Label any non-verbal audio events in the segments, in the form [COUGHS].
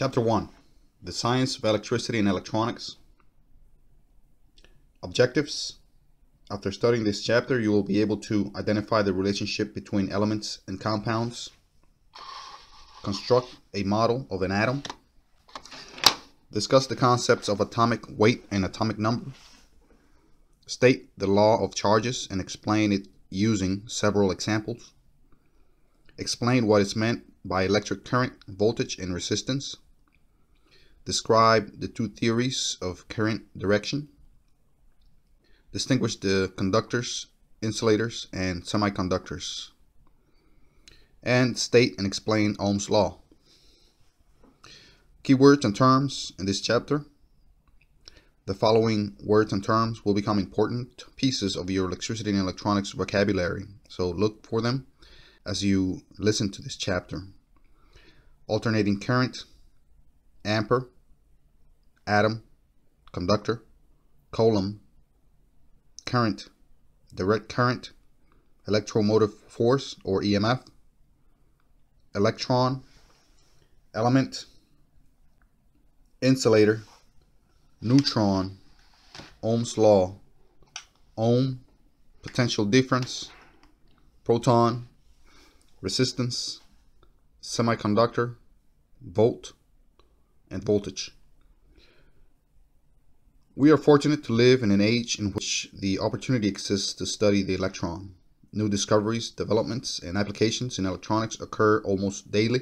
Chapter 1 The Science of Electricity and Electronics. Objectives. After studying this chapter, you will be able to identify the relationship between elements and compounds, construct a model of an atom, discuss the concepts of atomic weight and atomic number, state the law of charges and explain it using several examples, explain what is meant by electric current, voltage, and resistance, describe the two theories of current direction, distinguish the conductors, insulators, and semiconductors, and state and explain Ohm's law. Keywords and terms in this chapter. The following words and terms will become important pieces of your electricity and electronics vocabulary, so look for them as you listen to this chapter. Alternating current, ampere, atom, conductor, coulomb, current, direct current, electromotive force or EMF, electron, element, insulator, neutron, Ohm's law, ohm, potential difference, proton, resistance, semiconductor, volt, and voltage. We are fortunate to live in an age in which the opportunity exists to study the electron. New discoveries, developments, and applications in electronics occur almost daily.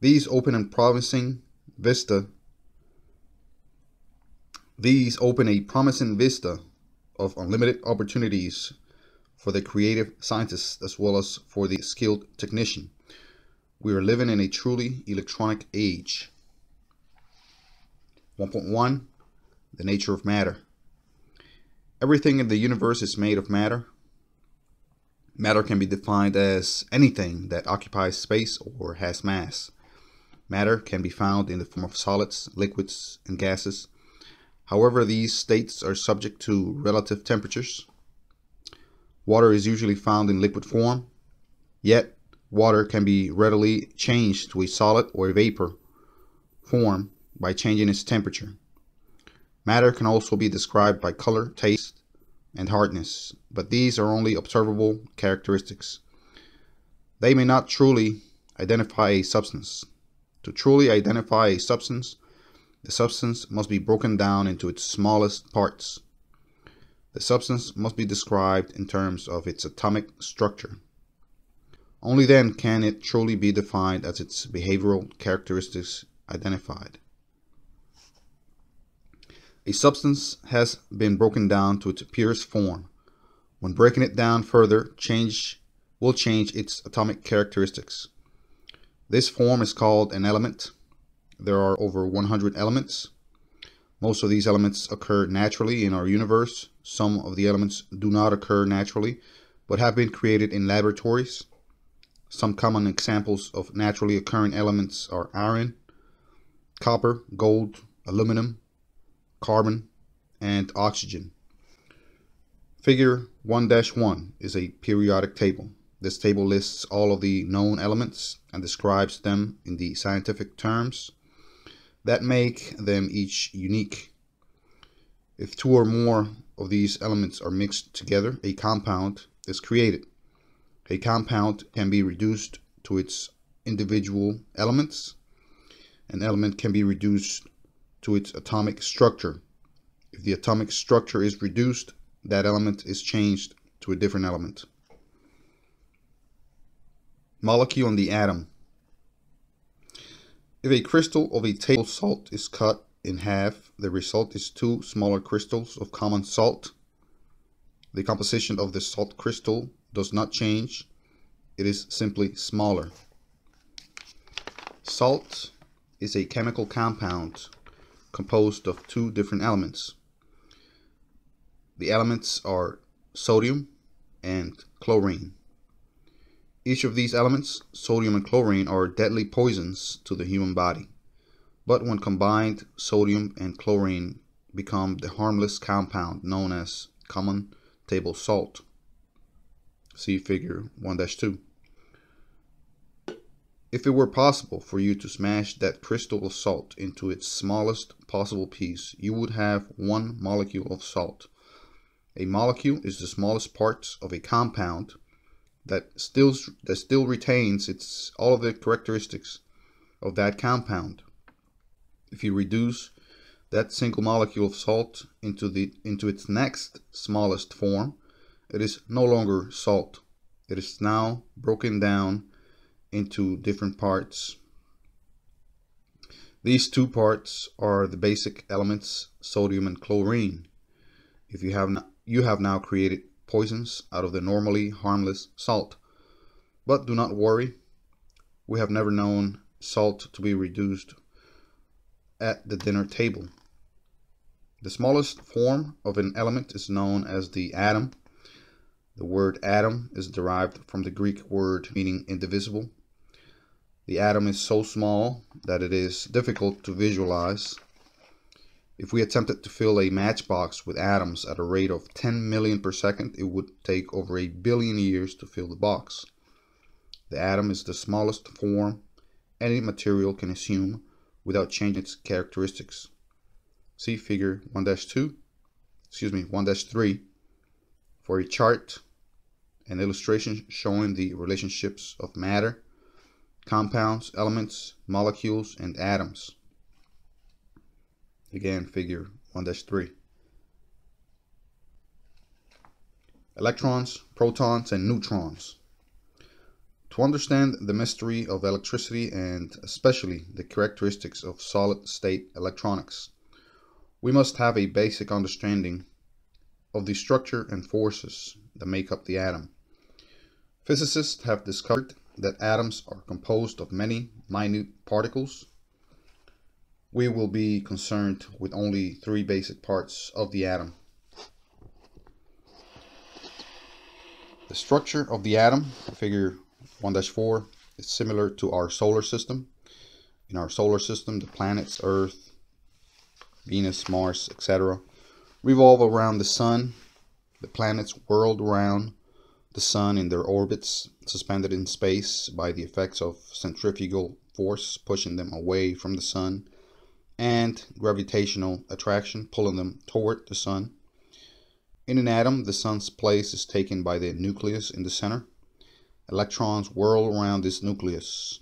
These open and promising vista these open a promising vista of unlimited opportunities for the creative scientist as well as for the skilled technician. We are living in a truly electronic age. 1.1 The nature of matter. Everything in the universe is made of matter. Matter can be defined as anything that occupies space or has mass. Matter can be found in the form of solids, liquids, and gases. However, these states are subject to relative temperatures. Water is usually found in liquid form, yet water can be readily changed to a solid or a vapor form by changing its temperature. Matter can also be described by color, taste, and hardness, but these are only observable characteristics. They may not truly identify a substance. To truly identify a substance, the substance must be broken down into its smallest parts. The substance must be described in terms of its atomic structure. Only then can it truly be defined as its behavioral characteristics identified. A substance has been broken down to its purest form. When breaking it down further, change will change its atomic characteristics. This form is called an element there are over 100 elements. Most of these elements occur naturally in our universe. Some of the elements do not occur naturally, but have been created in laboratories. Some common examples of naturally occurring elements are iron, copper, gold, aluminum, carbon, and oxygen. Figure 1-1 is a periodic table. This table lists all of the known elements and describes them in the scientific terms that make them each unique. If two or more of these elements are mixed together, a compound is created. A compound can be reduced to its individual elements. An element can be reduced to its atomic structure. If the atomic structure is reduced, that element is changed to a different element. Molecule in the atom. If a crystal of a table salt is cut in half, the result is two smaller crystals of common salt. The composition of the salt crystal does not change. It is simply smaller. Salt is a chemical compound composed of two different elements. The elements are sodium and chlorine. Each of these elements, sodium and chlorine, are deadly poisons to the human body. But when combined, sodium and chlorine become the harmless compound known as common table salt. See figure 1-2. If it were possible for you to smash that crystal of salt into its smallest possible piece, you would have one molecule of salt. A molecule is the smallest part of a compound that still that still retains its all of the characteristics of that compound. If you reduce that single molecule of salt into the into its next smallest form, it is no longer salt. It is now broken down into different parts. These two parts are the basic elements sodium and chlorine. If you have not, you have now created poisons out of the normally harmless salt. But do not worry, we have never known salt to be reduced at the dinner table. The smallest form of an element is known as the atom. The word atom is derived from the Greek word meaning indivisible. The atom is so small that it is difficult to visualize. If we attempted to fill a matchbox with atoms at a rate of 10 million per second, it would take over a billion years to fill the box. The atom is the smallest form any material can assume without changing its characteristics. See figure 1-2, excuse me, 1-3 for a chart and illustration showing the relationships of matter, compounds, elements, molecules, and atoms. Again, figure 1-3. Electrons, protons, and neutrons. To understand the mystery of electricity and especially the characteristics of solid-state electronics, we must have a basic understanding of the structure and forces that make up the atom. Physicists have discovered that atoms are composed of many minute particles we will be concerned with only three basic parts of the atom. The structure of the atom, figure 1-4, is similar to our solar system. In our solar system, the planets Earth, Venus, Mars, etc. revolve around the sun. The planets whirl around the sun in their orbits, suspended in space by the effects of centrifugal force pushing them away from the sun and gravitational attraction pulling them toward the sun. In an atom, the sun's place is taken by the nucleus in the center. Electrons whirl around this nucleus.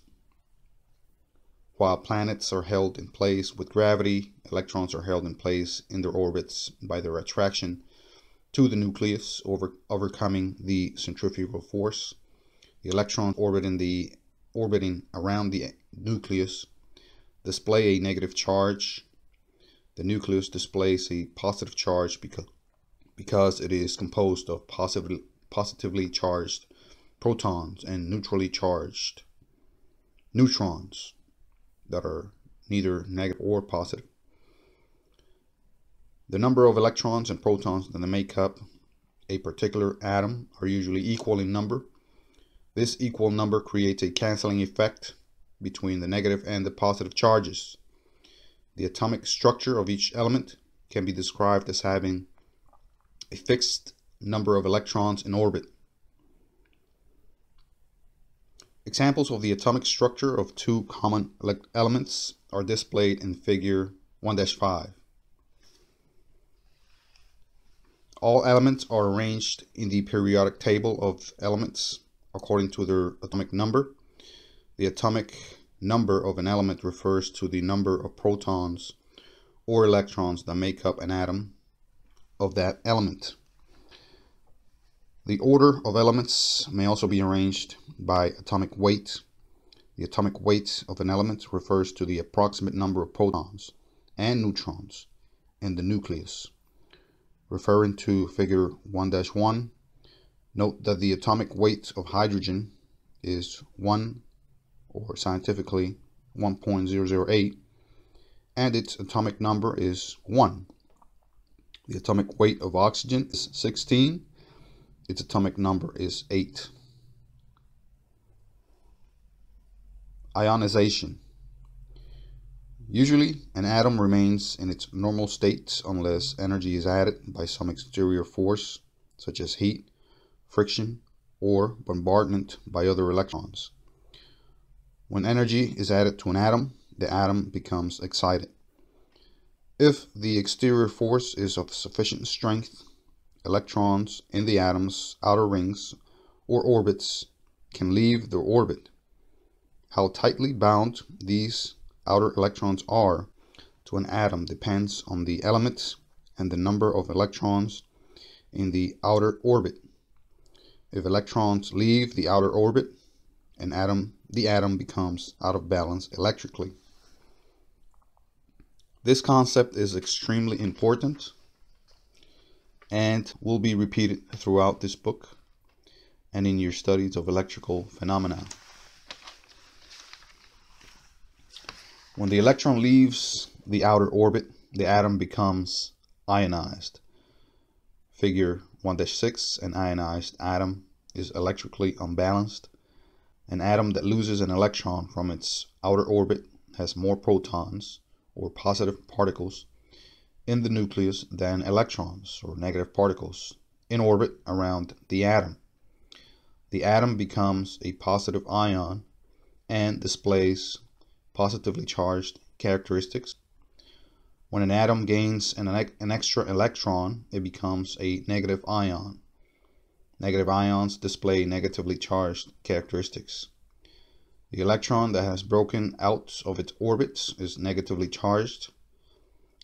While planets are held in place with gravity, electrons are held in place in their orbits by their attraction to the nucleus, over, overcoming the centrifugal force. The electrons orbiting the orbiting around the nucleus display a negative charge. The nucleus displays a positive charge because, because it is composed of positively, positively charged protons and neutrally charged neutrons that are neither negative or positive. The number of electrons and protons that make up a particular atom are usually equal in number. This equal number creates a canceling effect between the negative and the positive charges. The atomic structure of each element can be described as having a fixed number of electrons in orbit. Examples of the atomic structure of two common elements are displayed in figure 1-5. All elements are arranged in the periodic table of elements according to their atomic number. The atomic number of an element refers to the number of protons or electrons that make up an atom of that element. The order of elements may also be arranged by atomic weight. The atomic weight of an element refers to the approximate number of protons and neutrons in the nucleus. Referring to figure 1-1, note that the atomic weight of hydrogen is 1 or scientifically 1.008, and its atomic number is 1. The atomic weight of oxygen is 16. Its atomic number is 8. Ionization. Usually, an atom remains in its normal state unless energy is added by some exterior force, such as heat, friction, or bombardment by other electrons. When energy is added to an atom, the atom becomes excited. If the exterior force is of sufficient strength, electrons in the atom's outer rings or orbits can leave their orbit. How tightly bound these outer electrons are to an atom depends on the element and the number of electrons in the outer orbit. If electrons leave the outer orbit, an atom, the atom becomes out of balance electrically. This concept is extremely important and will be repeated throughout this book and in your studies of electrical phenomena. When the electron leaves the outer orbit, the atom becomes ionized. Figure 1-6, an ionized atom is electrically unbalanced. An atom that loses an electron from its outer orbit has more protons or positive particles in the nucleus than electrons or negative particles in orbit around the atom. The atom becomes a positive ion and displays positively charged characteristics. When an atom gains an, an extra electron, it becomes a negative ion. Negative ions display negatively charged characteristics. The electron that has broken out of its orbits is negatively charged.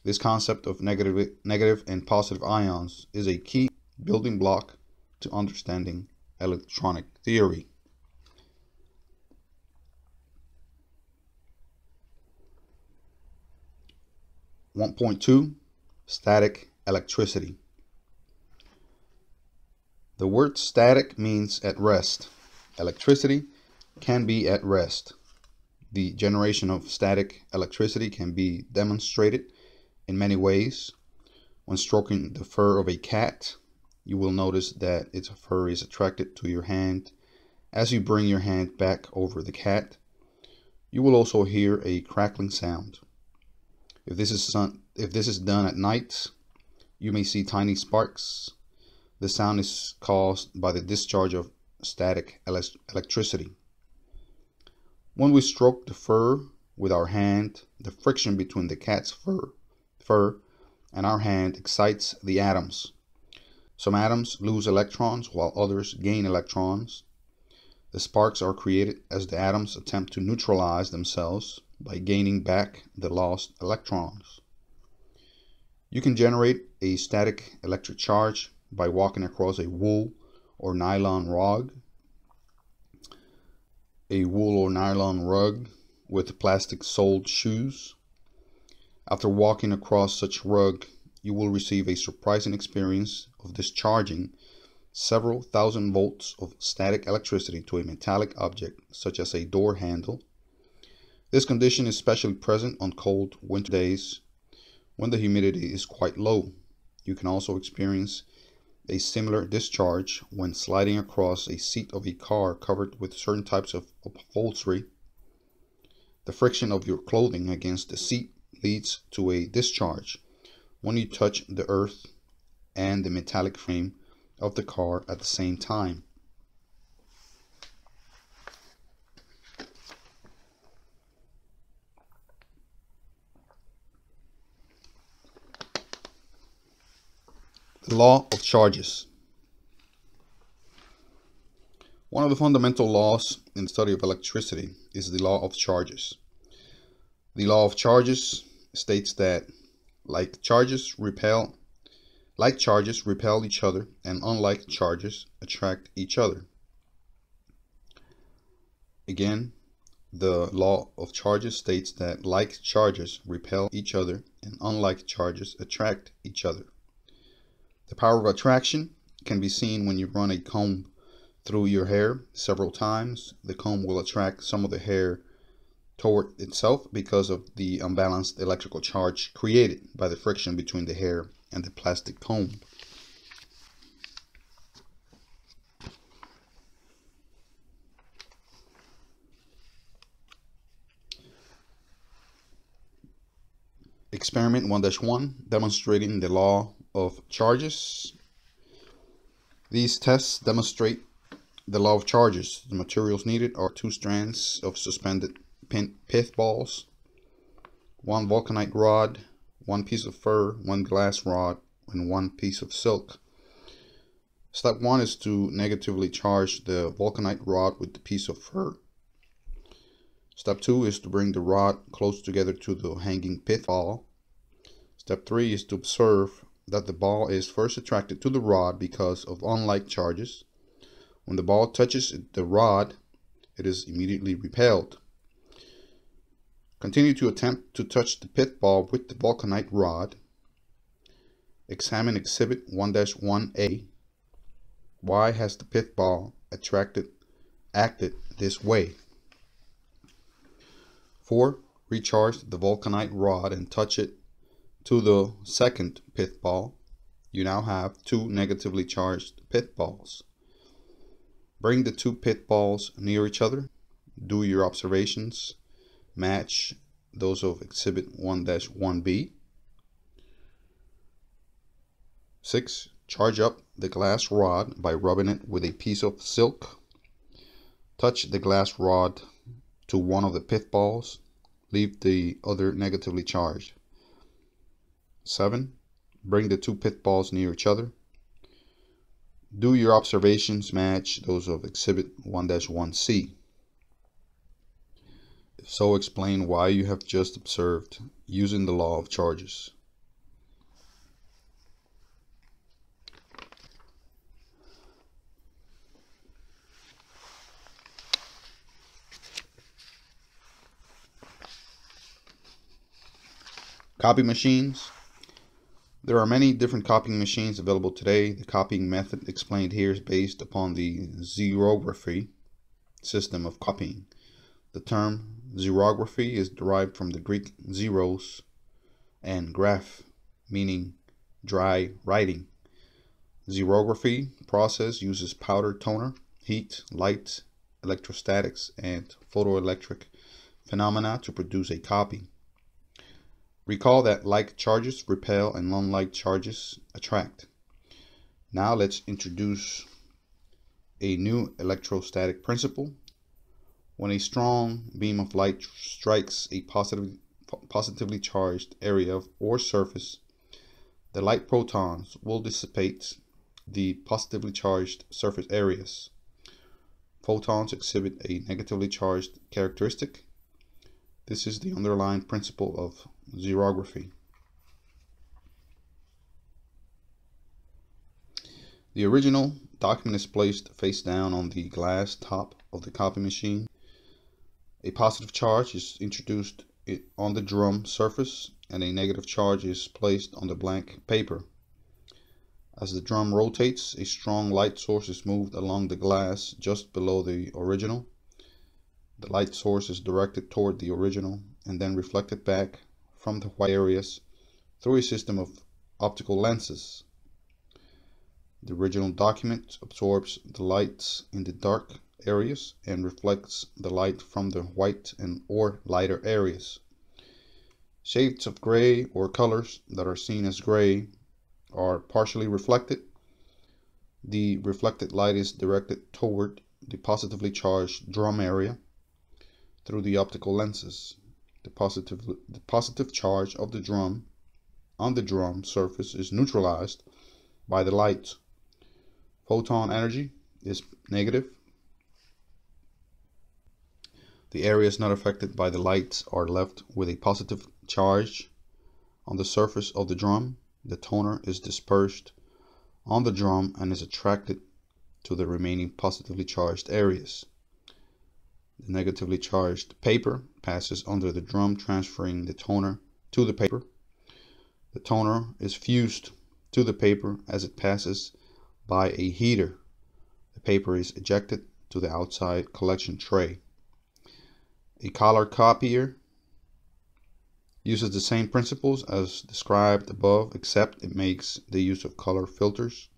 This concept of negative, negative and positive ions is a key building block to understanding electronic theory. One point two, static electricity. The word static means at rest. Electricity can be at rest. The generation of static electricity can be demonstrated in many ways. When stroking the fur of a cat, you will notice that its fur is attracted to your hand. As you bring your hand back over the cat, you will also hear a crackling sound. If this is if this is done at night, you may see tiny sparks. The sound is caused by the discharge of static electricity. When we stroke the fur with our hand, the friction between the cat's fur, fur and our hand excites the atoms. Some atoms lose electrons while others gain electrons. The sparks are created as the atoms attempt to neutralize themselves by gaining back the lost electrons. You can generate a static electric charge by walking across a wool or nylon rug a wool or nylon rug with plastic soled shoes. After walking across such rug, you will receive a surprising experience of discharging several thousand volts of static electricity to a metallic object such as a door handle. This condition is especially present on cold winter days when the humidity is quite low. You can also experience a similar discharge when sliding across a seat of a car covered with certain types of upholstery. The friction of your clothing against the seat leads to a discharge when you touch the earth and the metallic frame of the car at the same time. Law of charges. One of the fundamental laws in the study of electricity is the law of charges. The law of charges states that like charges repel like charges repel each other and unlike charges attract each other. Again, the law of charges states that like charges repel each other and unlike charges attract each other. The power of attraction can be seen when you run a comb through your hair several times. The comb will attract some of the hair toward itself because of the unbalanced electrical charge created by the friction between the hair and the plastic comb. Experiment 1-1 demonstrating the law of charges. These tests demonstrate the law of charges. The materials needed are two strands of suspended pith balls, one vulcanite rod, one piece of fur, one glass rod, and one piece of silk. Step 1 is to negatively charge the vulcanite rod with the piece of fur. Step 2 is to bring the rod close together to the hanging pith ball. Step 3 is to observe that the ball is first attracted to the rod because of unlike charges. When the ball touches the rod, it is immediately repelled. Continue to attempt to touch the pith ball with the vulcanite rod. Examine Exhibit 1-1A. Why has the pith ball attracted, acted this way? 4. Recharge the vulcanite rod and touch it to the second pith ball. You now have two negatively charged pith balls. Bring the two pith balls near each other. Do your observations match those of Exhibit 1-1B. 6. Charge up the glass rod by rubbing it with a piece of silk. Touch the glass rod to one of the pith balls. Leave the other negatively charged. 7. Bring the two pith balls near each other. Do your observations match those of Exhibit 1-1C? If so, explain why you have just observed using the law of charges. Copy machines. There are many different copying machines available today. The copying method explained here is based upon the xerography system of copying. The term xerography is derived from the Greek xeros and graph, meaning dry writing. Xerography process uses powder toner, heat, light, electrostatics, and photoelectric phenomena to produce a copy. Recall that like charges repel and non-like charges attract. Now let's introduce a new electrostatic principle when a strong beam of light strikes a positive, positively charged area or surface, the light photons will dissipate the positively charged surface areas. Photons exhibit a negatively charged characteristic. This is the underlying principle of xerography. The original document is placed face down on the glass top of the copy machine. A positive charge is introduced on the drum surface and a negative charge is placed on the blank paper. As the drum rotates, a strong light source is moved along the glass just below the original. The light source is directed toward the original and then reflected back from the white areas through a system of optical lenses. The original document absorbs the lights in the dark areas and reflects the light from the white and or lighter areas. Shades of gray or colors that are seen as gray are partially reflected. The reflected light is directed toward the positively charged drum area through the optical lenses. The positive, the positive charge of the drum on the drum surface is neutralized by the light. Photon energy is negative the areas not affected by the lights are left with a positive charge on the surface of the drum. The toner is dispersed on the drum and is attracted to the remaining positively charged areas. The negatively charged paper passes under the drum transferring the toner to the paper. The toner is fused to the paper as it passes by a heater. The paper is ejected to the outside collection tray. A color copier uses the same principles as described above except it makes the use of color filters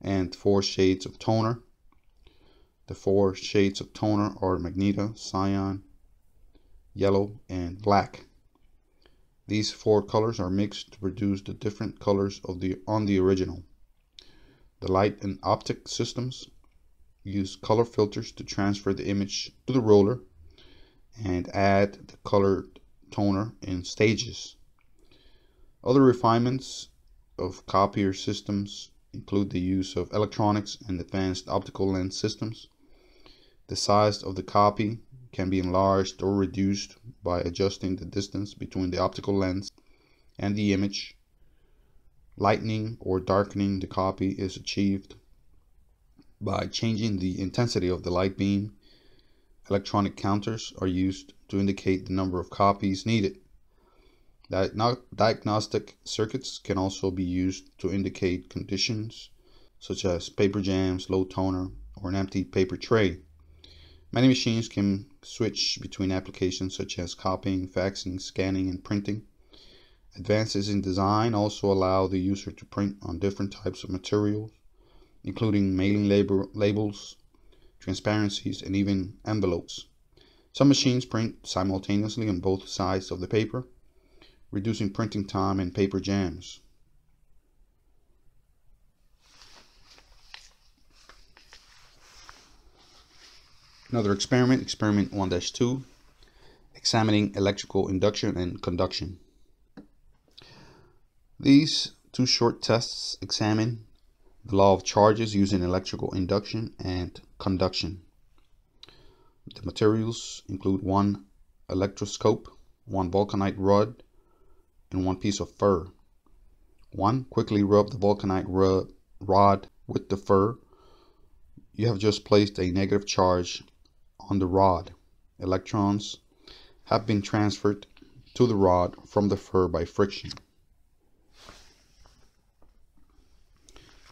and four shades of toner. The four shades of toner are magenta, cyan, yellow, and black. These four colors are mixed to produce the different colors of the on the original. The light and optic systems use color filters to transfer the image to the roller and add the colored toner in stages. Other refinements of copier systems include the use of electronics and advanced optical lens systems. The size of the copy can be enlarged or reduced by adjusting the distance between the optical lens and the image. Lightening or darkening the copy is achieved by changing the intensity of the light beam. Electronic counters are used to indicate the number of copies needed. Diagnostic circuits can also be used to indicate conditions such as paper jams, low toner, or an empty paper tray. Many machines can switch between applications such as copying, faxing, scanning, and printing. Advances in design also allow the user to print on different types of materials, including mailing label, labels, transparencies, and even envelopes. Some machines print simultaneously on both sides of the paper, reducing printing time and paper jams. Another experiment, experiment 1-2, examining electrical induction and conduction. These two short tests examine the law of charges using electrical induction and conduction. The materials include one electroscope, one vulcanite rod, and one piece of fur. One, quickly rub the vulcanite rod with the fur. You have just placed a negative charge on the rod. Electrons have been transferred to the rod from the fur by friction.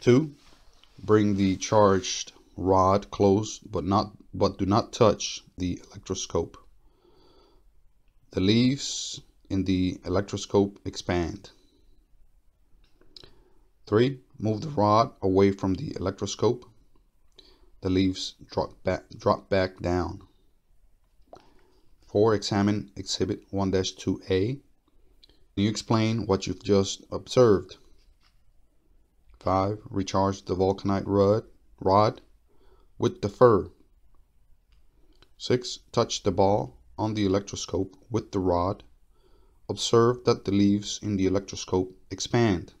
2. Bring the charged rod close but not but do not touch the electroscope. The leaves in the electroscope expand. 3. Move the rod away from the electroscope. The leaves drop back, drop back down. 4. Examine Exhibit 1-2A. Can you explain what you've just observed? 5. Recharge the vulcanite rod, rod with the fur. 6. Touch the ball on the electroscope with the rod. Observe that the leaves in the electroscope expand.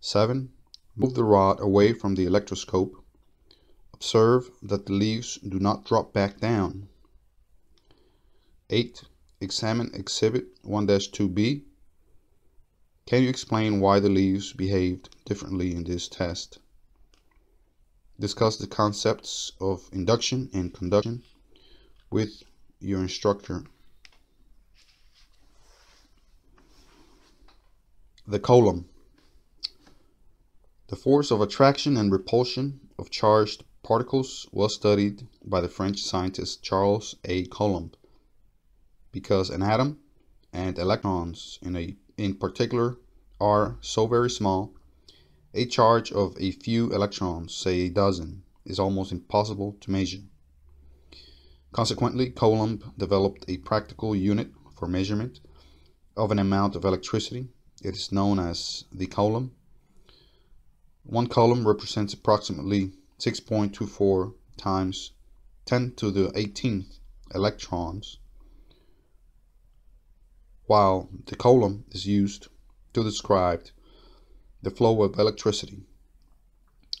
7. Move the rod away from the electroscope. Observe that the leaves do not drop back down. 8. Examine Exhibit 1-2B can you explain why the leaves behaved differently in this test? Discuss the concepts of induction and conduction with your instructor. The coulomb. The force of attraction and repulsion of charged particles was studied by the French scientist Charles A. Coulomb because an atom and electrons in a in particular are so very small, a charge of a few electrons, say a dozen, is almost impossible to measure. Consequently, Coulomb developed a practical unit for measurement of an amount of electricity. It is known as the coulomb. One coulomb represents approximately 6.24 times 10 to the 18th electrons while the coulomb is used to describe the flow of electricity.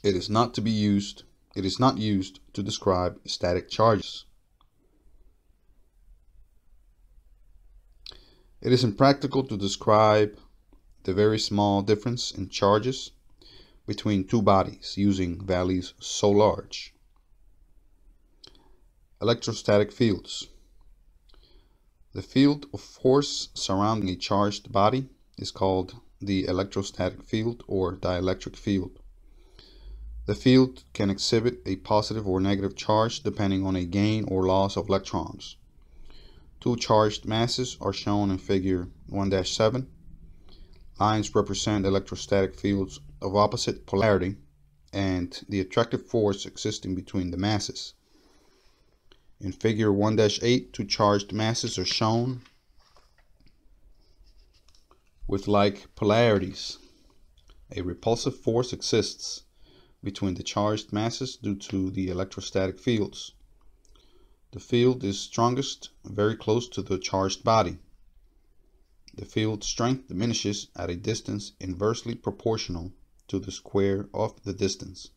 It is not to be used, it is not used to describe static charges. It is impractical to describe the very small difference in charges between two bodies using values so large. Electrostatic fields. The field of force surrounding a charged body is called the electrostatic field or dielectric field. The field can exhibit a positive or negative charge depending on a gain or loss of electrons. Two charged masses are shown in figure 1-7. Lines represent electrostatic fields of opposite polarity and the attractive force existing between the masses. In figure 1-8, two charged masses are shown with like polarities. A repulsive force exists between the charged masses due to the electrostatic fields. The field is strongest very close to the charged body. The field strength diminishes at a distance inversely proportional to the square of the distance.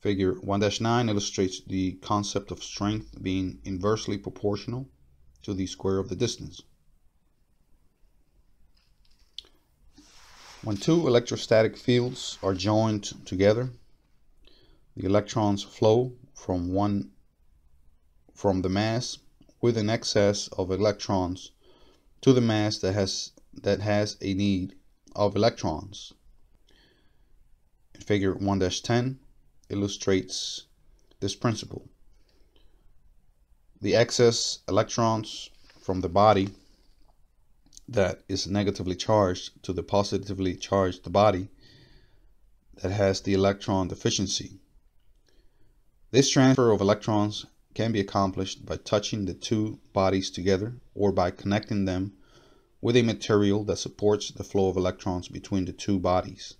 Figure 1-9 illustrates the concept of strength being inversely proportional to the square of the distance. When two electrostatic fields are joined together, the electrons flow from one from the mass with an excess of electrons to the mass that has that has a need of electrons. Figure 1-10, illustrates this principle. The excess electrons from the body that is negatively charged to the positively charged body that has the electron deficiency. This transfer of electrons can be accomplished by touching the two bodies together or by connecting them with a material that supports the flow of electrons between the two bodies.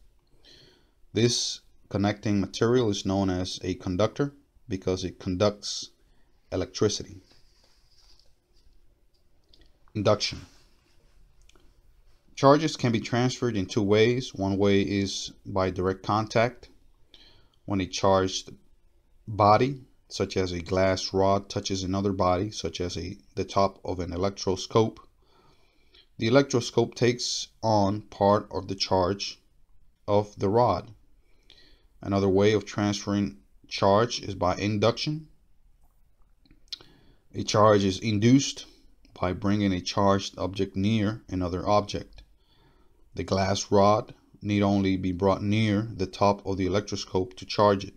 This connecting material is known as a conductor because it conducts electricity. Induction. Charges can be transferred in two ways. One way is by direct contact. When a charged body, such as a glass rod, touches another body, such as a, the top of an electroscope, the electroscope takes on part of the charge of the rod Another way of transferring charge is by induction. A charge is induced by bringing a charged object near another object. The glass rod need only be brought near the top of the electroscope to charge it.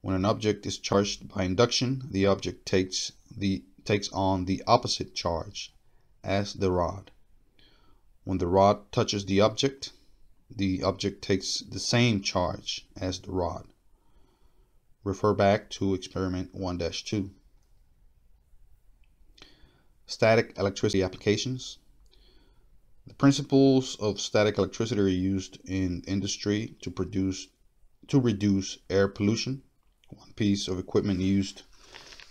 When an object is charged by induction, the object takes the takes on the opposite charge as the rod. When the rod touches the object, the object takes the same charge as the rod. Refer back to experiment 1-2. Static electricity applications. The principles of static electricity are used in industry to produce to reduce air pollution. One piece of equipment used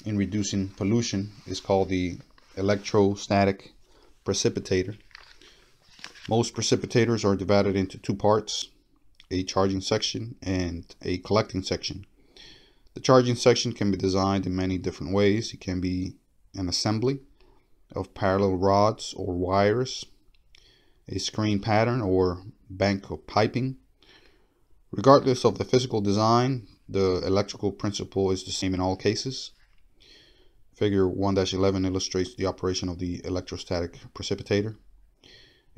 in reducing pollution is called the electrostatic precipitator. Most precipitators are divided into two parts, a charging section and a collecting section. The charging section can be designed in many different ways. It can be an assembly of parallel rods or wires, a screen pattern or bank of piping. Regardless of the physical design, the electrical principle is the same in all cases. Figure 1-11 illustrates the operation of the electrostatic precipitator.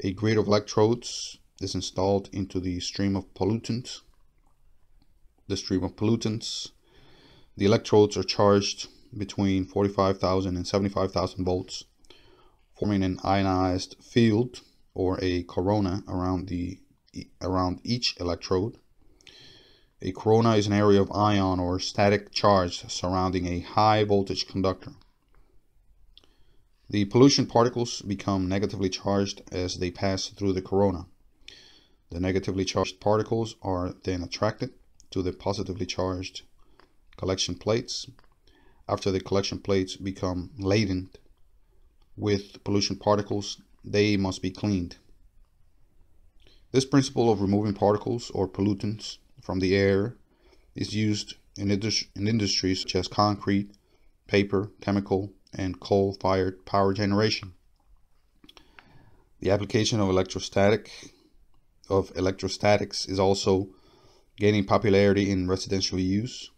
A grid of electrodes is installed into the stream of pollutants. The stream of pollutants. The electrodes are charged between 45,000 and 75,000 volts, forming an ionized field or a corona around the around each electrode. A corona is an area of ion or static charge surrounding a high voltage conductor. The pollution particles become negatively charged as they pass through the corona. The negatively charged particles are then attracted to the positively charged collection plates. After the collection plates become laden with pollution particles, they must be cleaned. This principle of removing particles or pollutants from the air is used in, in industries such as concrete, paper, chemical, and coal-fired power generation. The application of electrostatic of electrostatics is also gaining popularity in residential use.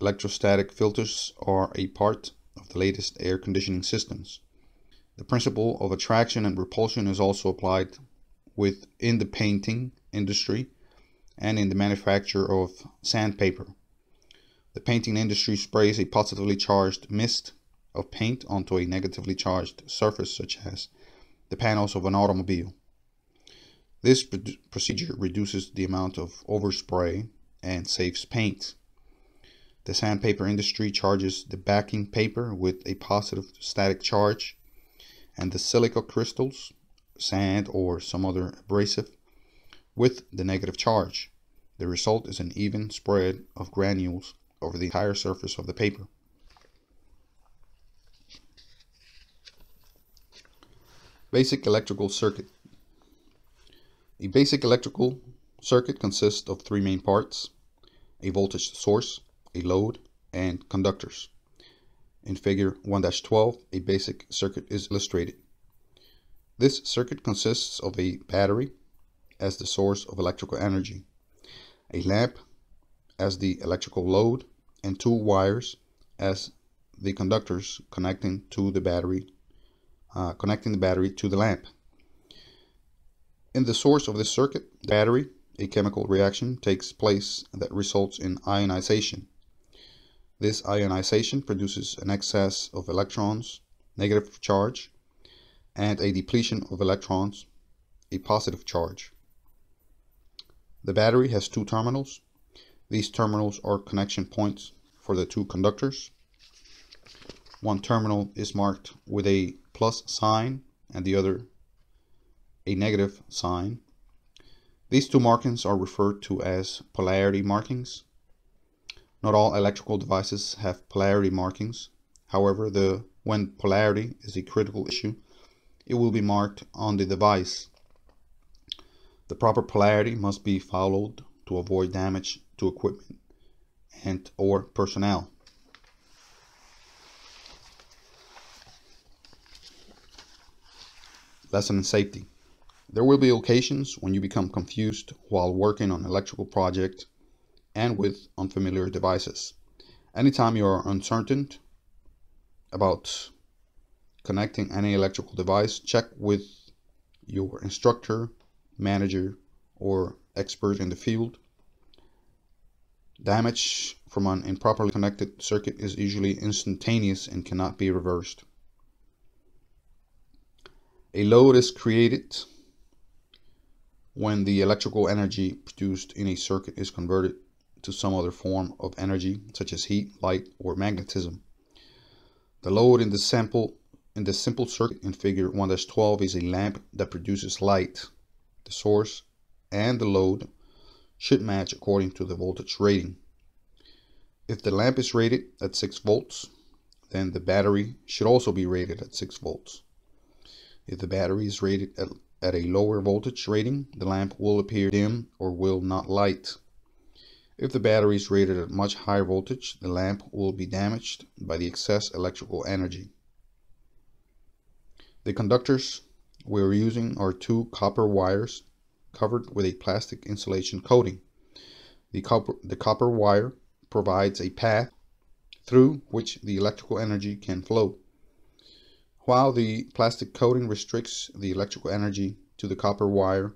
Electrostatic filters are a part of the latest air conditioning systems. The principle of attraction and repulsion is also applied within the painting industry and in the manufacture of sandpaper. The painting industry sprays a positively charged mist of paint onto a negatively charged surface such as the panels of an automobile. This procedure reduces the amount of overspray and saves paint. The sandpaper industry charges the backing paper with a positive static charge and the silica crystals, sand or some other abrasive with the negative charge. The result is an even spread of granules over the entire surface of the paper. Basic electrical circuit. A basic electrical circuit consists of three main parts, a voltage source, a load, and conductors. In figure 1-12, a basic circuit is illustrated. This circuit consists of a battery as the source of electrical energy, a lamp as the electrical load, and two wires as the conductors connecting to the battery, uh, connecting the battery to the lamp. In the source of this circuit, the battery, a chemical reaction takes place that results in ionization. This ionization produces an excess of electrons, negative charge, and a depletion of electrons, a positive charge. The battery has two terminals. These terminals are connection points for the two conductors. One terminal is marked with a plus sign and the other a negative sign. These two markings are referred to as polarity markings. Not all electrical devices have polarity markings. However, the when polarity is a critical issue, it will be marked on the device. The proper polarity must be followed to avoid damage to equipment and or personnel. Lesson in safety. There will be occasions when you become confused while working on electrical project and with unfamiliar devices. Anytime you are uncertain about connecting any electrical device, check with your instructor, manager, or expert in the field. Damage from an improperly connected circuit is usually instantaneous and cannot be reversed. A load is created when the electrical energy produced in a circuit is converted to some other form of energy such as heat, light, or magnetism. The load in the sample in the simple circuit in figure 1-12 is a lamp that produces light. The source and the load should match according to the voltage rating. If the lamp is rated at 6 volts, then the battery should also be rated at 6 volts. If the battery is rated at, at a lower voltage rating, the lamp will appear dim or will not light. If the battery is rated at much higher voltage, the lamp will be damaged by the excess electrical energy. The conductors we are using are two copper wires covered with a plastic insulation coating. The copper, the copper wire provides a path through which the electrical energy can flow, while the plastic coating restricts the electrical energy to the copper wire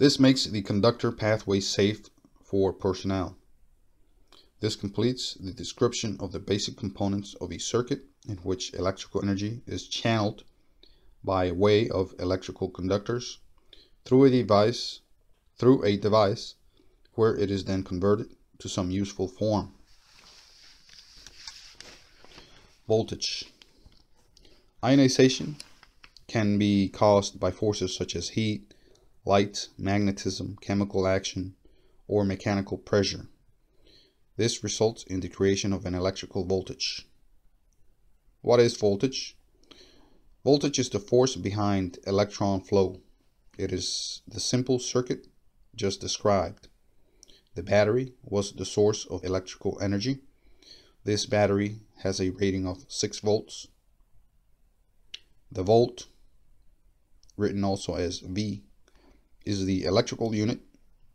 this makes the conductor pathway safe for personnel. This completes the description of the basic components of a circuit in which electrical energy is channeled by way of electrical conductors through a device through a device where it is then converted to some useful form. Voltage. Ionization can be caused by forces such as heat, light, magnetism, chemical action, or mechanical pressure. This results in the creation of an electrical voltage. What is voltage? Voltage is the force behind electron flow. It is the simple circuit just described. The battery was the source of electrical energy. This battery has a rating of 6 volts. The volt, written also as V, is the electrical unit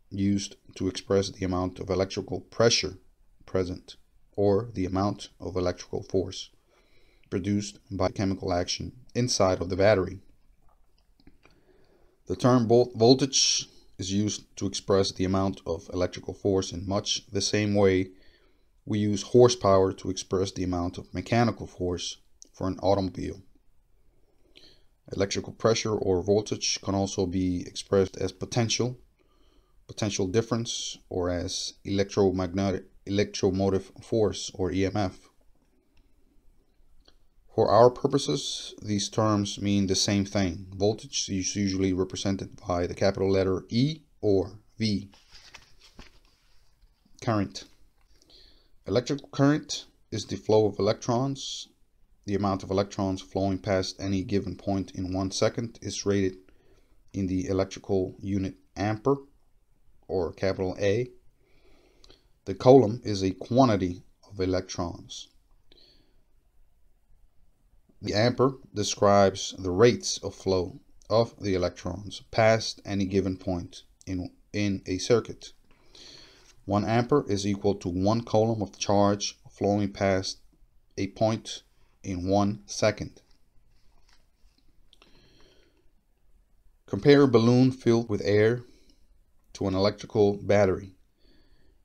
used to express the amount of electrical pressure present or the amount of electrical force produced by chemical action inside of the battery. The term voltage is used to express the amount of electrical force in much the same way we use horsepower to express the amount of mechanical force for an automobile. Electrical pressure or voltage can also be expressed as potential, potential difference, or as electromagnetic electromotive force or EMF. For our purposes, these terms mean the same thing. Voltage is usually represented by the capital letter E or V. Current. Electrical current is the flow of electrons. The amount of electrons flowing past any given point in one second is rated in the electrical unit ampere or capital A. The coulomb is a quantity of electrons. The ampere describes the rates of flow of the electrons past any given point in, in a circuit. 1 ampere is equal to 1 coulomb of charge flowing past a point in 1 second. Compare a balloon filled with air to an electrical battery.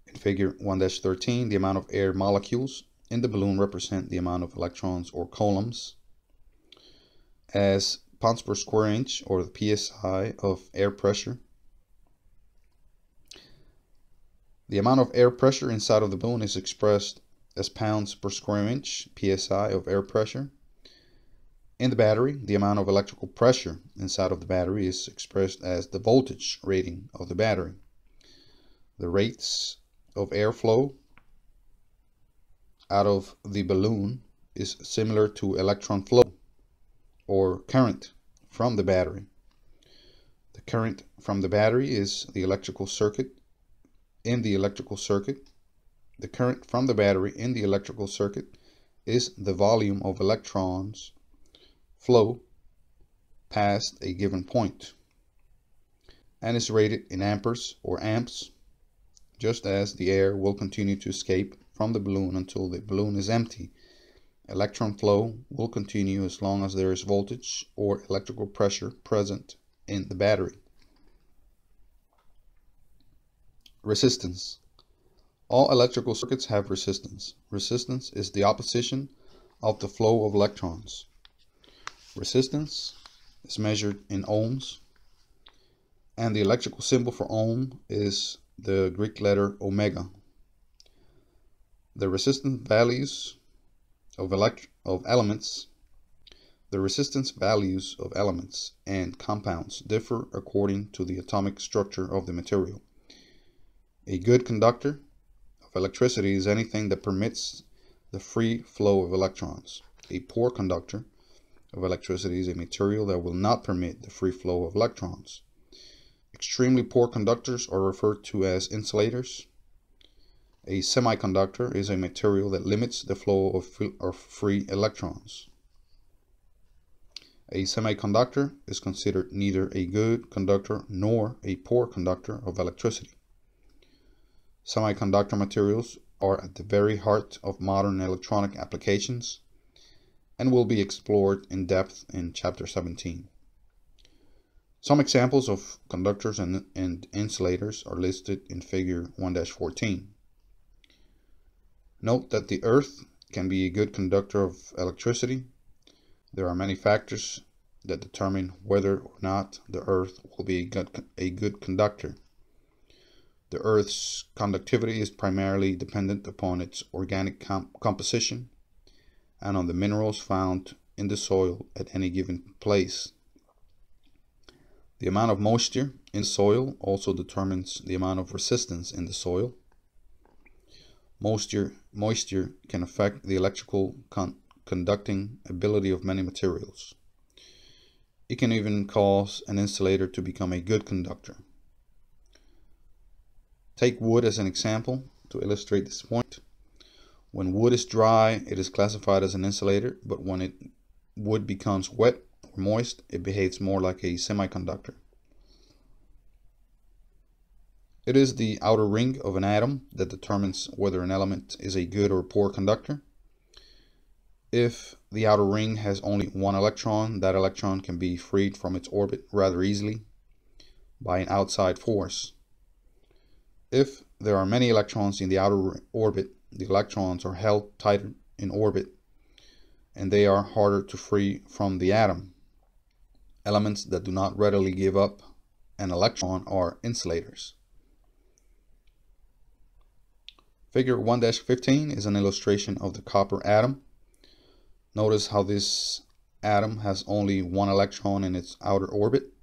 In figure 1-13, the amount of air molecules in the balloon represent the amount of electrons or coulombs as pounds per square inch or the psi of air pressure. The amount of air pressure inside of the balloon is expressed as pounds per square inch psi of air pressure. In the battery, the amount of electrical pressure inside of the battery is expressed as the voltage rating of the battery. The rates of airflow out of the balloon is similar to electron flow or current from the battery. The current from the battery is the electrical circuit in the electrical circuit. The current from the battery in the electrical circuit is the volume of electrons flow past a given point and is rated in amperes or amps just as the air will continue to escape from the balloon until the balloon is empty Electron flow will continue as long as there is voltage or electrical pressure present in the battery. Resistance. All electrical circuits have resistance. Resistance is the opposition of the flow of electrons. Resistance is measured in ohms and the electrical symbol for ohm is the Greek letter omega. The resistance values of, of elements, the resistance values of elements and compounds differ according to the atomic structure of the material. A good conductor of electricity is anything that permits the free flow of electrons. A poor conductor of electricity is a material that will not permit the free flow of electrons. Extremely poor conductors are referred to as insulators. A semiconductor is a material that limits the flow of free electrons. A semiconductor is considered neither a good conductor nor a poor conductor of electricity. Semiconductor materials are at the very heart of modern electronic applications and will be explored in depth in Chapter 17. Some examples of conductors and, and insulators are listed in Figure 1-14. Note that the Earth can be a good conductor of electricity. There are many factors that determine whether or not the Earth will be a good, a good conductor. The Earth's conductivity is primarily dependent upon its organic comp composition and on the minerals found in the soil at any given place. The amount of moisture in soil also determines the amount of resistance in the soil. Moisture, moisture can affect the electrical con conducting ability of many materials. It can even cause an insulator to become a good conductor. Take wood as an example to illustrate this point. When wood is dry, it is classified as an insulator, but when it wood becomes wet or moist, it behaves more like a semiconductor. It is the outer ring of an atom that determines whether an element is a good or poor conductor. If the outer ring has only one electron, that electron can be freed from its orbit rather easily by an outside force. If there are many electrons in the outer orbit, the electrons are held tighter in orbit and they are harder to free from the atom. Elements that do not readily give up an electron are insulators. Figure 1-15 is an illustration of the copper atom. Notice how this atom has only one electron in its outer orbit.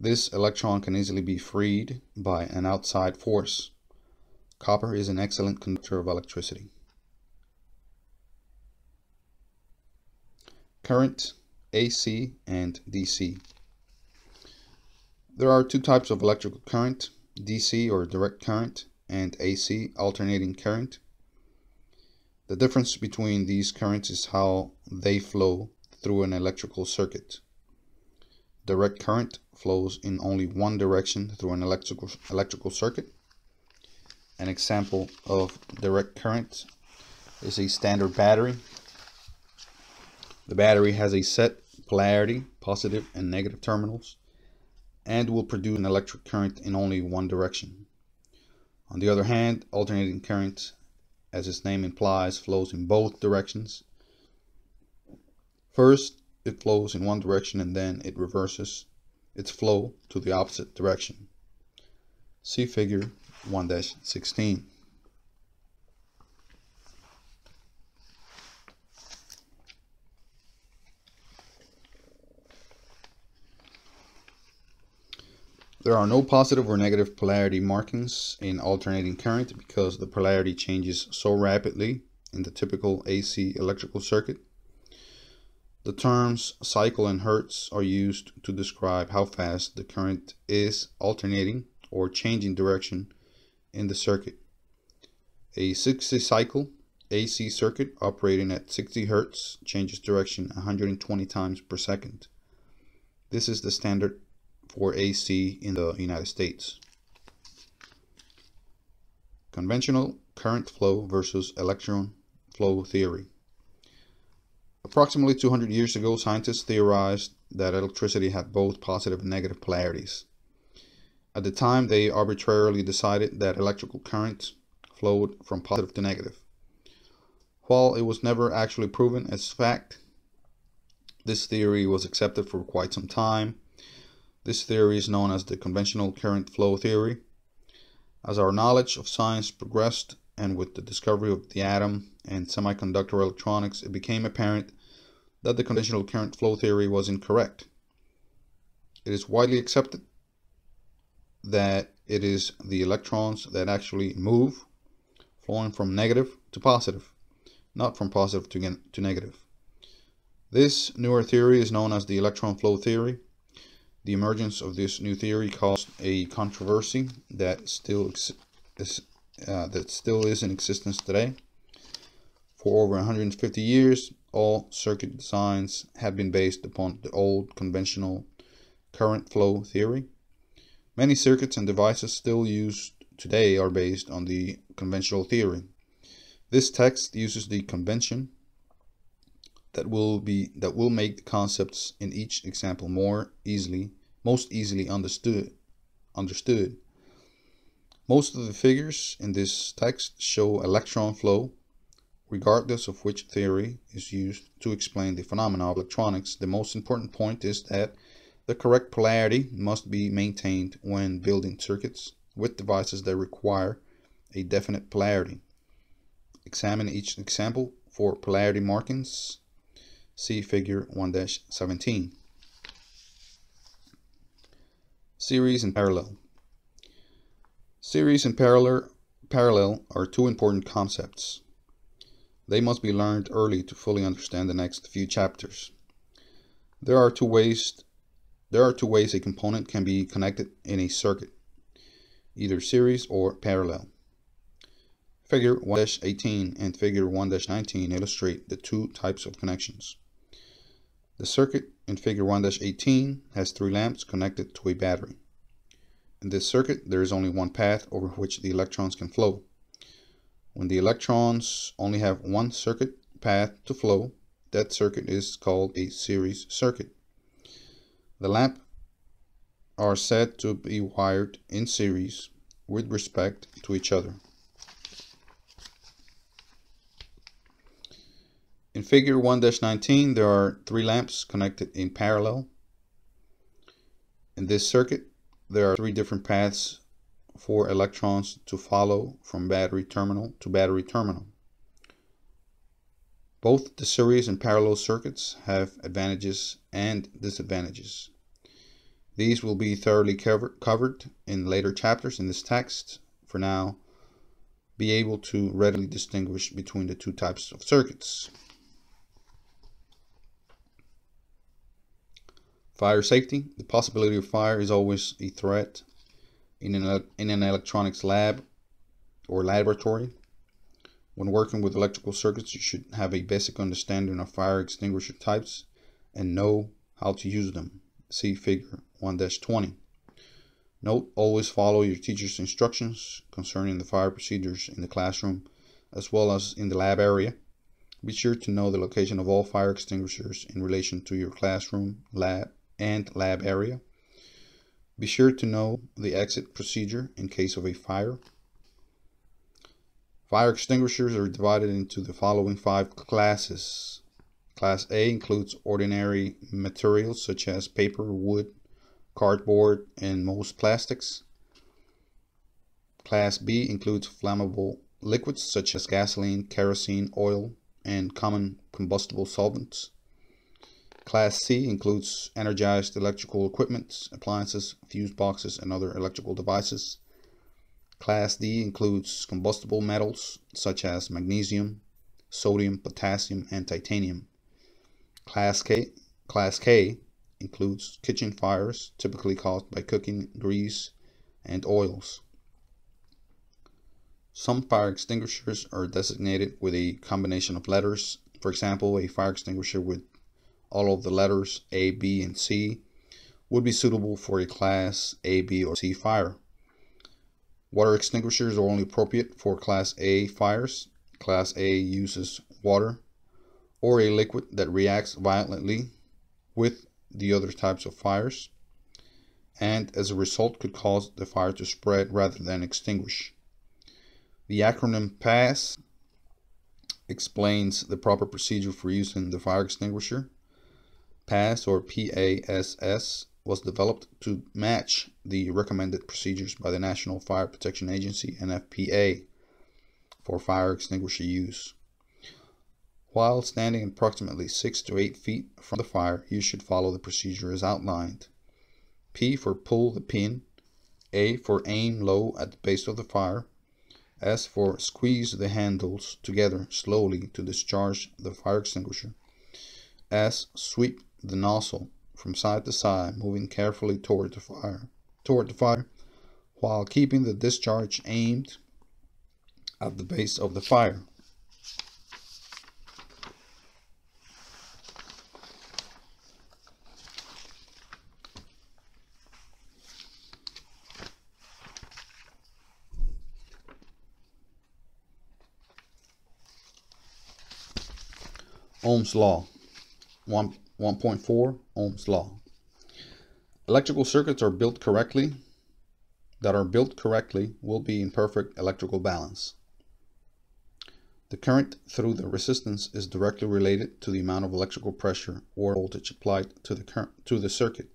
This electron can easily be freed by an outside force. Copper is an excellent conductor of electricity. Current, AC and DC. There are two types of electrical current, DC or direct current and AC alternating current. The difference between these currents is how they flow through an electrical circuit. Direct current flows in only one direction through an electrical, electrical circuit. An example of direct current is a standard battery. The battery has a set polarity, positive and negative terminals, and will produce an electric current in only one direction. On the other hand, alternating current, as its name implies, flows in both directions. First, it flows in one direction and then it reverses its flow to the opposite direction. See figure 1-16. There are no positive or negative polarity markings in alternating current because the polarity changes so rapidly in the typical AC electrical circuit the terms cycle and hertz are used to describe how fast the current is alternating or changing direction in the circuit. A 60 cycle AC circuit operating at 60 hertz changes direction 120 times per second. This is the standard for AC in the United States. Conventional current flow versus electron flow theory. Approximately 200 years ago, scientists theorized that electricity had both positive and negative polarities. At the time, they arbitrarily decided that electrical current flowed from positive to negative. While it was never actually proven as fact, this theory was accepted for quite some time. This theory is known as the conventional current flow theory. As our knowledge of science progressed and with the discovery of the atom and semiconductor electronics, it became apparent that the conventional current flow theory was incorrect. It is widely accepted that it is the electrons that actually move, flowing from negative to positive, not from positive to, to negative. This newer theory is known as the electron flow theory. The emergence of this new theory caused a controversy that still is, uh, that still is in existence today. For over 150 years, all circuit designs have been based upon the old conventional current flow theory. Many circuits and devices still used today are based on the conventional theory. This text uses the convention that will be that will make the concepts in each example more easily most easily understood understood. Most of the figures in this text show electron flow Regardless of which theory is used to explain the phenomena of electronics, the most important point is that the correct polarity must be maintained when building circuits with devices that require a definite polarity. Examine each example for polarity markings. See figure 1-17. Series and parallel. Series and parallel, parallel are two important concepts. They must be learned early to fully understand the next few chapters. There are two ways there are two ways a component can be connected in a circuit, either series or parallel. Figure 1-18 and Figure 1-19 illustrate the two types of connections. The circuit in Figure 1-18 has three lamps connected to a battery. In this circuit, there is only one path over which the electrons can flow. When the electrons only have one circuit path to flow, that circuit is called a series circuit. The lamp are said to be wired in series with respect to each other. In figure 1-19 there are three lamps connected in parallel. In this circuit there are three different paths for electrons to follow from battery terminal to battery terminal. Both the series and parallel circuits have advantages and disadvantages. These will be thoroughly cover covered in later chapters in this text. For now, be able to readily distinguish between the two types of circuits. Fire safety. The possibility of fire is always a threat in an, in an electronics lab or laboratory. When working with electrical circuits, you should have a basic understanding of fire extinguisher types and know how to use them. See figure 1-20. Note, always follow your teacher's instructions concerning the fire procedures in the classroom as well as in the lab area. Be sure to know the location of all fire extinguishers in relation to your classroom, lab, and lab area. Be sure to know the exit procedure in case of a fire. Fire extinguishers are divided into the following five classes. Class A includes ordinary materials such as paper, wood, cardboard, and most plastics. Class B includes flammable liquids such as gasoline, kerosene, oil, and common combustible solvents. Class C includes energized electrical equipment, appliances, fuse boxes, and other electrical devices. Class D includes combustible metals such as magnesium, sodium, potassium, and titanium. Class K, Class K includes kitchen fires typically caused by cooking grease and oils. Some fire extinguishers are designated with a combination of letters. For example, a fire extinguisher with all of the letters A, B, and C would be suitable for a class A, B, or C fire. Water extinguishers are only appropriate for class A fires. Class A uses water or a liquid that reacts violently with the other types of fires and as a result could cause the fire to spread rather than extinguish. The acronym PASS explains the proper procedure for using the fire extinguisher. PASS or PASS was developed to match the recommended procedures by the National Fire Protection Agency NFPA for fire extinguisher use. While standing approximately 6 to 8 feet from the fire, you should follow the procedure as outlined. P for pull the pin, A for aim low at the base of the fire, S for squeeze the handles together slowly to discharge the fire extinguisher, S sweep the nozzle from side to side, moving carefully toward the fire, toward the fire, while keeping the discharge aimed at the base of the fire. Ohm's Law 1 1.4 Ohm's law. Electrical circuits are built correctly that are built correctly will be in perfect electrical balance. The current through the resistance is directly related to the amount of electrical pressure or voltage applied to the current to the circuit.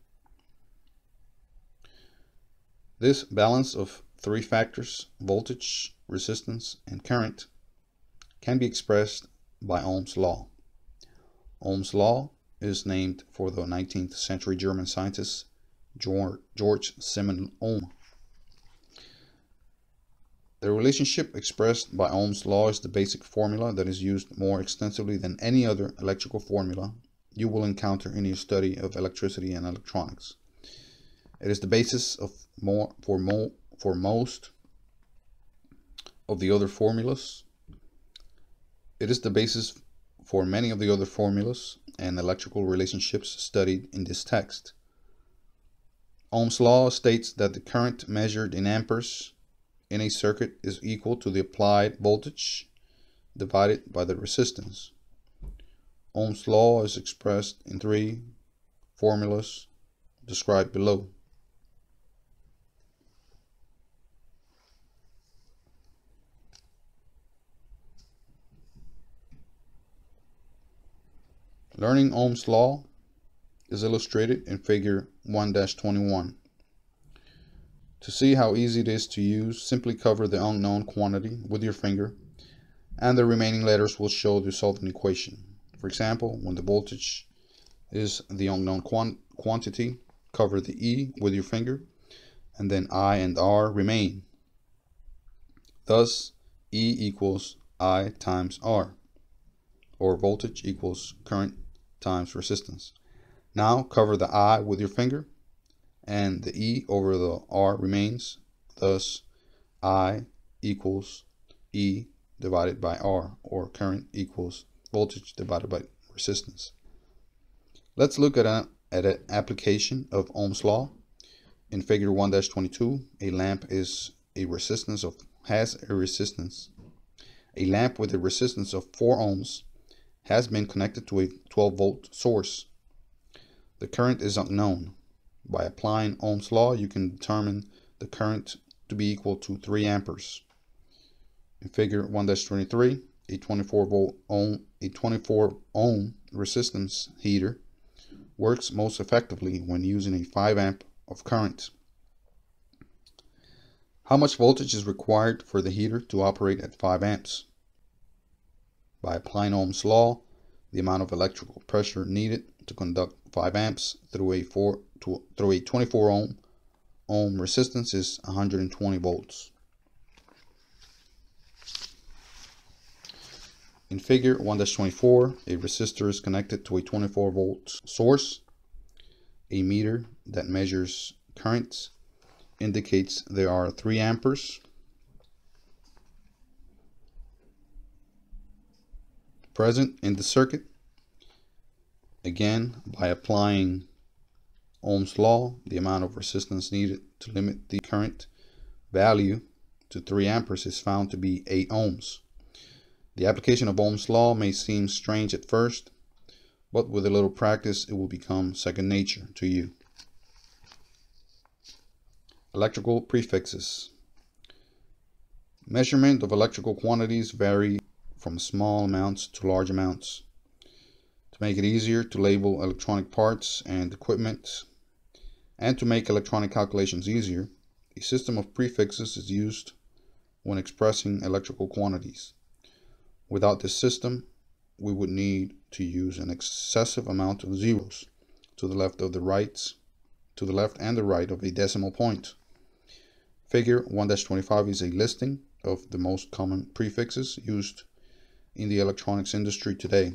This balance of three factors, voltage, resistance, and current, can be expressed by Ohm's law. Ohm's law is named for the 19th century German scientist George, Simon Ohm. The relationship expressed by Ohm's law is the basic formula that is used more extensively than any other electrical formula you will encounter in your study of electricity and electronics. It is the basis of more for mo, for most of the other formulas. It is the basis for many of the other formulas and electrical relationships studied in this text. Ohm's law states that the current measured in amperes in a circuit is equal to the applied voltage divided by the resistance. Ohm's law is expressed in three formulas described below. Learning Ohm's law is illustrated in figure 1-21. To see how easy it is to use, simply cover the unknown quantity with your finger and the remaining letters will show the resulting equation. For example, when the voltage is the unknown quant quantity, cover the E with your finger, and then I and R remain. Thus, E equals I times R, or voltage equals current times resistance. Now cover the I with your finger, and the E over the R remains. Thus, I equals E divided by R, or current equals voltage divided by resistance. Let's look at, a, at an application of Ohm's law. In figure 1-22, a lamp is a resistance of has a resistance. A lamp with a resistance of 4 ohms has been connected to a 12 volt source. The current is unknown. By applying Ohm's law, you can determine the current to be equal to 3 amperes. In figure 1-23, a 24 volt ohm, a 24 ohm resistance heater works most effectively when using a 5 amp of current. How much voltage is required for the heater to operate at 5 amps? By applying Ohm's law, the amount of electrical pressure needed to conduct 5 amps through a 4 to, through a 24 ohm ohm resistance is 120 volts. In figure 1-24, a resistor is connected to a 24 volt source. A meter that measures currents indicates there are 3 amperes present in the circuit. Again, by applying Ohm's law, the amount of resistance needed to limit the current value to 3 amperes is found to be 8 ohms. The application of Ohm's law may seem strange at first, but with a little practice it will become second nature to you. Electrical prefixes. Measurement of electrical quantities vary from small amounts to large amounts. To make it easier to label electronic parts and equipment, and to make electronic calculations easier, a system of prefixes is used when expressing electrical quantities. Without this system, we would need to use an excessive amount of zeros to the left of the right, to the left and the right of a decimal point. Figure 1-25 is a listing of the most common prefixes used in the electronics industry today.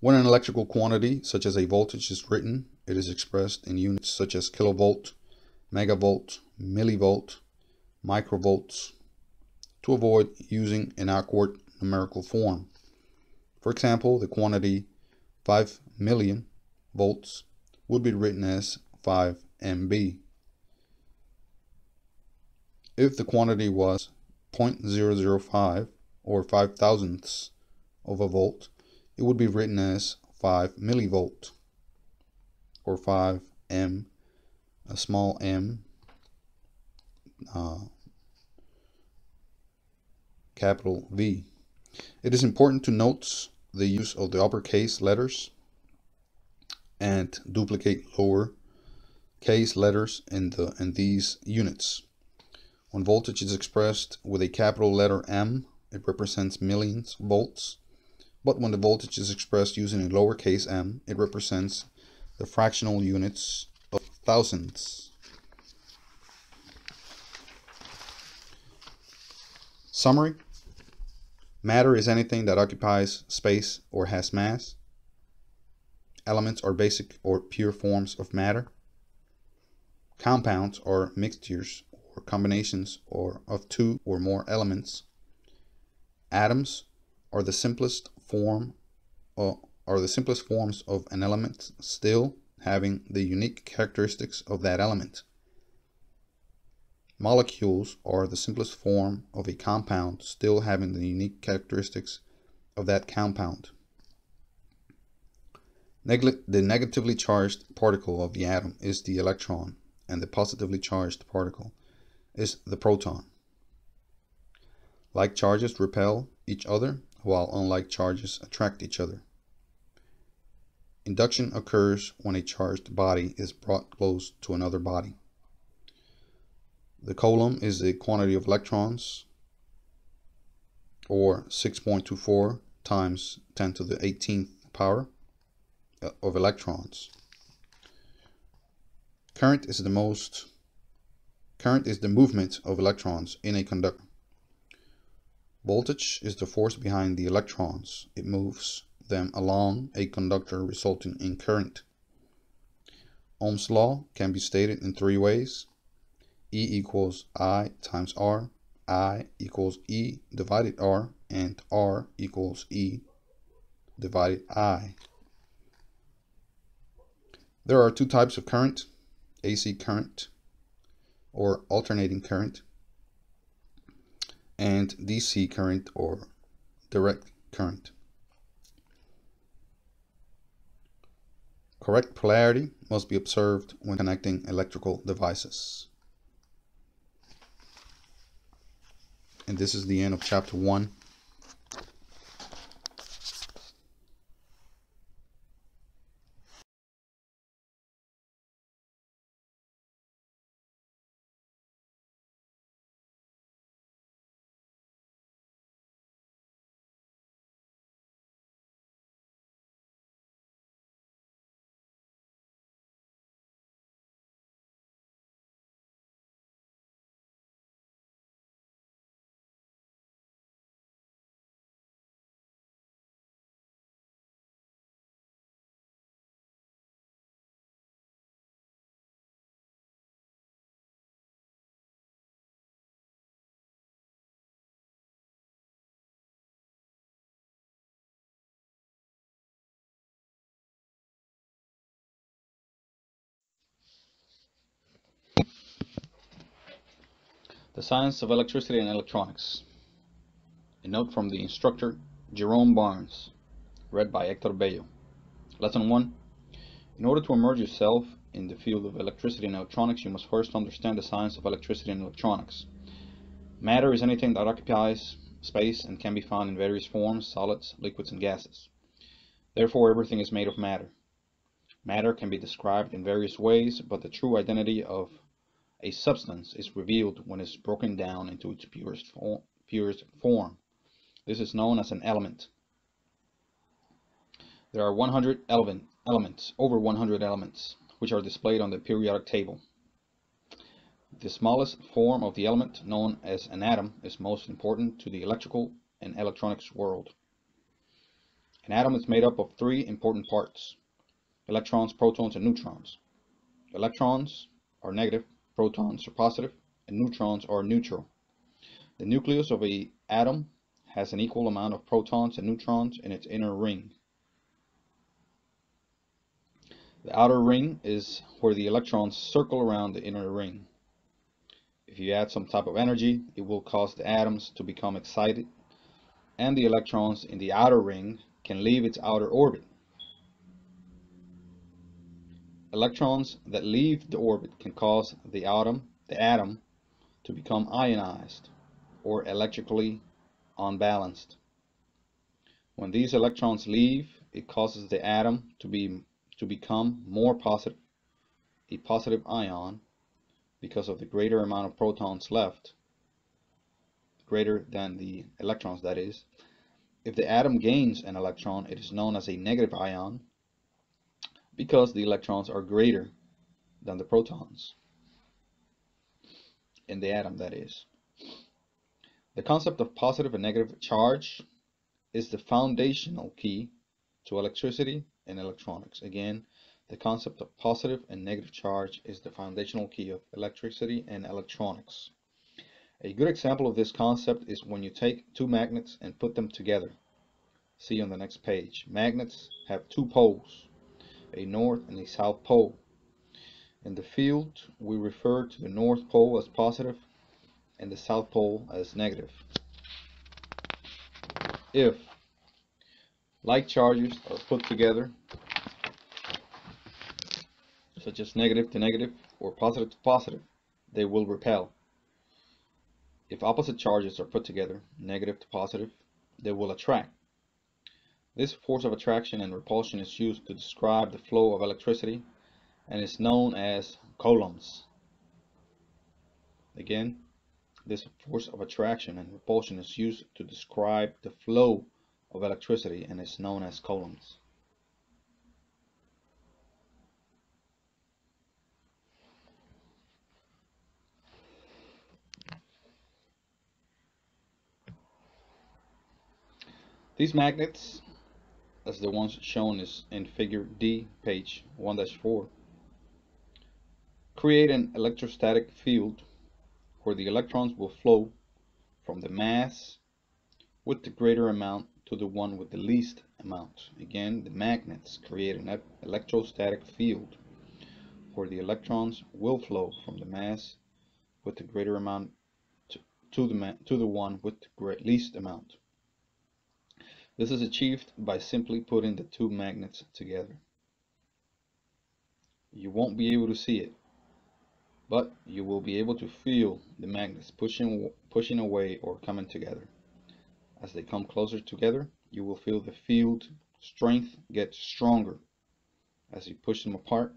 When an electrical quantity, such as a voltage, is written, it is expressed in units such as kilovolt, megavolt, millivolt, microvolts, to avoid using an awkward numerical form. For example, the quantity 5 million volts would be written as 5 MV. If the quantity was 0.005 or 5 thousandths of a volt, it would be written as 5 millivolt or 5 M, a small m, uh, capital V. It is important to note the use of the uppercase letters and duplicate lower case letters in the in these units. When voltage is expressed with a capital letter M, it represents millions volts. But when the voltage is expressed using a lowercase m, it represents the fractional units of thousands. Summary Matter is anything that occupies space or has mass. Elements are basic or pure forms of matter. Compounds are mixtures or combinations or of two or more elements. Atoms are the simplest form or uh, are the simplest forms of an element still having the unique characteristics of that element. Molecules are the simplest form of a compound still having the unique characteristics of that compound. Neg the negatively charged particle of the atom is the electron, and the positively charged particle is the proton. Like charges repel each other, while unlike charges attract each other. Induction occurs when a charged body is brought close to another body. The coulomb is the quantity of electrons, or 6.24 times 10 to the 18th power uh, of electrons. Current is the most current is the movement of electrons in a conductor. Voltage is the force behind the electrons. It moves them along a conductor resulting in current. Ohm's law can be stated in three ways. E equals I times R, I equals E divided R, and R equals E divided I. There are two types of current, AC current or alternating current and DC current or direct current. Correct polarity must be observed when connecting electrical devices. And this is the end of chapter 1. The Science of Electricity and Electronics. A note from the instructor, Jerome Barnes, read by Hector Bello. Lesson 1. In order to immerse yourself in the field of electricity and electronics, you must first understand the science of electricity and electronics. Matter is anything that occupies space and can be found in various forms, solids, liquids, and gases. Therefore, everything is made of matter. Matter can be described in various ways, but the true identity of a substance is revealed when it is broken down into its purest, form, purest form. This is known as an element. There are 100 element, elements, over 100 elements, which are displayed on the periodic table. The smallest form of the element, known as an atom, is most important to the electrical and electronics world. An atom is made up of three important parts, electrons, protons, and neutrons. Electrons are negative, protons are positive, and neutrons are neutral. The nucleus of a atom has an equal amount of protons and neutrons in its inner ring. The outer ring is where the electrons circle around the inner ring. If you add some type of energy, it will cause the atoms to become excited, and the electrons in the outer ring can leave its outer orbit. Electrons that leave the orbit can cause the atom, the atom to become ionized or electrically unbalanced. When these electrons leave, it causes the atom to be to become more positive, a positive ion, because of the greater amount of protons left, greater than the electrons that is. If the atom gains an electron, it is known as a negative ion, because the electrons are greater than the protons in the atom that is. The concept of positive and negative charge is the foundational key to electricity and electronics. Again, the concept of positive and negative charge is the foundational key of electricity and electronics. A good example of this concept is when you take two magnets and put them together. See on the next page. Magnets have two poles a north and a south pole. In the field, we refer to the north pole as positive and the south pole as negative. If like charges are put together, such as negative to negative or positive to positive, they will repel. If opposite charges are put together, negative to positive, they will attract. This force of attraction and repulsion is used to describe the flow of electricity and is known as coulombs. Again, this force of attraction and repulsion is used to describe the flow of electricity and is known as coulombs. These magnets, as the ones shown is in figure D, page 1-4, create an electrostatic field where the electrons will flow from the mass with the greater amount to the one with the least amount. Again, the magnets create an electrostatic field where the electrons will flow from the mass with the greater amount to, to the, to the one with the least amount. This is achieved by simply putting the two magnets together. You won't be able to see it, but you will be able to feel the magnets pushing, pushing away or coming together. As they come closer together, you will feel the field strength get stronger. As you push them apart,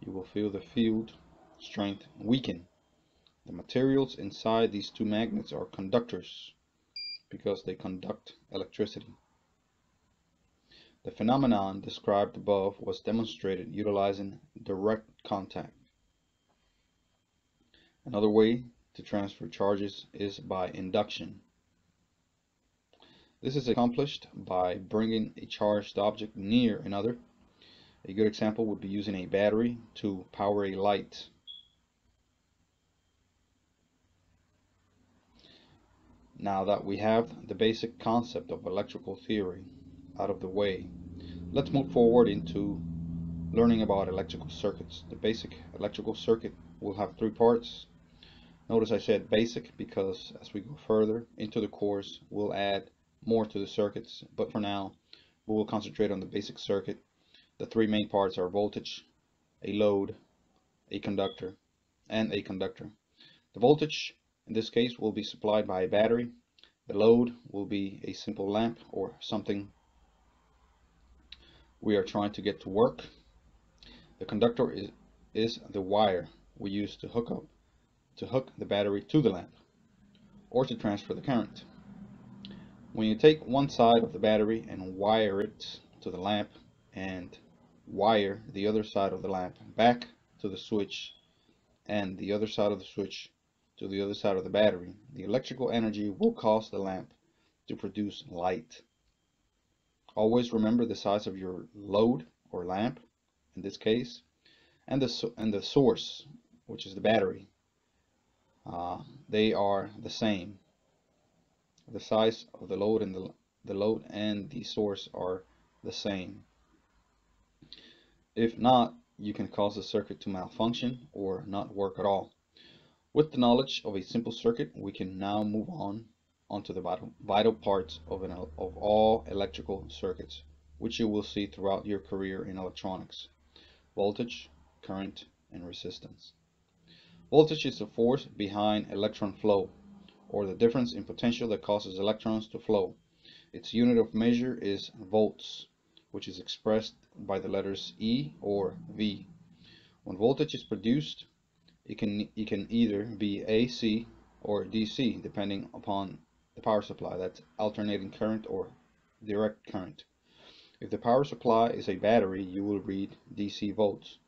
you will feel the field strength weaken. The materials inside these two magnets are conductors because they conduct electricity. The phenomenon described above was demonstrated utilizing direct contact. Another way to transfer charges is by induction. This is accomplished by bringing a charged object near another. A good example would be using a battery to power a light. Now that we have the basic concept of electrical theory, out of the way. Let's move forward into learning about electrical circuits. The basic electrical circuit will have three parts. Notice I said basic because as we go further into the course, we'll add more to the circuits. But for now, we will concentrate on the basic circuit. The three main parts are voltage, a load, a conductor, and a conductor. The voltage in this case will be supplied by a battery. The load will be a simple lamp or something we are trying to get to work. The conductor is, is the wire we use to hook up to hook the battery to the lamp or to transfer the current. When you take one side of the battery and wire it to the lamp and wire the other side of the lamp back to the switch and the other side of the switch to the other side of the battery, the electrical energy will cause the lamp to produce light. Always remember the size of your load or lamp in this case and the, and the source which is the battery. Uh, they are the same. The size of the load and the, the load and the source are the same. If not, you can cause the circuit to malfunction or not work at all. With the knowledge of a simple circuit, we can now move on onto the vital, vital parts of, an, of all electrical circuits, which you will see throughout your career in electronics. Voltage, current, and resistance. Voltage is the force behind electron flow, or the difference in potential that causes electrons to flow. Its unit of measure is volts, which is expressed by the letters E or V. When voltage is produced, it can, it can either be AC or DC, depending upon the power supply, that's alternating current or direct current. If the power supply is a battery, you will read DC volts.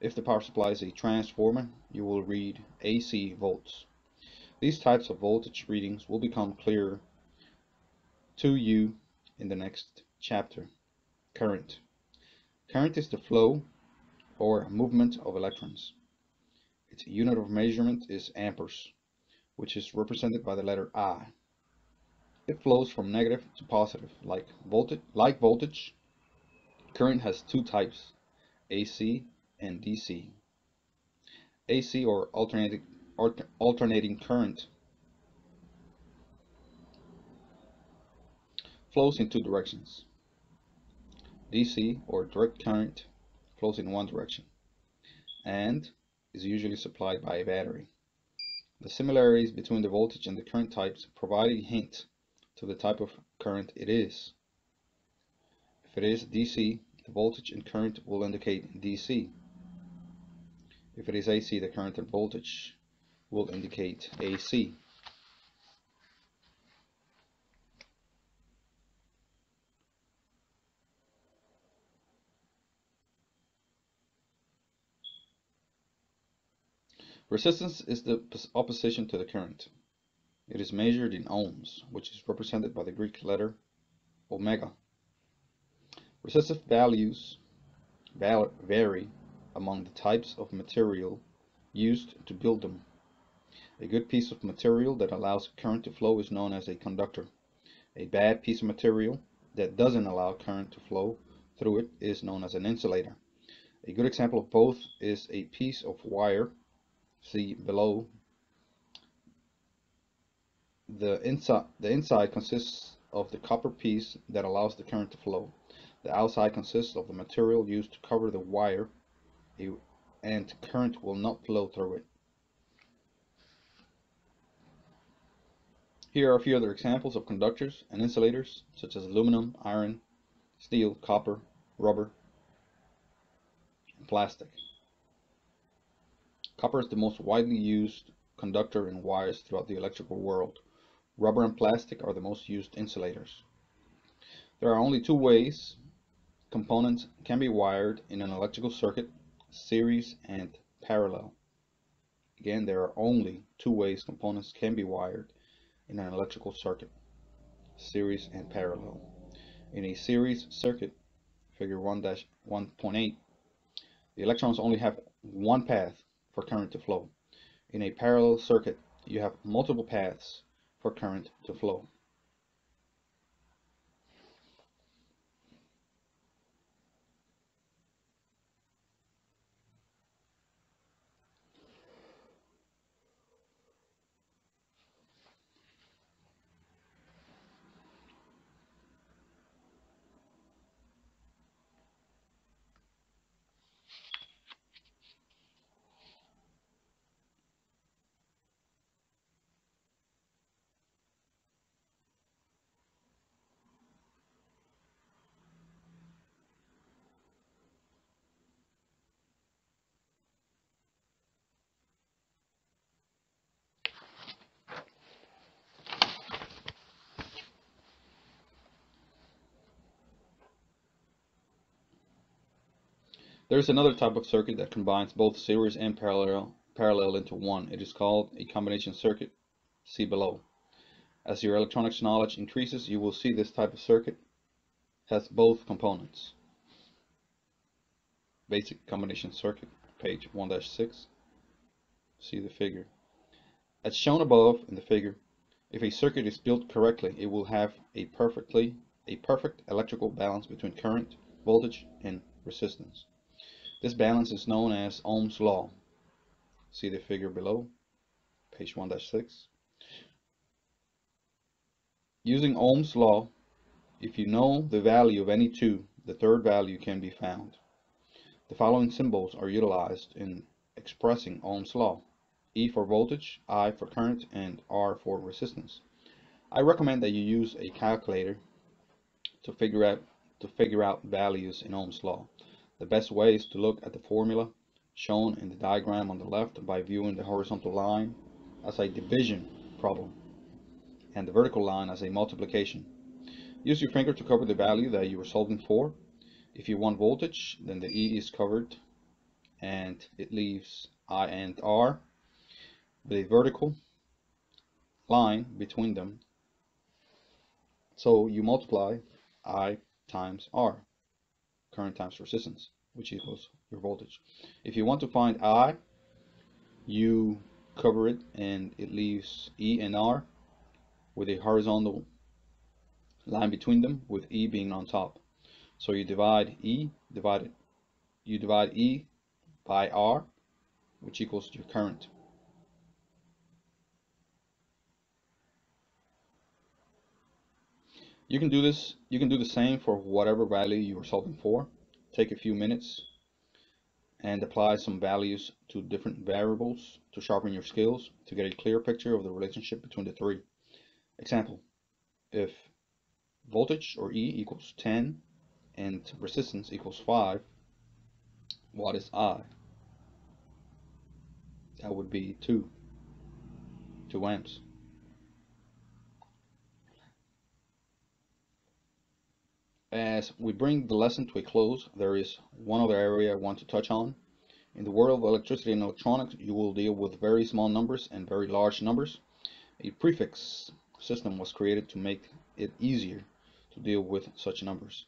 If the power supply is a transformer, you will read AC volts. These types of voltage readings will become clearer to you in the next chapter. Current. Current is the flow or movement of electrons. Its unit of measurement is amperes, which is represented by the letter I. It flows from negative to positive, like voltage. Like voltage, current has two types, AC and DC. AC or alternating alternating current flows in two directions. DC or direct current flows in one direction and is usually supplied by a battery. The similarities between the voltage and the current types provide a hint to the type of current it is. If it is DC, the voltage and current will indicate DC. If it is AC, the current and voltage will indicate AC. Resistance is the opposition to the current. It is measured in ohms, which is represented by the Greek letter omega. Resistive values vary among the types of material used to build them. A good piece of material that allows current to flow is known as a conductor. A bad piece of material that doesn't allow current to flow through it is known as an insulator. A good example of both is a piece of wire see below the inside the inside consists of the copper piece that allows the current to flow. The outside consists of the material used to cover the wire and current will not flow through it. Here are a few other examples of conductors and insulators such as aluminum iron steel copper rubber and plastic. Copper is the most widely used conductor in wires throughout the electrical world. Rubber and plastic are the most used insulators. There are only two ways components can be wired in an electrical circuit, series and parallel. Again, there are only two ways components can be wired in an electrical circuit, series and parallel. In a series circuit, figure 1-1.8, the electrons only have one path for current to flow. In a parallel circuit, you have multiple paths for current to flow. There is another type of circuit that combines both series and parallel, parallel into one. It is called a combination circuit. See below. As your electronics knowledge increases, you will see this type of circuit has both components. Basic combination circuit, page 1-6. See the figure. As shown above in the figure, if a circuit is built correctly, it will have a perfectly a perfect electrical balance between current, voltage, and resistance. This balance is known as Ohm's law. See the figure below, page 1-6. Using Ohm's law, if you know the value of any two, the third value can be found. The following symbols are utilized in expressing Ohm's law. E for voltage, I for current, and R for resistance. I recommend that you use a calculator to figure out to figure out values in Ohm's law. The best way is to look at the formula shown in the diagram on the left by viewing the horizontal line as a division problem and the vertical line as a multiplication. Use your finger to cover the value that you are solving for. If you want voltage, then the E is covered and it leaves I and R with a vertical line between them. So you multiply I times R current times resistance, which equals your voltage. If you want to find I, you cover it and it leaves E and R with a horizontal line between them with E being on top. So you divide E, divide it, you divide E by R, which equals your current. You can do this, you can do the same for whatever value you are solving for. Take a few minutes and apply some values to different variables to sharpen your skills to get a clear picture of the relationship between the three. Example, if voltage or E equals 10 and resistance equals 5, what is I? That would be 2. 2 amps. As we bring the lesson to a close, there is one other area I want to touch on. In the world of electricity and electronics, you will deal with very small numbers and very large numbers. A prefix system was created to make it easier to deal with such numbers.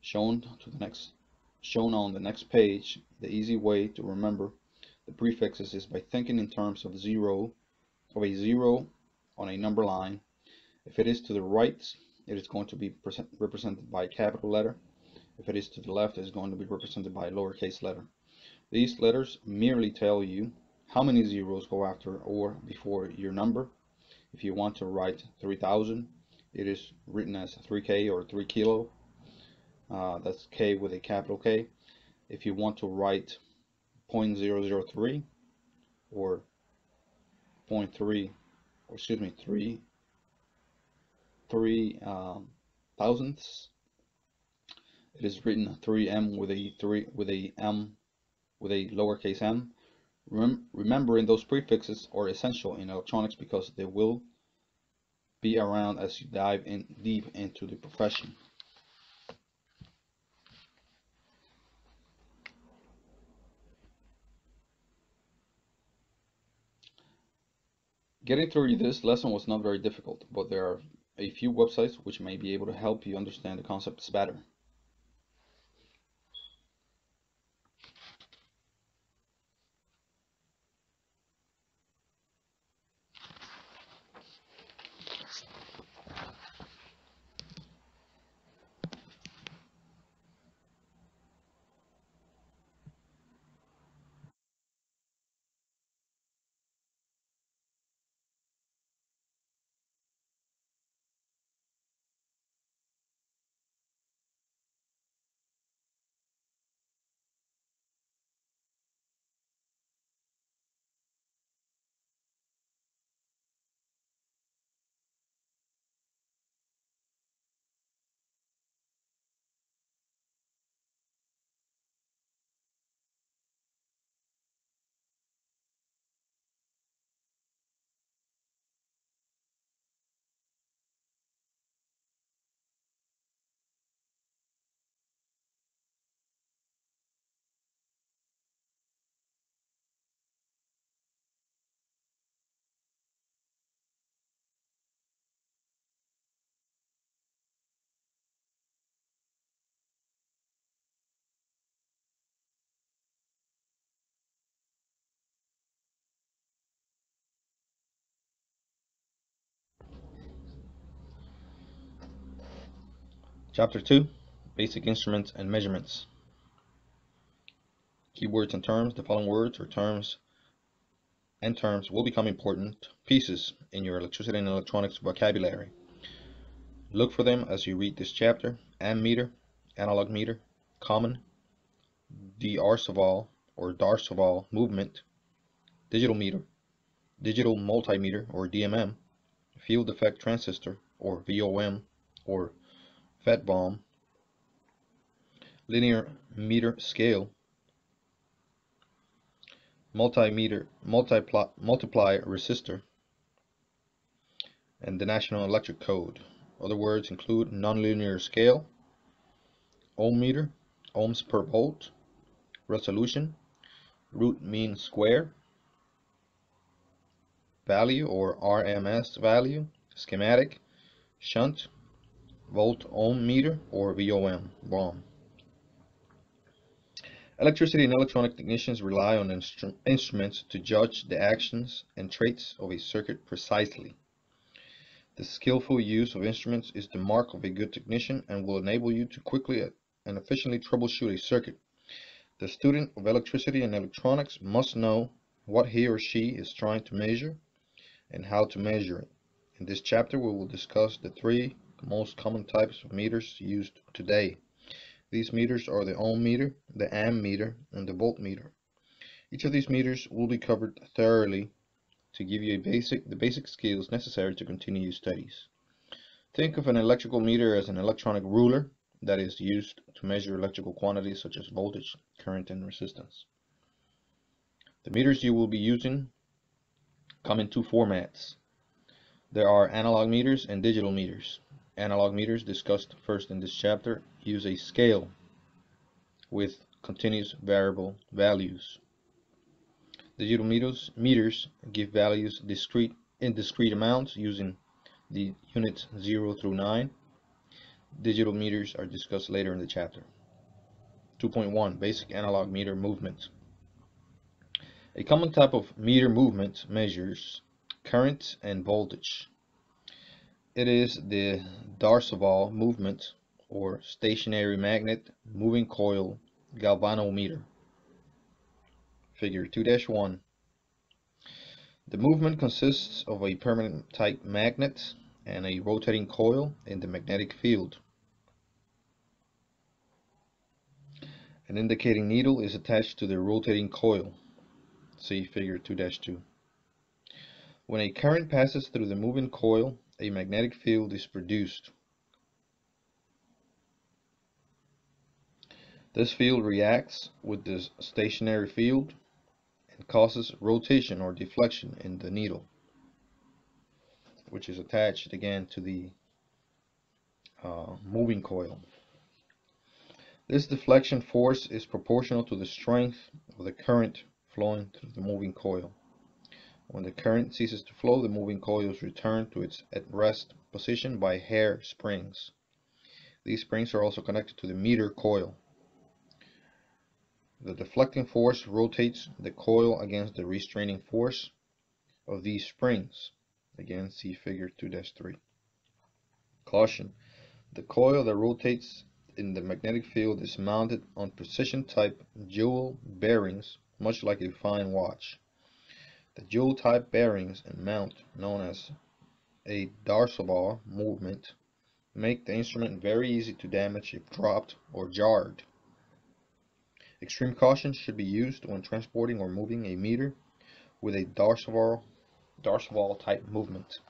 Shown to the next shown on the next page, the easy way to remember the prefixes is by thinking in terms of zero of a zero on a number line. If it is to the right, it is going to be represented by a capital letter. If it is to the left, it is going to be represented by a lowercase letter. These letters merely tell you how many zeros go after or before your number. If you want to write 3000, it is written as 3K or 3 kilo. Uh, that's K with a capital K. If you want to write 0.003 or 0.3, or excuse me, 3 three um, thousandths. It is written 3m with a three with a m with a lowercase m. Rem remembering those prefixes are essential in electronics because they will be around as you dive in deep into the profession. Getting through this lesson was not very difficult, but there are a few websites which may be able to help you understand the concepts better. Chapter 2 Basic Instruments and Measurements. Keywords and terms. The following words or terms and terms will become important pieces in your electricity and electronics vocabulary. Look for them as you read this chapter. Ammeter, analog meter, common, D'Arsonval or D'Arsonval movement, digital meter, digital multimeter or DMM, field effect transistor or VOM or FETVOM, linear meter scale, multimeter multiply, multiply resistor, and the National Electric Code. Other words include nonlinear scale, ohm meter, ohms per volt, resolution, root mean square, value or RMS value, schematic, shunt, volt ohm meter or VOM. Electricity and electronic technicians rely on instru instruments to judge the actions and traits of a circuit precisely. The skillful use of instruments is the mark of a good technician and will enable you to quickly and efficiently troubleshoot a circuit. The student of electricity and electronics must know what he or she is trying to measure and how to measure it. In this chapter we will discuss the three most common types of meters used today. These meters are the ohm meter, the ammeter, and the voltmeter. Each of these meters will be covered thoroughly to give you basic, the basic skills necessary to continue your studies. Think of an electrical meter as an electronic ruler that is used to measure electrical quantities such as voltage, current, and resistance. The meters you will be using come in two formats. There are analog meters and digital meters. Analog meters, discussed first in this chapter, use a scale with continuous variable values. Digital meters, meters give values discrete in discrete amounts using the units 0 through 9. Digital meters are discussed later in the chapter. 2.1 Basic Analog Meter Movement A common type of meter movement measures current and voltage. It is the D'Arsonval movement or stationary magnet moving coil galvanometer. Figure 2-1 The movement consists of a permanent type magnet and a rotating coil in the magnetic field. An indicating needle is attached to the rotating coil. See figure 2-2. When a current passes through the moving coil, a magnetic field is produced. This field reacts with the stationary field and causes rotation or deflection in the needle, which is attached again to the uh, moving coil. This deflection force is proportional to the strength of the current flowing through the moving coil. When the current ceases to flow, the moving coil is returned to its at rest position by hair springs. These springs are also connected to the meter coil. The deflecting force rotates the coil against the restraining force of these springs. Again, see figure 2-3. Caution. The coil that rotates in the magnetic field is mounted on precision type jewel bearings much like a fine watch. The jewel type bearings and mount known as a D'Arsonval movement make the instrument very easy to damage if dropped or jarred. Extreme caution should be used when transporting or moving a meter with a D'Arsonval, D'Arsonval type movement.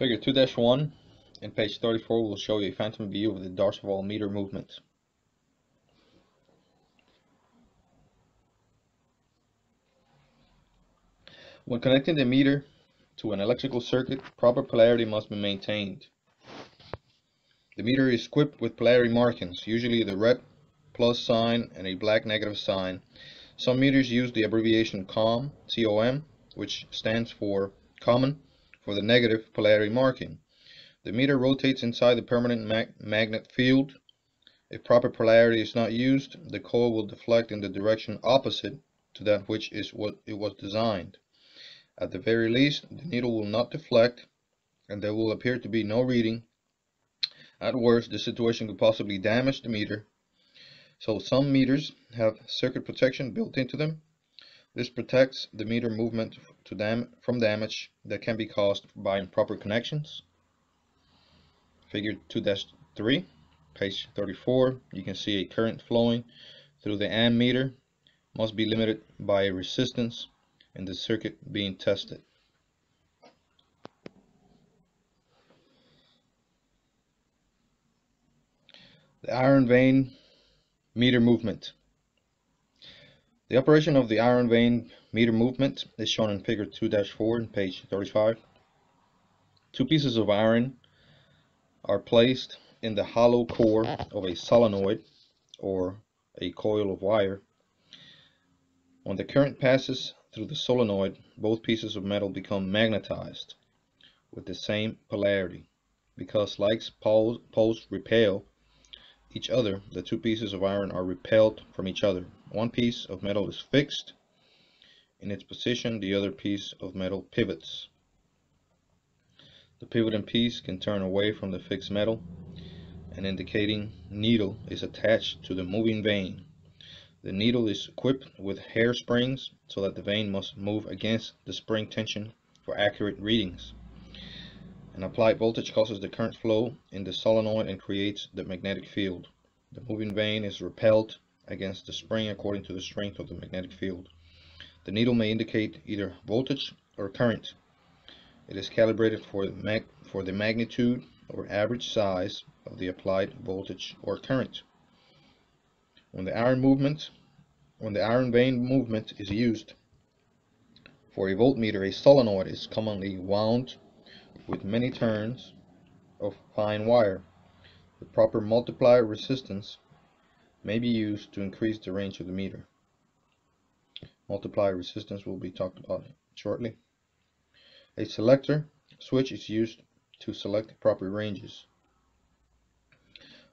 Figure 2-1 in page 34 will show you a phantom view of the D'Arsonval meter movement. When connecting the meter to an electrical circuit, proper polarity must be maintained. The meter is equipped with polarity markings, usually the red plus sign and a black negative sign. Some meters use the abbreviation COM, C-O-M, which stands for common for the negative polarity marking. The meter rotates inside the permanent mag magnet field. If proper polarity is not used, the coil will deflect in the direction opposite to that which is what it was designed. At the very least, the needle will not deflect and there will appear to be no reading. At worst, the situation could possibly damage the meter. So some meters have circuit protection built into them this protects the meter movement dam from damage that can be caused by improper connections. Figure 2-3, page 34, you can see a current flowing through the ammeter must be limited by a resistance in the circuit being tested. The iron vane meter movement. The operation of the iron vane meter movement is shown in figure 2-4 on page 35. Two pieces of iron are placed in the hollow core of a solenoid or a coil of wire. When the current passes through the solenoid, both pieces of metal become magnetized with the same polarity. Because like poles, poles repel each other, the two pieces of iron are repelled from each other. One piece of metal is fixed in its position, the other piece of metal pivots. The pivoting piece can turn away from the fixed metal. An indicating needle is attached to the moving vane. The needle is equipped with hair springs so that the vane must move against the spring tension for accurate readings. An applied voltage causes the current flow in the solenoid and creates the magnetic field. The moving vane is repelled against the spring according to the strength of the magnetic field. The needle may indicate either voltage or current. It is calibrated for the, mag for the magnitude or average size of the applied voltage or current. When the iron movement, when the iron vane movement is used for a voltmeter, a solenoid is commonly wound with many turns of fine wire. The proper multiplier resistance may be used to increase the range of the meter. Multiplier resistance will be talked about shortly. A selector switch is used to select proper ranges.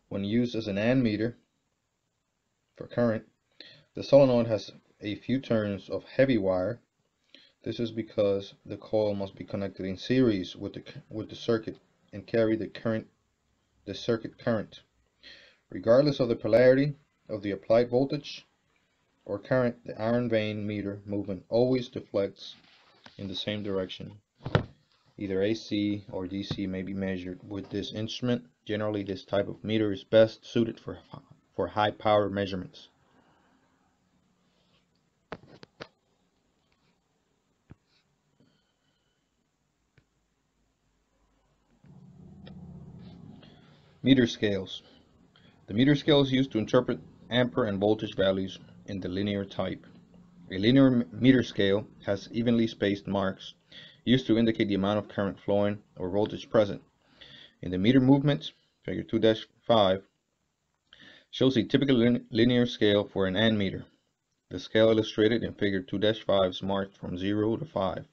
When used as an ammeter for current, the solenoid has a few turns of heavy wire. This is because the coil must be connected in series with the, with the circuit and carry the current the circuit current. Regardless of the polarity of the applied voltage or current, the iron vane meter movement always deflects in the same direction. Either AC or DC may be measured with this instrument. Generally, this type of meter is best suited for, for high power measurements. Meter scales. The meter scale is used to interpret ampere and voltage values in the linear type. A linear meter scale has evenly spaced marks used to indicate the amount of current flowing or voltage present. In the meter movement, figure 2-5 shows a typical lin linear scale for an ammeter. The scale illustrated in figure 2-5 is marked from 0 to 5,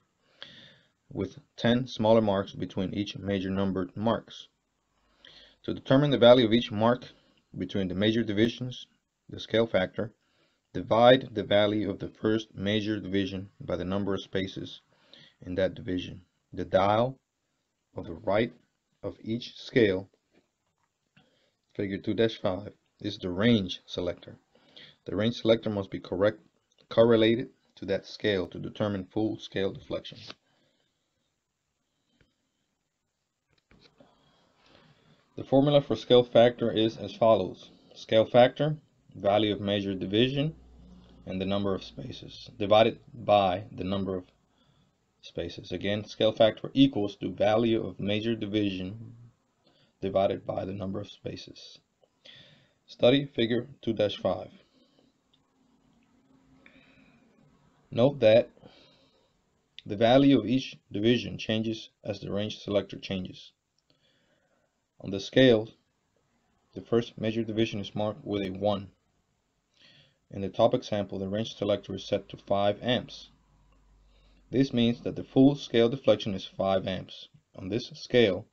with 10 smaller marks between each major numbered marks. To determine the value of each mark between the major divisions, the scale factor, divide the value of the first major division by the number of spaces in that division. The dial of the right of each scale, figure 2-5, is the range selector. The range selector must be correct correlated to that scale to determine full scale deflection. The formula for scale factor is as follows. Scale factor, value of measured division, and the number of spaces, divided by the number of spaces. Again, scale factor equals the value of measured division divided by the number of spaces. Study figure 2-5. Note that the value of each division changes as the range selector changes. On the scale, the first measured division is marked with a 1. In the top example, the range selector is set to 5 amps. This means that the full scale deflection is 5 amps. On this scale,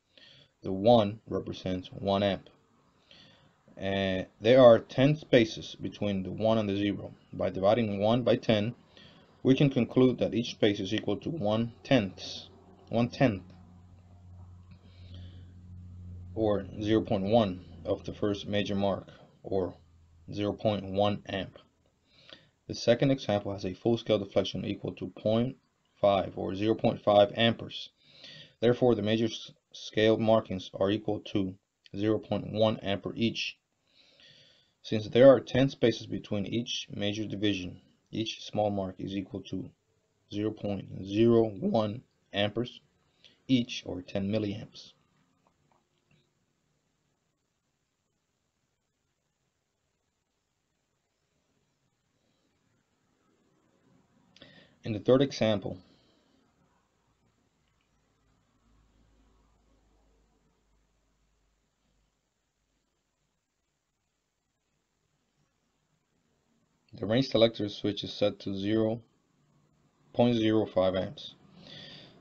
the 1 represents 1 amp. And there are 10 spaces between the 1 and the 0. By dividing 1 by 10, we can conclude that each space is equal to 1 tenth. 1 tenth or 0.1 of the first major mark or 0.1 amp. The second example has a full scale deflection equal to 0.5 or 0.5 amperes. Therefore, the major scale markings are equal to 0.1 ampere each. Since there are 10 spaces between each major division, each small mark is equal to 0.01 amperes each or 10 milliamps. In the third example, the range selector switch is set to 0 0.05 amps.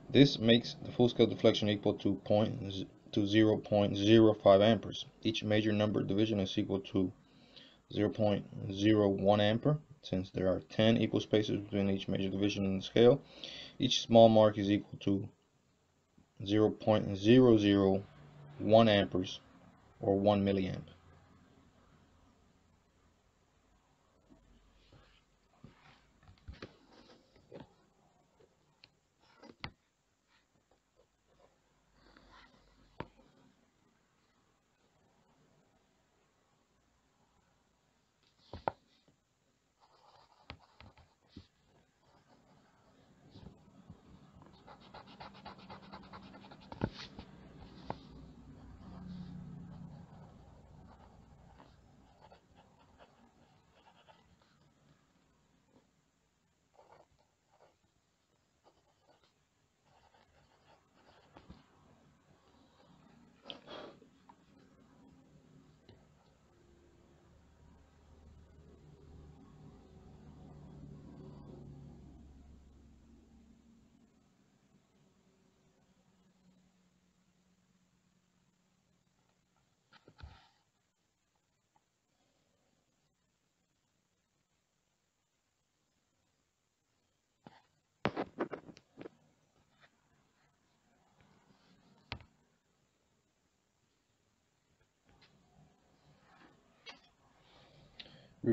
This makes the full scale deflection equal to, to 0.05 amperes. Each major number division is equal to 0.01 ampere since there are 10 equal spaces between each major division in the scale, each small mark is equal to 0.001 amperes or 1 milliamp.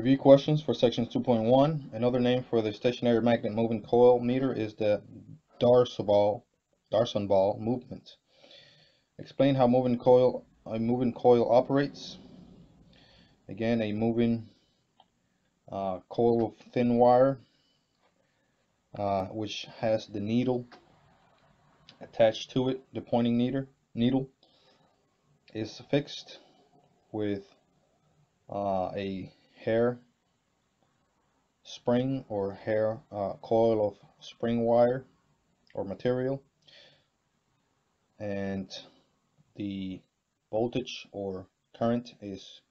Review questions for section 2.1. Another name for the stationary magnet moving coil meter is the Darsoval, Darsonval movement. Explain how moving coil a moving coil operates. Again, a moving uh, coil of thin wire uh, which has the needle attached to it, the pointing needle, needle is fixed with uh, a hair spring or hair uh, coil of spring wire or material and the voltage or current is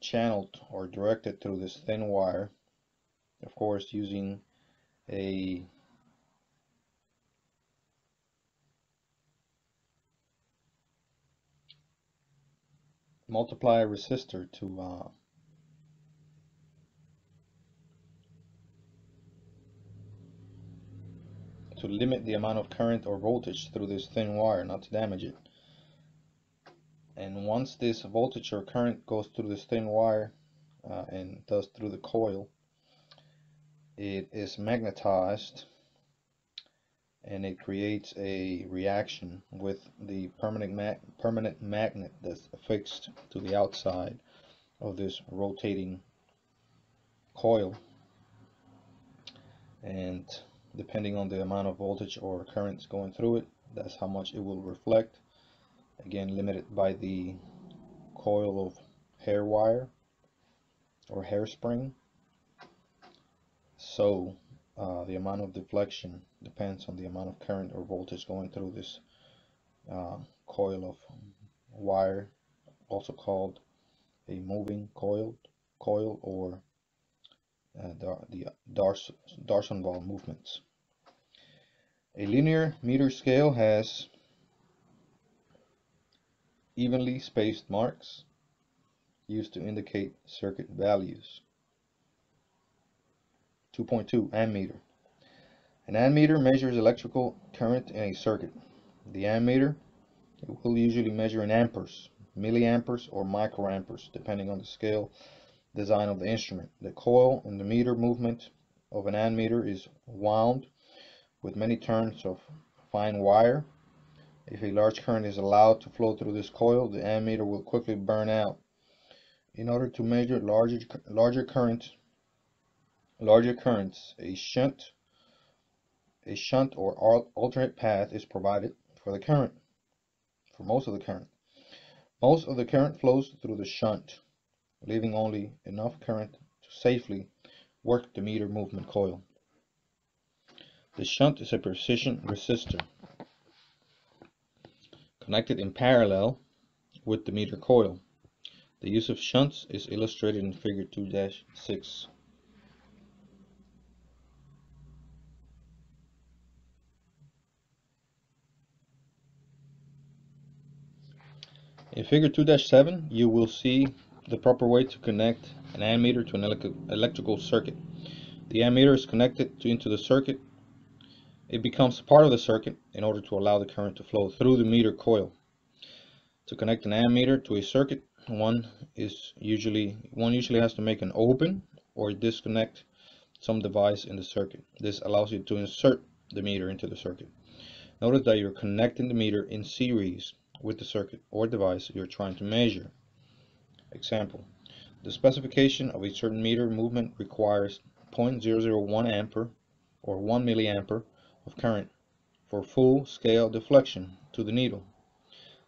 channeled or directed through this thin wire of course using a multiplier resistor to uh, to limit the amount of current or voltage through this thin wire, not to damage it. And once this voltage or current goes through this thin wire uh, and thus through the coil, it is magnetized and it creates a reaction with the permanent ma permanent magnet that's affixed to the outside of this rotating coil. And depending on the amount of voltage or currents going through it that's how much it will reflect. Again limited by the coil of hair wire or hairspring. So uh, the amount of deflection depends on the amount of current or voltage going through this uh, coil of wire also called a moving coil coil or uh, the Dars Darsonval movements. A linear meter scale has evenly spaced marks used to indicate circuit values. 2.2 ammeter. An ammeter measures electrical current in a circuit. The ammeter will usually measure in amperes, milliamperes, or microamperes, depending on the scale design of the instrument. The coil in the meter movement of an ammeter is wound with many turns of fine wire. If a large current is allowed to flow through this coil, the ammeter will quickly burn out. In order to measure larger, larger current larger currents, a shunt, a shunt or alternate path is provided for the current, for most of the current. Most of the current flows through the shunt, leaving only enough current to safely work the meter movement coil. The shunt is a precision resistor connected in parallel with the meter coil. The use of shunts is illustrated in figure 2-6. In figure 2-7 you will see the proper way to connect an ammeter to an electrical circuit. The ammeter is connected to, into the circuit. It becomes part of the circuit in order to allow the current to flow through the meter coil. To connect an ammeter to a circuit, one is usually one usually has to make an open or disconnect some device in the circuit. This allows you to insert the meter into the circuit. Notice that you're connecting the meter in series with the circuit or device you're trying to measure. Example, the specification of a certain meter movement requires 0.001 ampere or 1 milliampere of current for full scale deflection to the needle.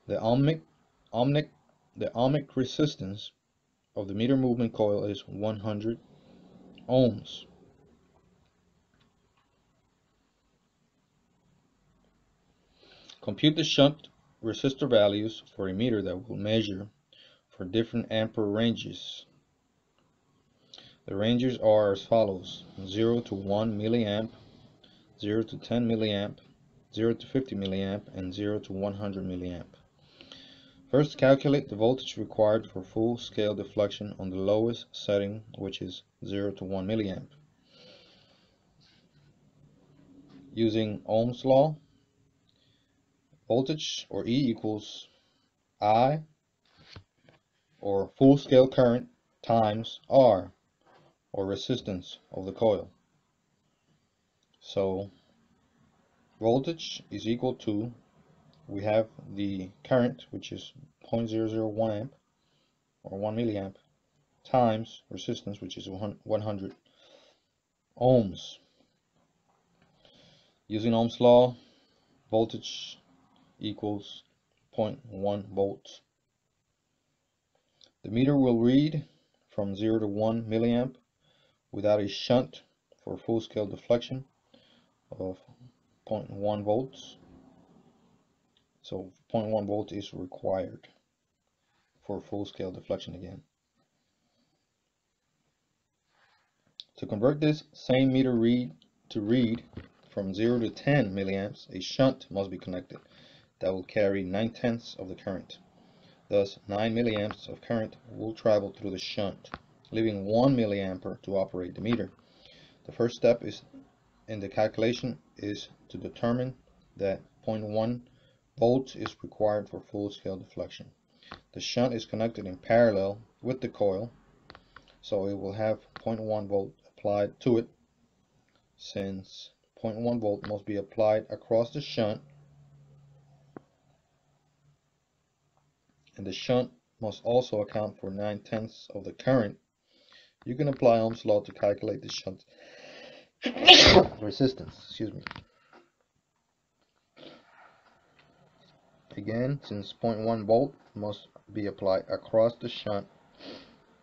The ohmic, ohmic, the ohmic resistance of the meter movement coil is 100 ohms. Compute the shunt resistor values for a meter that will measure for different ampere ranges. The ranges are as follows 0 to 1 milliamp, 0 to 10 milliamp, 0 to 50 milliamp, and 0 to 100 milliamp. First calculate the voltage required for full scale deflection on the lowest setting which is 0 to 1 milliamp. Using Ohm's law voltage or E equals I or full scale current times R or resistance of the coil. So voltage is equal to we have the current which is 0.001 amp or 1 milliamp times resistance which is 100 ohms using Ohm's law voltage equals 0.1 volts. The meter will read from 0 to 1 milliamp without a shunt for full scale deflection of 0.1 volts. So 0.1 volt is required for full scale deflection again. To convert this same meter read to read from 0 to 10 milliamps a shunt must be connected that will carry 9 tenths of the current thus 9 milliamps of current will travel through the shunt leaving 1 milliampere to operate the meter the first step is in the calculation is to determine that 0.1 volts is required for full-scale deflection. The shunt is connected in parallel with the coil, so it will have 0.1 volt applied to it. Since 0.1 volt must be applied across the shunt, and the shunt must also account for 9 tenths of the current, you can apply Ohm's law to calculate the shunt [COUGHS] resistance, excuse me. Again, since 0.1 volt must be applied across the shunt,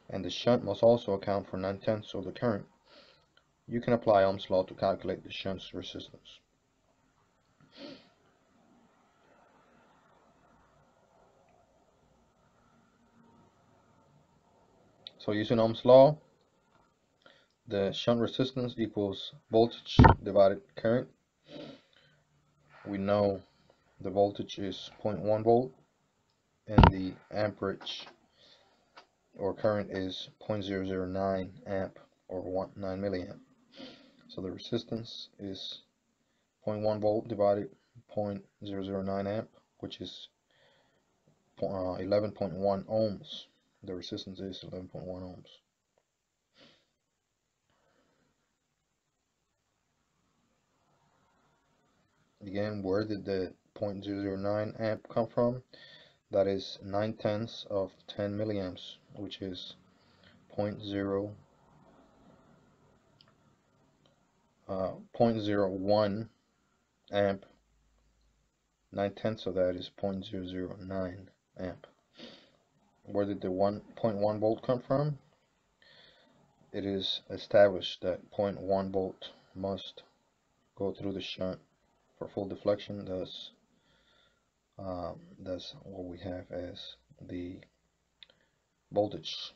and the shunt must also account for 9 tenths of the current, you can apply Ohm's law to calculate the shunt's resistance. So using Ohm's law, the shunt resistance equals voltage divided current. We know the voltage is 0.1 volt and the amperage or current is 0.009 amp or 1, 9 milliamp. So the resistance is 0.1 volt divided 0.009 amp, which is 11.1 uh, ohms. The resistance is 11.1 ohms. Again, where did the 0.009 amp come from? That is 9 tenths of 10 milliamps, which is 0.0 uh, 0.01 amp. 9 tenths of that is 0.009 amp. Where did the 1.1 volt come from? It is established that 0.1 volt must go through the shunt for full deflection thus um, that's what we have as the voltage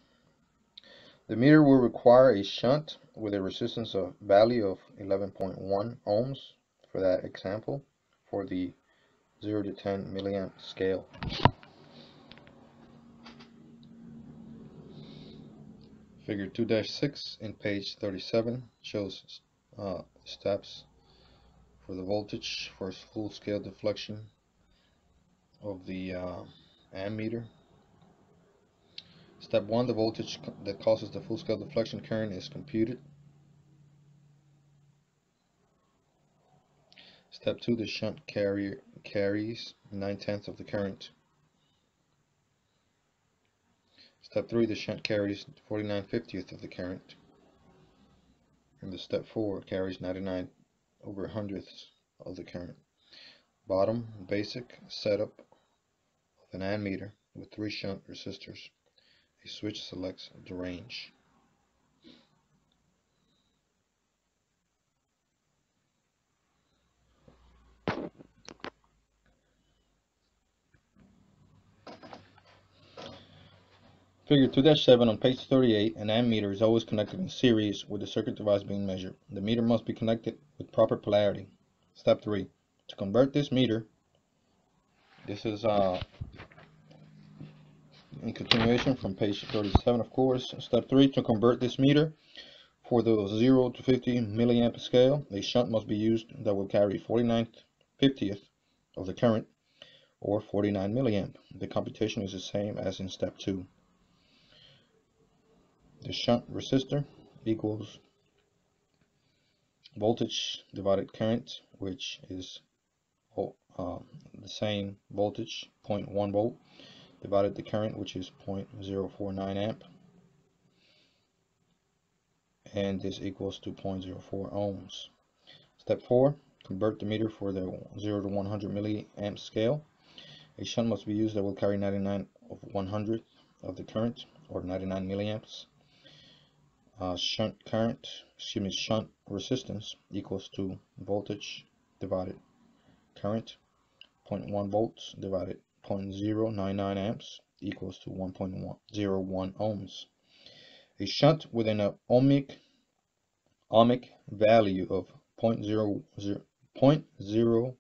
the meter will require a shunt with a resistance of value of 11.1 ohms for that example for the 0 to 10 milliamp scale figure 2-6 in page 37 shows uh, steps for the voltage for full scale deflection of the uh, ammeter. Step 1, the voltage that causes the full scale deflection current is computed. Step 2, the shunt carrier carries 9 tenths of the current. Step 3, the shunt carries 49 50th of the current. And the step 4 carries 99 over hundredths of the current. Bottom, basic setup of an ammeter with three shunt resistors. A switch selects the range. Figure 2-7 on page 38, an ammeter is always connected in series with the circuit device being measured. The meter must be connected with proper polarity. Step 3. To convert this meter, this is uh, in continuation from page 37 of course. Step 3. To convert this meter for the 0 to 50 milliamp scale, a shunt must be used that will carry 49 50th of the current or 49 milliamp. The computation is the same as in step 2. The shunt resistor equals voltage divided current, which is uh, the same voltage, 0.1 volt, divided the current, which is 0.049 amp, and this equals to 0.04 ohms. Step 4, convert the meter for the 0 to 100 milliamp scale. A shunt must be used that will carry 99 of 100 of the current, or 99 milliamps. Uh, shunt current, excuse me, shunt resistance equals to voltage divided current 0.1 volts divided 0.099 amps equals to 1.01 ohms. A shunt with an ohmic ohmic value of 0.0, 0.0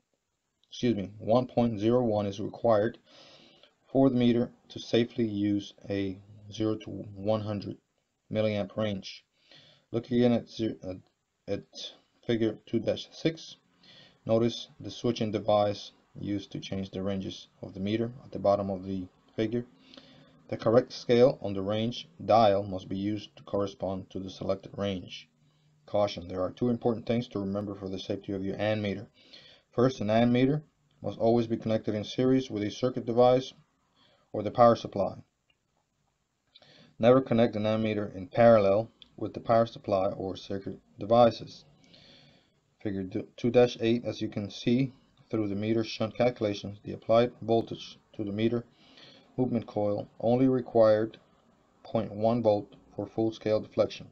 excuse me 1.01 is required for the meter to safely use a 0 to 100 milliamp range. Looking again at, at, at figure 2-6, notice the switching device used to change the ranges of the meter at the bottom of the figure. The correct scale on the range dial must be used to correspond to the selected range. Caution, there are two important things to remember for the safety of your ammeter. First, an ammeter must always be connected in series with a circuit device or the power supply. Never connect an ammeter in parallel with the power supply or circuit devices. Figure 2-8, as you can see, through the meter shunt calculations, the applied voltage to the meter movement coil only required 0.1 volt for full-scale deflection.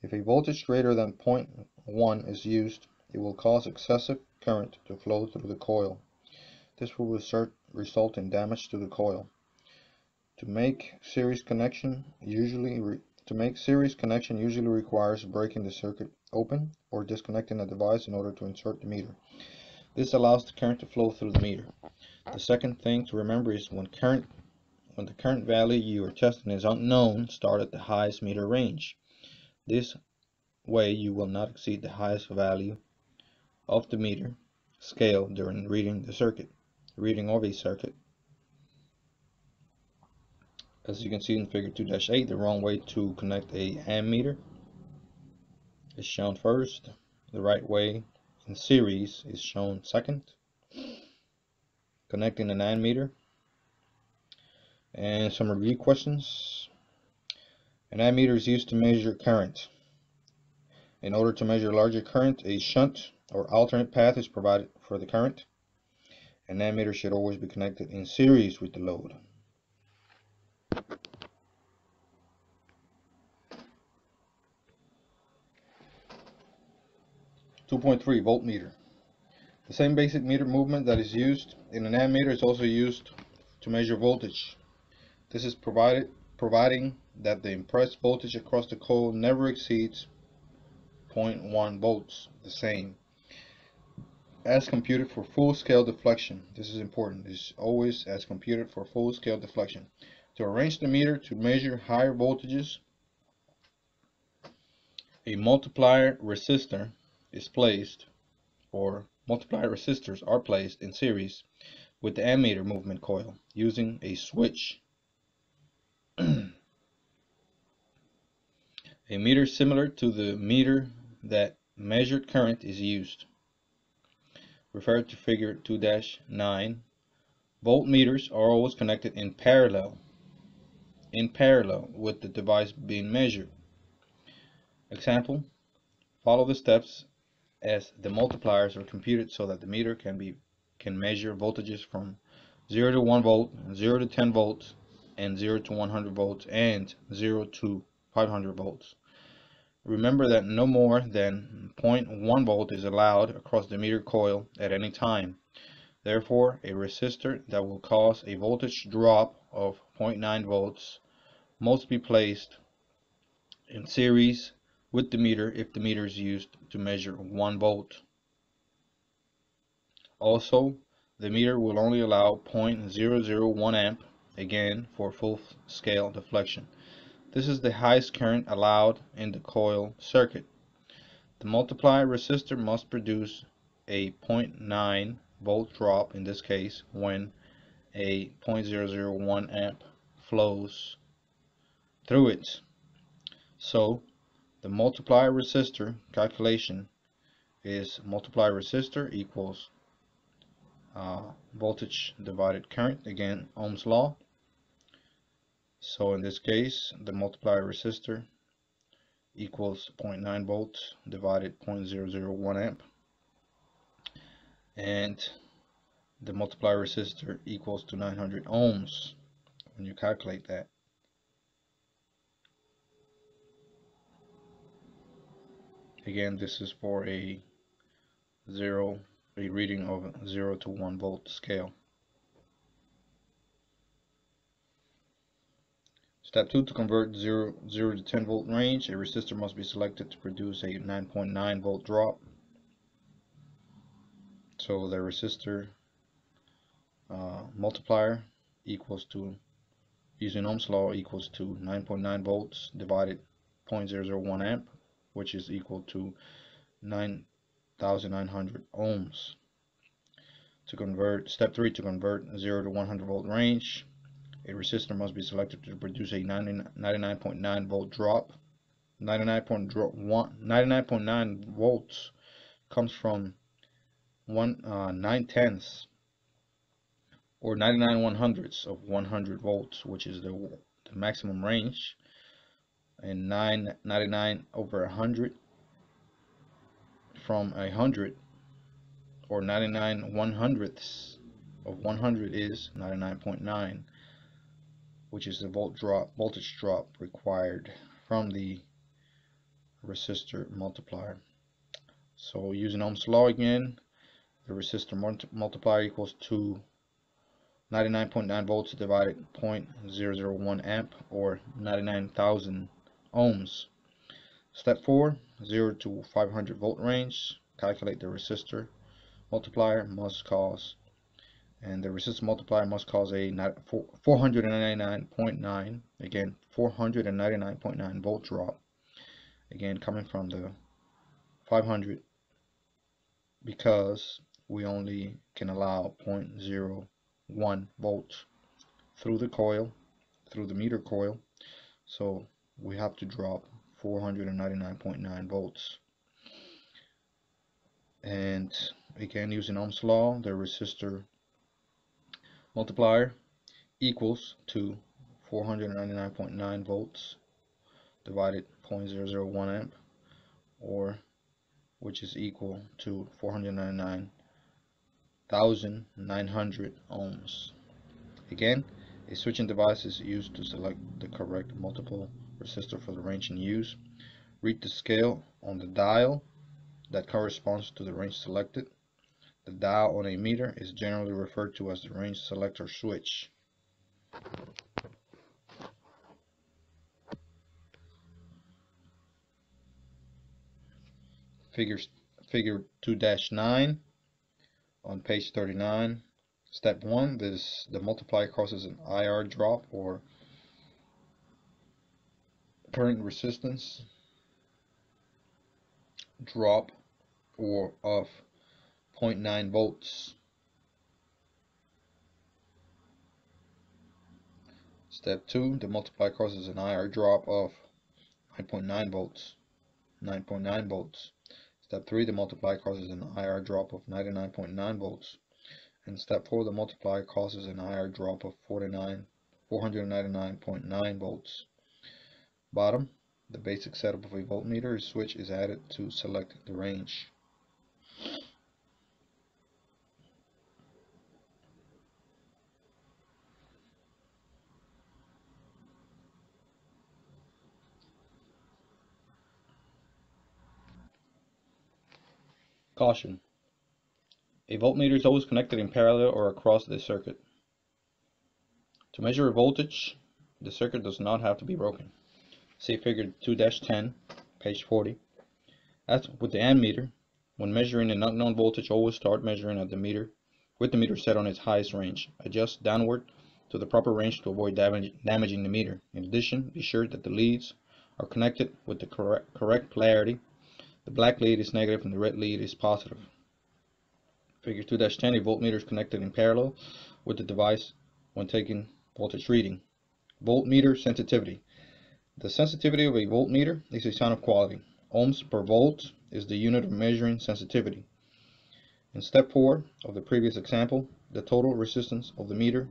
If a voltage greater than 0.1 is used, it will cause excessive current to flow through the coil. This will result in damage to the coil. To make series connection usually to make series connection usually requires breaking the circuit open or disconnecting a device in order to insert the meter. This allows the current to flow through the meter. The second thing to remember is when current when the current value you are testing is unknown, start at the highest meter range. This way you will not exceed the highest value of the meter scale during reading the circuit, reading of a circuit. As you can see in figure 2-8, the wrong way to connect a ammeter is shown first. The right way in series is shown second. Connecting an ammeter. And some review questions. An ammeter is used to measure current. In order to measure larger current, a shunt or alternate path is provided for the current. An ammeter should always be connected in series with the load. 2.3 voltmeter. The same basic meter movement that is used in an ammeter is also used to measure voltage. This is provided providing that the impressed voltage across the coil never exceeds 0.1 volts, the same as computed for full scale deflection. This is important. Is always as computed for full scale deflection. To arrange the meter to measure higher voltages, a multiplier resistor is placed or multiplier resistors are placed in series with the ammeter movement coil using a switch. [CLEARS THROAT] a meter similar to the meter that measured current is used. Refer to figure 2-9. Voltmeters are always connected in parallel in parallel with the device being measured. Example, follow the steps as the multipliers are computed so that the meter can be can measure voltages from 0 to 1 volt, 0 to 10 volts, and 0 to 100 volts, and 0 to 500 volts. Remember that no more than 0.1 volt is allowed across the meter coil at any time. Therefore, a resistor that will cause a voltage drop of 0.9 volts must be placed in series with the meter if the meter is used to measure 1 volt. Also, the meter will only allow 0.001 amp, again for full scale deflection. This is the highest current allowed in the coil circuit. The multiplier resistor must produce a 0.9 volt drop in this case when a 0.001 amp flows through it. So the multiplier resistor calculation is multiplier resistor equals uh, voltage divided current, again Ohm's law. So in this case, the multiplier resistor equals 0.9 volts divided 0.001 amp and the multiplier resistor equals to 900 ohms when you calculate that. Again, this is for a zero, a reading of 0 to 1 volt scale. Step 2 to convert 0, 0 to 10 volt range, a resistor must be selected to produce a 9.9 volt drop. So the resistor uh, multiplier equals to, using Ohm's law, equals to 9.9 volts divided 0.001 amp, which is equal to 9,900 ohms. To convert, step 3, to convert 0 to 100 volt range, a resistor must be selected to produce a 99.9 volt drop. 99.9 volts comes from one uh, 9 tenths or 99 one hundredths of 100 volts which is the, the maximum range and 9 99 over 100 from a hundred or 99 one hundredths of 100 is 99.9 which is the volt drop voltage drop required from the resistor multiplier. So using Ohm's law again the resistor multiplier equals to 99.9 volts divided 0.001 amp or 99,000 ohms. Step 4, 0 to 500 volt range. Calculate the resistor multiplier must cause and the resistor multiplier must cause a 499.9 again 499.9 volt drop again coming from the 500 because we only can allow 0.01 volts through the coil through the meter coil so we have to drop 499.9 volts and again using Ohm's law the resistor multiplier equals to 499.9 volts divided 0.001 amp or which is equal to 499,900 ohms. Again, a switching device is used to select the correct multiple resistor for the range in use. Read the scale on the dial that corresponds to the range selected. The dial on a meter is generally referred to as the range selector switch. Figure, figure 2-9 on page 39. Step 1, this the multiplier causes an IR drop or current resistance drop or of 0.9 volts. Step 2, the multiplier causes an IR drop of 9.9 volts. 9.9 volts. Step 3, the multiplier causes an IR drop of 99.9 volts. And step 4, the multiplier causes an IR drop of 49, 499.9 volts. Bottom, the basic setup of a voltmeter switch is added to select the range. Caution. A voltmeter is always connected in parallel or across the circuit. To measure a voltage, the circuit does not have to be broken. See figure 2-10, page 40. As with the ammeter, when measuring an unknown voltage, always start measuring at the meter with the meter set on its highest range. Adjust downward to the proper range to avoid damage, damaging the meter. In addition, be sure that the leads are connected with the correct, correct polarity the black lead is negative and the red lead is positive. Figure 2-10, a voltmeter is connected in parallel with the device when taking voltage reading. Voltmeter sensitivity. The sensitivity of a voltmeter is a sign of quality. Ohms per volt is the unit of measuring sensitivity. In step 4 of the previous example, the total resistance of the meter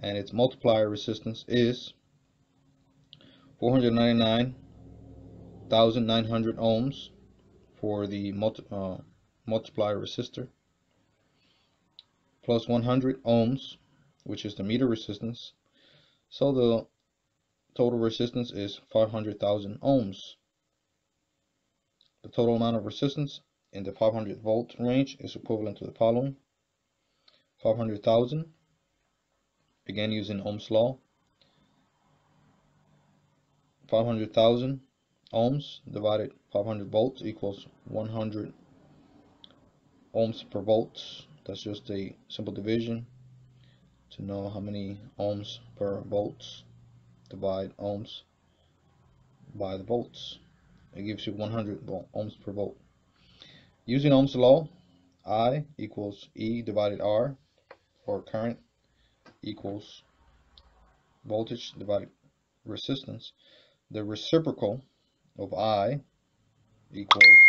and its multiplier resistance is 499,900 ohms for the multi, uh, multiplier resistor plus 100 ohms which is the meter resistance so the total resistance is 500,000 ohms. The total amount of resistance in the 500 volt range is equivalent to the following. 500,000 again using Ohm's law. 500,000 ohms divided 500 volts equals 100 ohms per volt. That's just a simple division to know how many ohms per volts divide ohms by the volts it gives you 100 ohms per volt using Ohm's law I equals E divided R or current equals voltage divided resistance the reciprocal of I equals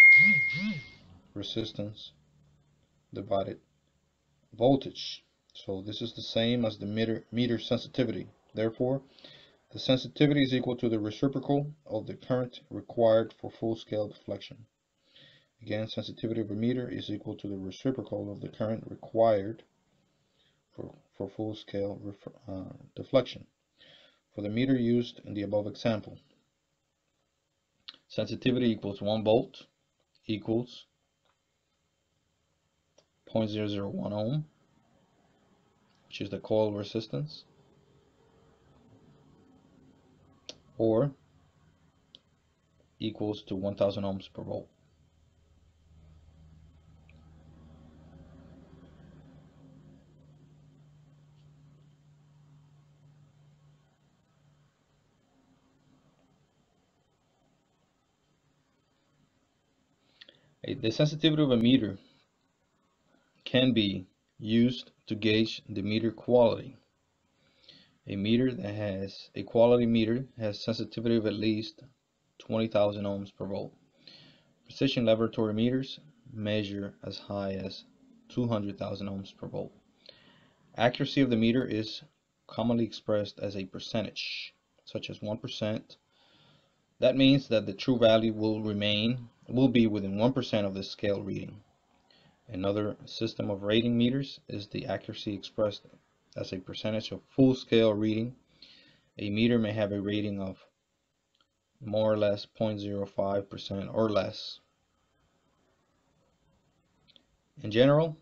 resistance divided voltage. So this is the same as the meter, meter sensitivity. Therefore, the sensitivity is equal to the reciprocal of the current required for full-scale deflection. Again, sensitivity of a meter is equal to the reciprocal of the current required for, for full-scale uh, deflection. For the meter used in the above example, sensitivity equals 1 volt equals 0.001 ohm which is the coil resistance or equals to 1000 ohms per volt The sensitivity of a meter can be used to gauge the meter quality. A meter that has a quality meter has sensitivity of at least 20,000 ohms per volt. Precision laboratory meters measure as high as 200,000 ohms per volt. Accuracy of the meter is commonly expressed as a percentage, such as 1%. That means that the true value will remain will be within 1% of the scale reading. Another system of rating meters is the accuracy expressed as a percentage of full scale reading. A meter may have a rating of more or less 0.05% or less. In general,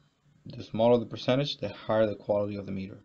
the smaller the percentage, the higher the quality of the meter.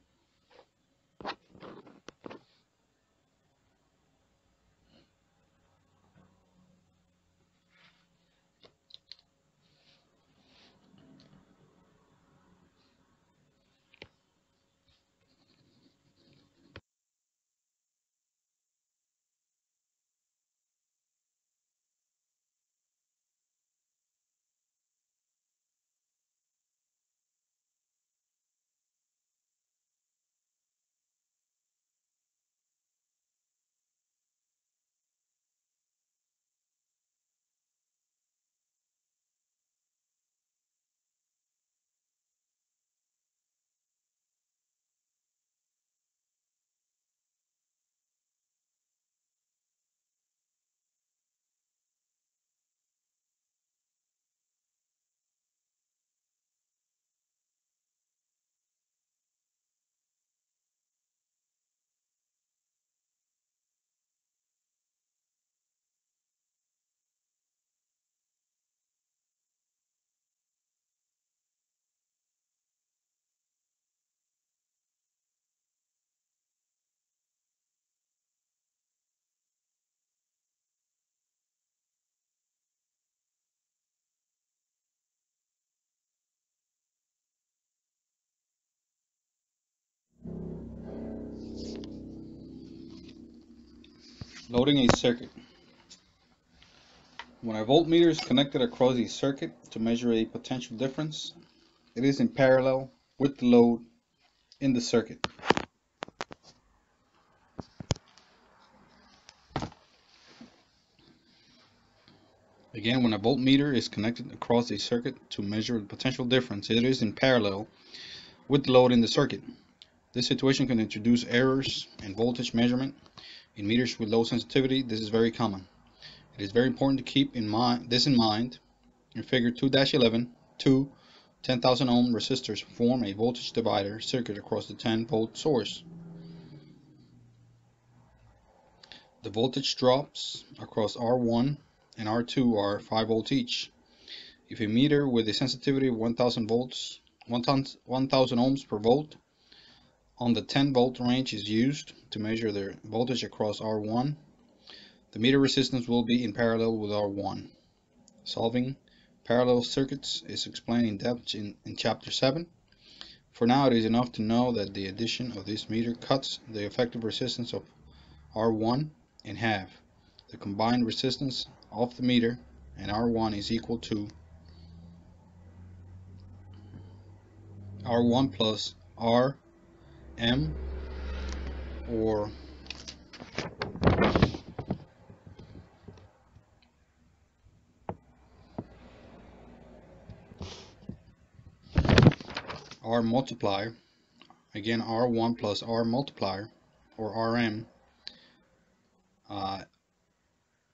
Loading a circuit. When a voltmeter is connected across a circuit to measure a potential difference, it is in parallel with the load in the circuit. Again, when a voltmeter is connected across a circuit to measure the potential difference, it is in parallel with the load in the circuit. This situation can introduce errors in voltage measurement in meters with low sensitivity, this is very common. It is very important to keep in mind this in mind. In figure 2-11, two 10,000 ohm resistors form a voltage divider circuit across the 10 volt source. The voltage drops across R1 and R2 are 5 volts each. If a meter with a sensitivity of 1000 volts 1000 ohms per volt on the 10 volt range is used to measure the voltage across R1, the meter resistance will be in parallel with R1. Solving parallel circuits is explained in depth in, in chapter 7. For now it is enough to know that the addition of this meter cuts the effective resistance of R1 in half. The combined resistance of the meter and R1 is equal to R1 plus RM or R multiplier. Again R1 plus R multiplier or RM uh,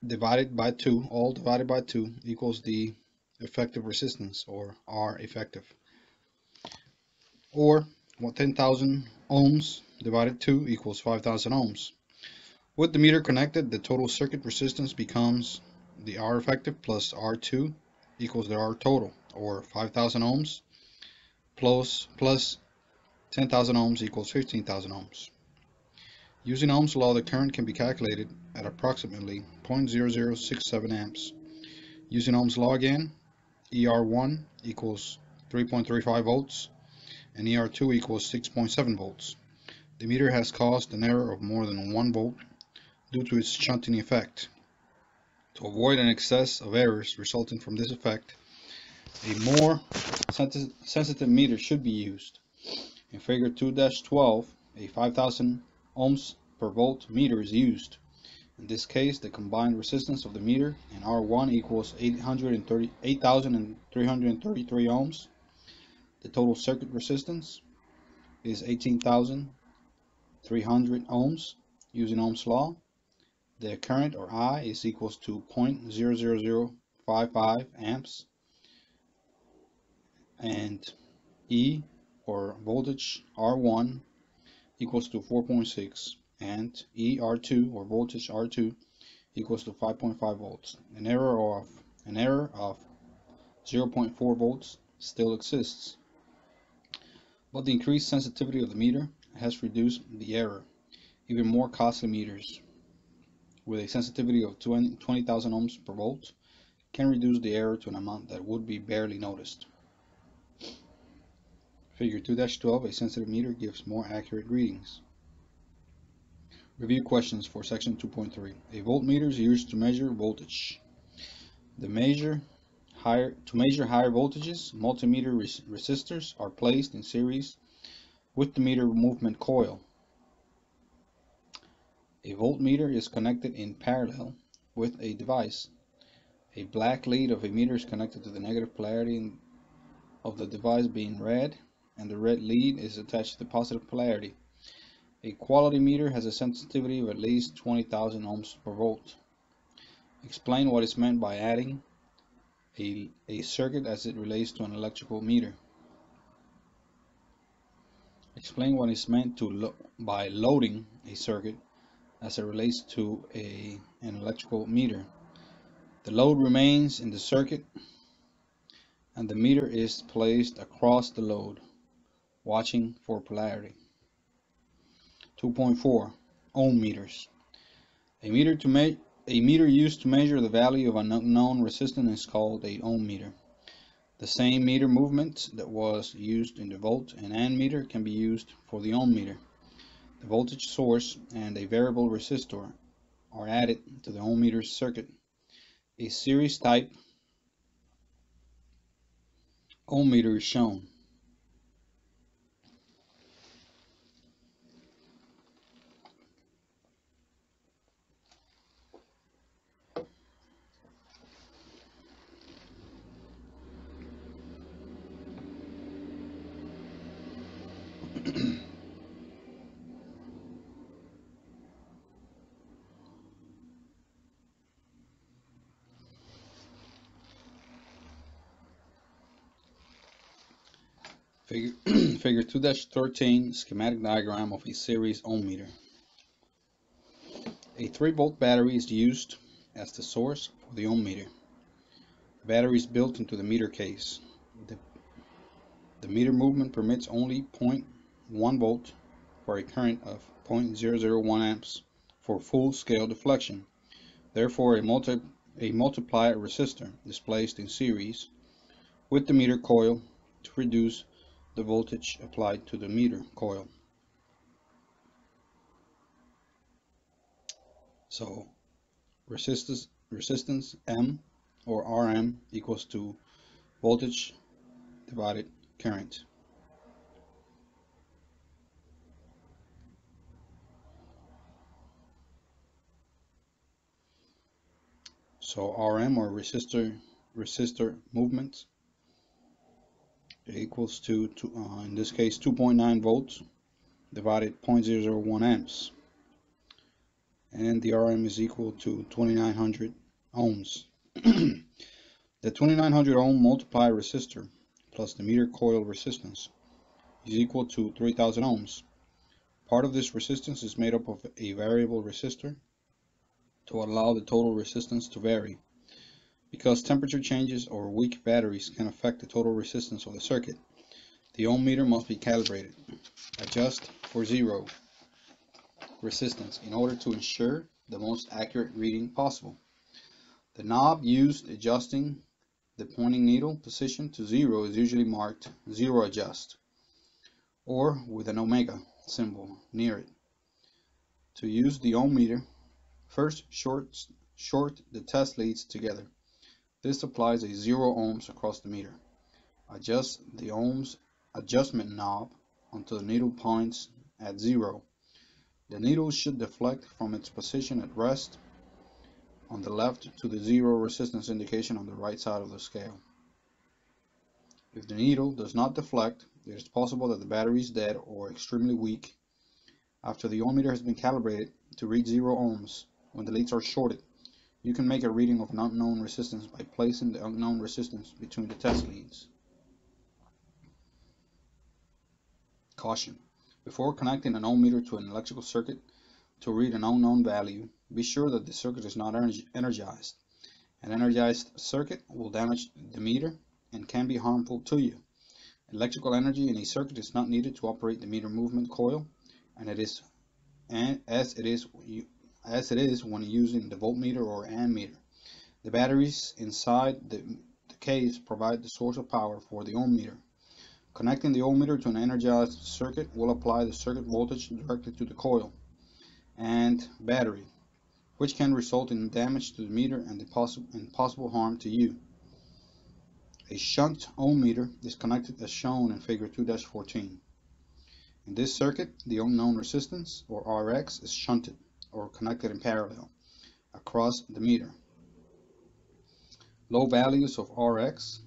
divided by 2 all divided by 2 equals the effective resistance or R effective. Or 10,000 ohms divided 2 equals 5,000 ohms. With the meter connected, the total circuit resistance becomes the R effective plus R2 equals the R total, or 5,000 ohms plus, plus 10,000 ohms equals 15,000 ohms. Using Ohm's law, the current can be calculated at approximately 0.0067 amps. Using Ohm's law again, ER1 equals 3.35 volts and ER2 equals 6.7 volts. The meter has caused an error of more than 1 volt due to its shunting effect. To avoid an excess of errors resulting from this effect, a more sensitive meter should be used. In figure 2-12, a 5000 ohms per volt meter is used. In this case, the combined resistance of the meter and R1 equals 8,333 ohms the total circuit resistance is 18,300 ohms using Ohm's law. The current or I is equals to 0.00055 amps and E or voltage R1 equals to 4.6 and ER2 or voltage R2 equals to 5.5 volts. An error of an error of 0.4 volts still exists but the increased sensitivity of the meter has reduced the error. Even more costly meters with a sensitivity of 20,000 ohms per volt can reduce the error to an amount that would be barely noticed. Figure 2-12, a sensitive meter gives more accurate readings. Review questions for section 2.3. A voltmeter is used to measure voltage. The measure higher, to measure higher voltages, multimeter res resistors are placed in series with the meter movement coil. A voltmeter is connected in parallel with a device. A black lead of a meter is connected to the negative polarity of the device being red, and the red lead is attached to the positive polarity. A quality meter has a sensitivity of at least 20,000 ohms per volt. Explain what is meant by adding a, a circuit as it relates to an electrical meter. Explain what is meant to lo by loading a circuit as it relates to a, an electrical meter. The load remains in the circuit and the meter is placed across the load, watching for polarity. 2.4 Ohm meters. A meter to make a meter used to measure the value of an unknown resistance is called a ohm meter. The same meter movement that was used in the volt and ammeter can be used for the ohm meter. The voltage source and a variable resistor are added to the ohm meter circuit. A series type ohm meter is shown. Figure, figure 2-13 schematic diagram of a series ohm meter. A 3 volt battery is used as the source for the ohm meter. The battery is built into the meter case. The, the meter movement permits only 0.1 volt for a current of 0.001 amps for full scale deflection. Therefore, a, multi, a multiplier resistor is placed in series with the meter coil to reduce the voltage applied to the meter coil. So resistance resistance M or Rm equals to voltage divided current. So Rm or resistor resistor movement equals to, to uh, in this case 2.9 volts divided 0.001 amps and the Rm is equal to 2900 ohms. [CLEARS THROAT] the 2900 ohm multiplier resistor plus the meter coil resistance is equal to 3000 ohms. Part of this resistance is made up of a variable resistor to allow the total resistance to vary. Because temperature changes or weak batteries can affect the total resistance of the circuit, the ohm meter must be calibrated. Adjust for zero resistance in order to ensure the most accurate reading possible. The knob used adjusting the pointing needle position to zero is usually marked zero adjust or with an omega symbol near it. To use the ohm meter, first short, short the test leads together. This applies a 0 ohms across the meter. Adjust the ohms adjustment knob until the needle points at 0. The needle should deflect from its position at rest on the left to the 0 resistance indication on the right side of the scale. If the needle does not deflect, it is possible that the battery is dead or extremely weak. After the ohm meter has been calibrated to read 0 ohms, when the leads are shorted, you can make a reading of an unknown resistance by placing the unknown resistance between the test leads. Caution. Before connecting an ohm meter to an electrical circuit to read an unknown value, be sure that the circuit is not energized. An energized circuit will damage the meter and can be harmful to you. Electrical energy in a circuit is not needed to operate the meter movement coil, and it is and as it is as it is when using the voltmeter or ammeter. The batteries inside the, the case provide the source of power for the ohm meter. Connecting the ohm meter to an energized circuit will apply the circuit voltage directly to the coil and battery, which can result in damage to the meter and, possi and possible harm to you. A shunt ohm meter is connected as shown in figure 2-14. In this circuit, the unknown resistance, or Rx, is shunted or connected in parallel across the meter. Low values of Rx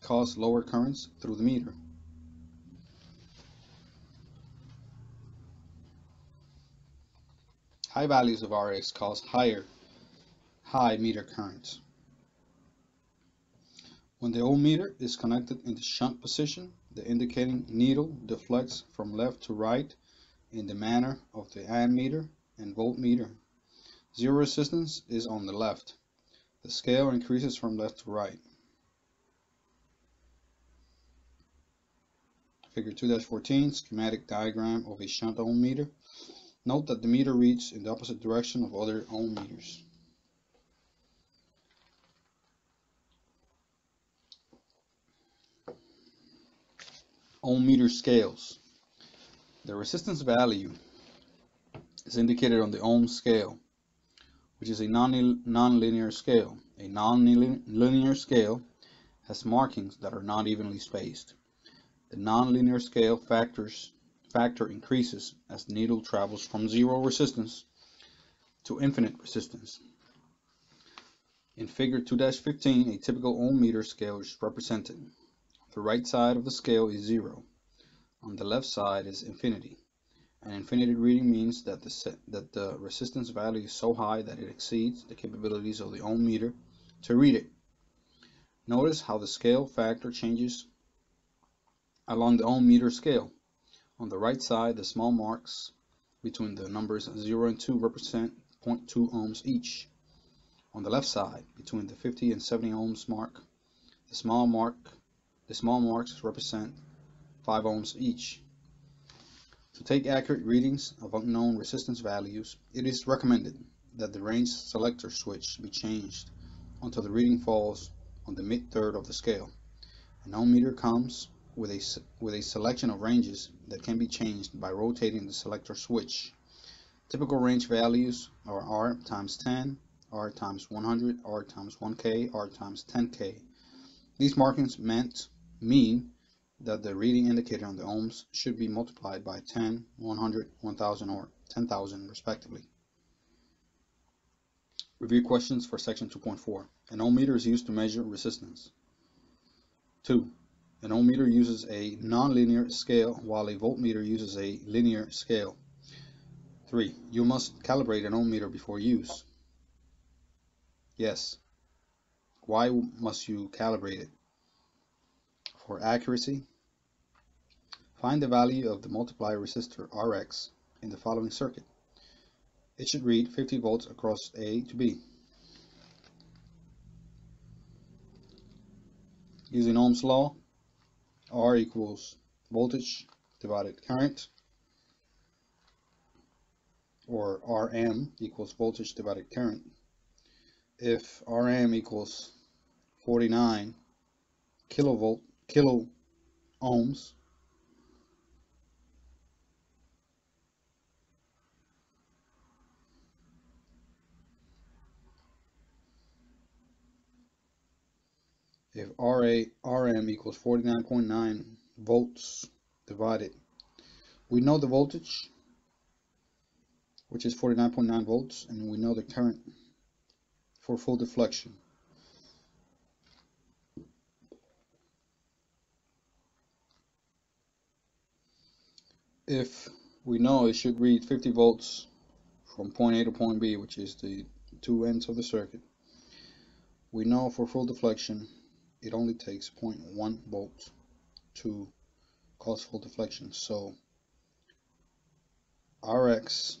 cause lower currents through the meter. High values of Rx cause higher high meter currents. When the ohm meter is connected in the shunt position, the indicating needle deflects from left to right in the manner of the ammeter and voltmeter. Zero resistance is on the left. The scale increases from left to right. Figure 2-14 schematic diagram of a shunt ohm meter. Note that the meter reads in the opposite direction of other ohm meters. Ohm meter scales. The resistance value is indicated on the ohm scale, which is a non-linear scale. A non-linear scale has markings that are not evenly spaced. The non-linear scale factors, factor increases as the needle travels from zero resistance to infinite resistance. In figure 2-15, a typical ohm meter scale is represented. The right side of the scale is zero. On the left side is infinity. An infinity reading means that the, that the resistance value is so high that it exceeds the capabilities of the ohm meter to read it. Notice how the scale factor changes along the ohm meter scale. On the right side, the small marks between the numbers 0 and 2 represent 0.2 ohms each. On the left side, between the 50 and 70 ohms mark, the small mark the small marks represent 5 ohms each. To take accurate readings of unknown resistance values, it is recommended that the range selector switch be changed until the reading falls on the mid-third of the scale. An ohm meter comes with a, with a selection of ranges that can be changed by rotating the selector switch. Typical range values are R times 10, R times 100, R times 1K, R times 10K. These markings meant mean that the reading indicator on the ohms should be multiplied by 10, 100, 1000, or 10,000 respectively. Review questions for section 2.4. An ohm meter is used to measure resistance. 2. An ohm meter uses a nonlinear scale while a voltmeter uses a linear scale. 3. You must calibrate an ohm meter before use. Yes. Why must you calibrate it? For accuracy, find the value of the multiplier resistor Rx in the following circuit. It should read 50 volts across A to B. Using Ohm's law, R equals voltage divided current, or Rm equals voltage divided current. If Rm equals 49 kilovolt kilo ohms, if RA, Rm equals 49.9 volts divided, we know the voltage, which is 49.9 volts, and we know the current for full deflection. If we know it should read 50 volts from point A to point B, which is the two ends of the circuit, we know for full deflection it only takes 0.1 volt to cause full deflection. So Rx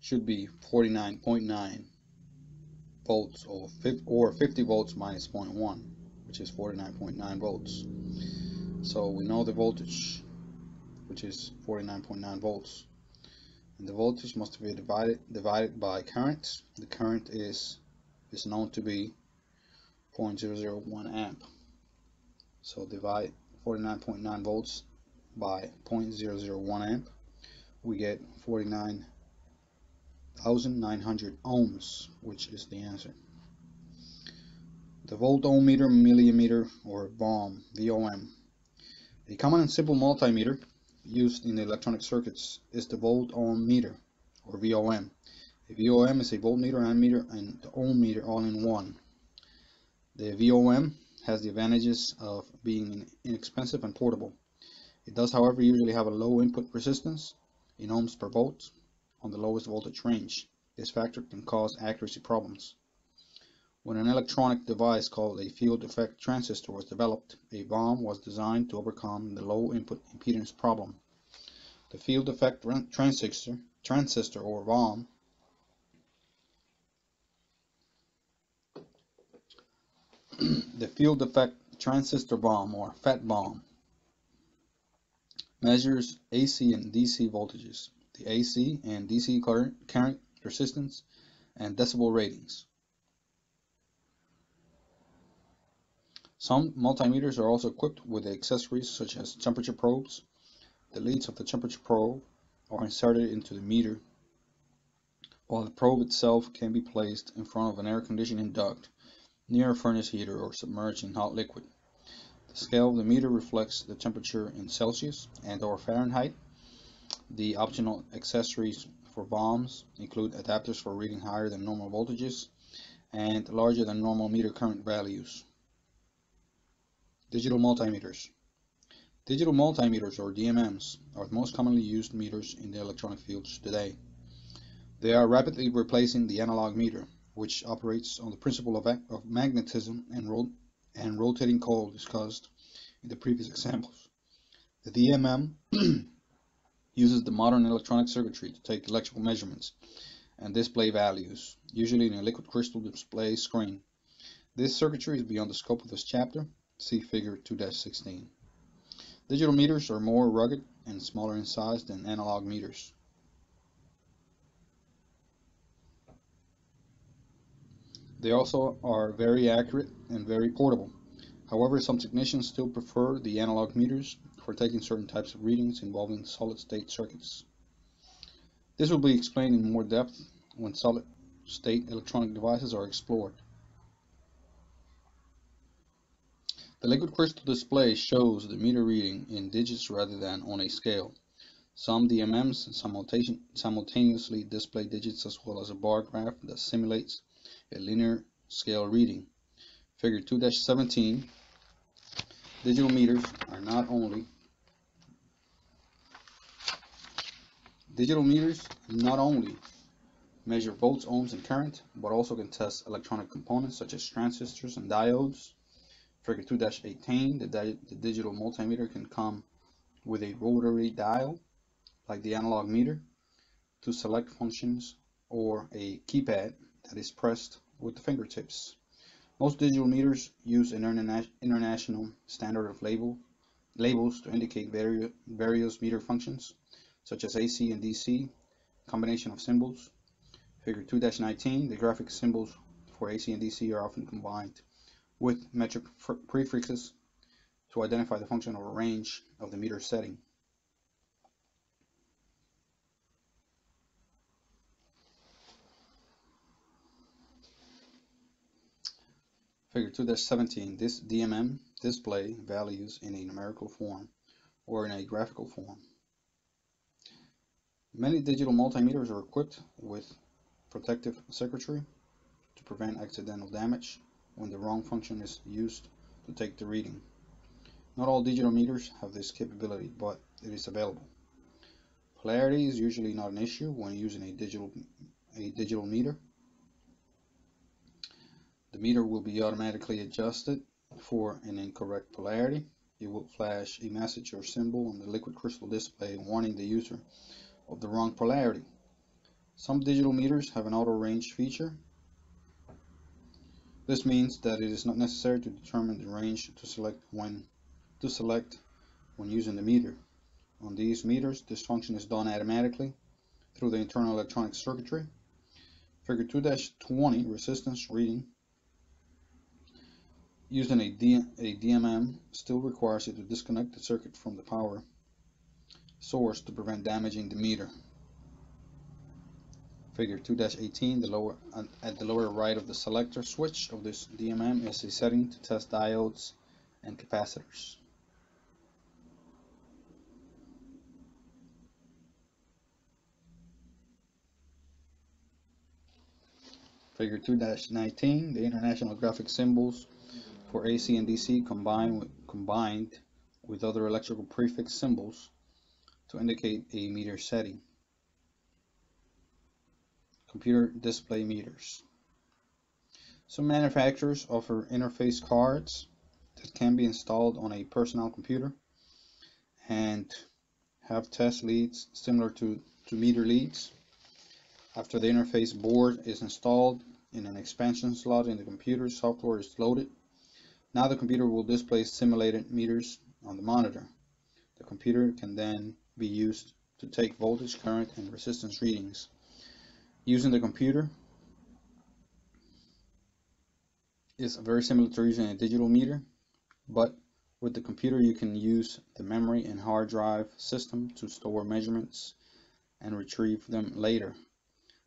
should be 49.9 volts or 50, or 50 volts minus 0.1 which is 49.9 volts. So we know the voltage which is 49.9 volts and the voltage must be divided divided by current. The current is is known to be 0.001 amp. So divide 49.9 volts by 0.001 amp, we get 49,900 ohms, which is the answer. The volt ohm meter, milliammeter, or VOM, VOM. A common and simple multimeter used in electronic circuits is the volt ohm meter, or VOM. A VOM is a voltmeter, ammeter, and the ohm meter all in one. The VOM has the advantages of being inexpensive and portable. It does, however, usually have a low input resistance in ohms per volt on the lowest voltage range. This factor can cause accuracy problems. When an electronic device called a field effect transistor was developed, a VOM was designed to overcome the low input impedance problem. The field effect transistor, transistor or VOM [CLEARS THROAT] the field effect transistor VOM or FET VOM measures AC and DC voltages, the AC and DC current, current resistance, and decibel ratings. Some multimeters are also equipped with accessories such as temperature probes. The leads of the temperature probe are inserted into the meter, while the probe itself can be placed in front of an air conditioning duct near a furnace heater or submerged in hot liquid. The scale of the meter reflects the temperature in Celsius and or Fahrenheit. The optional accessories for VOMs include adapters for reading higher than normal voltages and larger than normal meter current values. Digital multimeters. Digital multimeters or DMMs are the most commonly used meters in the electronic fields today. They are rapidly replacing the analog meter which operates on the principle of, of magnetism and, and rotating coil discussed in the previous examples. The DMM [CLEARS THROAT] uses the modern electronic circuitry to take electrical measurements and display values, usually in a liquid crystal display screen. This circuitry is beyond the scope of this chapter. See figure 2-16. Digital meters are more rugged and smaller in size than analog meters. They also are very accurate and very portable. However, some technicians still prefer the analog meters for taking certain types of readings involving solid-state circuits. This will be explained in more depth when solid-state electronic devices are explored. The liquid crystal display shows the meter reading in digits rather than on a scale. Some DMMs simultaneously display digits as well as a bar graph that simulates a linear scale reading. Figure 2-17 Digital meters are not only digital meters not only measure volts, ohms, and current, but also can test electronic components such as transistors and diodes. Figure 2-18, the, di the digital multimeter can come with a rotary dial, like the analog meter, to select functions, or a keypad that is pressed with the fingertips. Most digital meters use an interna international standard of label labels to indicate vari various meter functions, such as AC and DC, combination of symbols. Figure 2-19, the graphic symbols for AC and DC are often combined with metric prefixes to identify the function or range of the meter setting. Figure 2-17, this DMM display values in a numerical form or in a graphical form. Many digital multimeters are equipped with protective circuitry to prevent accidental damage when the wrong function is used to take the reading. Not all digital meters have this capability, but it is available. Polarity is usually not an issue when using a digital, a digital meter. The meter will be automatically adjusted for an incorrect polarity. It will flash a message or symbol on the liquid crystal display warning the user of the wrong polarity. Some digital meters have an auto range feature this means that it is not necessary to determine the range to select when to select when using the meter. On these meters, this function is done automatically through the internal electronic circuitry. Figure 2-20 resistance reading using a, D a DMM still requires you to disconnect the circuit from the power source to prevent damaging the meter. Figure 2-18, the lower at the lower right of the selector switch of this DMM is a setting to test diodes and capacitors. Figure 2-19, the international graphic symbols for AC and DC combined with, combined with other electrical prefix symbols to indicate a meter setting computer display meters. Some manufacturers offer interface cards that can be installed on a personal computer and have test leads similar to, to meter leads. After the interface board is installed in an expansion slot in the computer, software is loaded. Now the computer will display simulated meters on the monitor. The computer can then be used to take voltage, current, and resistance readings using the computer is very similar to using a digital meter, but with the computer you can use the memory and hard drive system to store measurements and retrieve them later.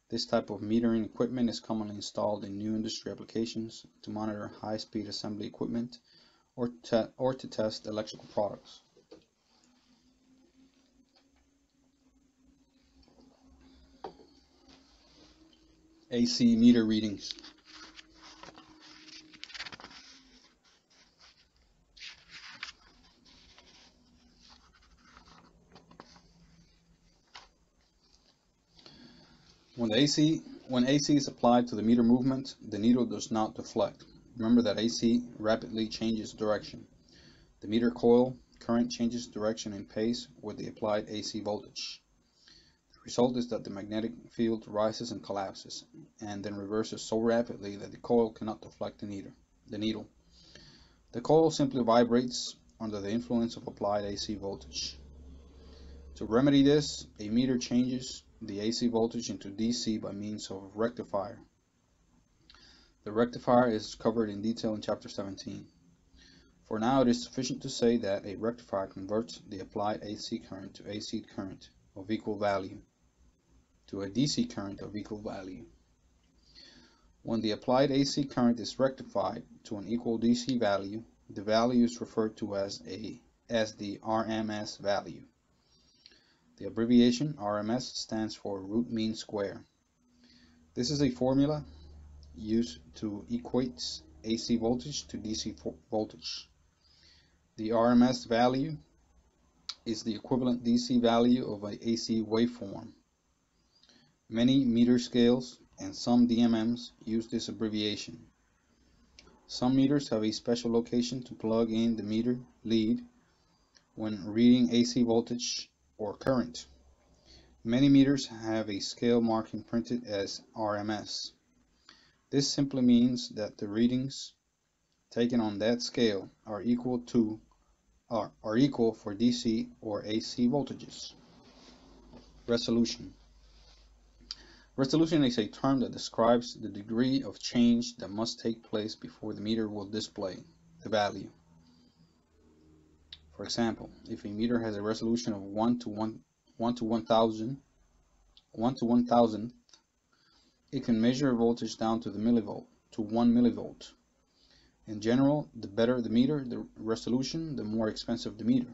This type of metering equipment is commonly installed in new industry applications to monitor high-speed assembly equipment or, or to test electrical products. AC meter readings. When AC when AC is applied to the meter movement, the needle does not deflect, Remember that AC rapidly changes direction. The meter coil current changes direction and pace with the applied AC voltage. Result is that the magnetic field rises and collapses, and then reverses so rapidly that the coil cannot deflect the needle. The, needle. the coil simply vibrates under the influence of applied AC voltage. To remedy this, a meter changes the AC voltage into DC by means of a rectifier. The rectifier is covered in detail in chapter 17. For now it is sufficient to say that a rectifier converts the applied AC current to AC current of equal value to a DC current of equal value. When the applied AC current is rectified to an equal DC value, the value is referred to as a as the RMS value. The abbreviation RMS stands for root mean square. This is a formula used to equate AC voltage to DC voltage. The RMS value is the equivalent DC value of an AC waveform. Many meter scales and some DMMs use this abbreviation. Some meters have a special location to plug in the meter lead when reading AC voltage or current. Many meters have a scale marking printed as RMS. This simply means that the readings taken on that scale are equal to are, are equal for DC or AC voltages. Resolution. Resolution is a term that describes the degree of change that must take place before the meter will display the value. For example, if a meter has a resolution of 1 to 1, 1 to 1000, 1 to 1000, it can measure voltage down to the millivolt, to 1 millivolt. In general, the better the meter, the resolution, the more expensive the meter.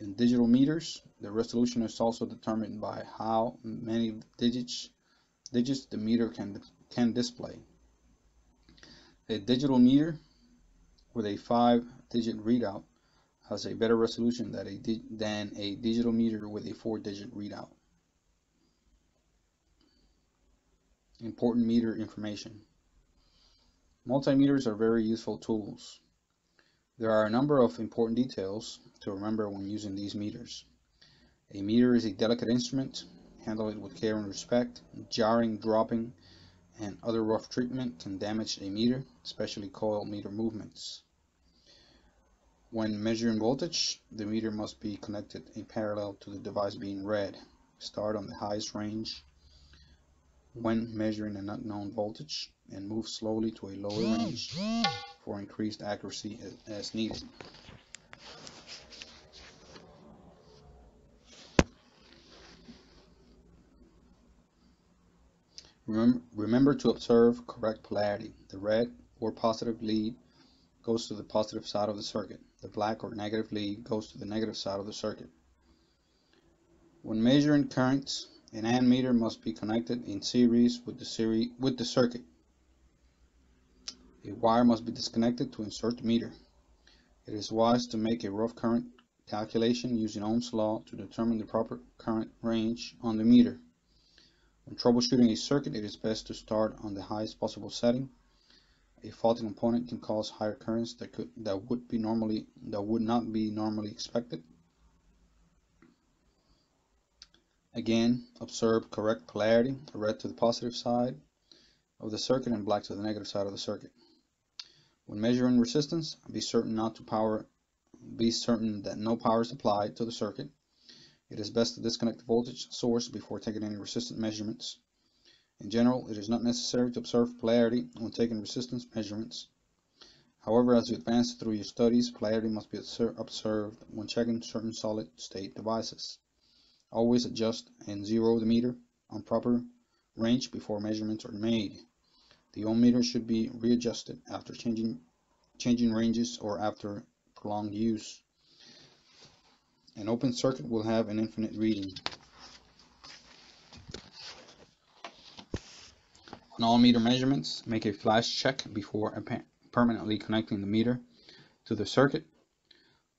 In digital meters, the resolution is also determined by how many digits, digits the meter can, can display. A digital meter with a 5-digit readout has a better resolution a, than a digital meter with a four digit readout. Important meter information. Multimeters are very useful tools. There are a number of important details to remember when using these meters. A meter is a delicate instrument. Handle it with care and respect. Jarring, dropping, and other rough treatment can damage a meter, especially coil meter movements. When measuring voltage, the meter must be connected in parallel to the device being read. Start on the highest range when measuring an unknown voltage and move slowly to a lower range for increased accuracy as needed. Remember to observe correct polarity. The red or positive lead goes to the positive side of the circuit. The black or negative lead goes to the negative side of the circuit. When measuring currents, an ammeter must be connected in series with the, series with the circuit. A wire must be disconnected to insert the meter. It is wise to make a rough current calculation using Ohm's law to determine the proper current range on the meter. When troubleshooting a circuit, it is best to start on the highest possible setting a faulty component can cause higher currents that could that would be normally that would not be normally expected. Again, observe correct polarity, red to the positive side of the circuit and black to the negative side of the circuit. When measuring resistance, be certain not to power be certain that no power is applied to the circuit. It is best to disconnect the voltage source before taking any resistance measurements. In general, it is not necessary to observe polarity when taking resistance measurements. However, as you advance through your studies, polarity must be observed when checking certain solid-state devices. Always adjust and zero the meter on proper range before measurements are made. The ohm meter should be readjusted after changing, changing ranges or after prolonged use. An open circuit will have an infinite reading. On all meter measurements, make a flash check before permanently connecting the meter to the circuit.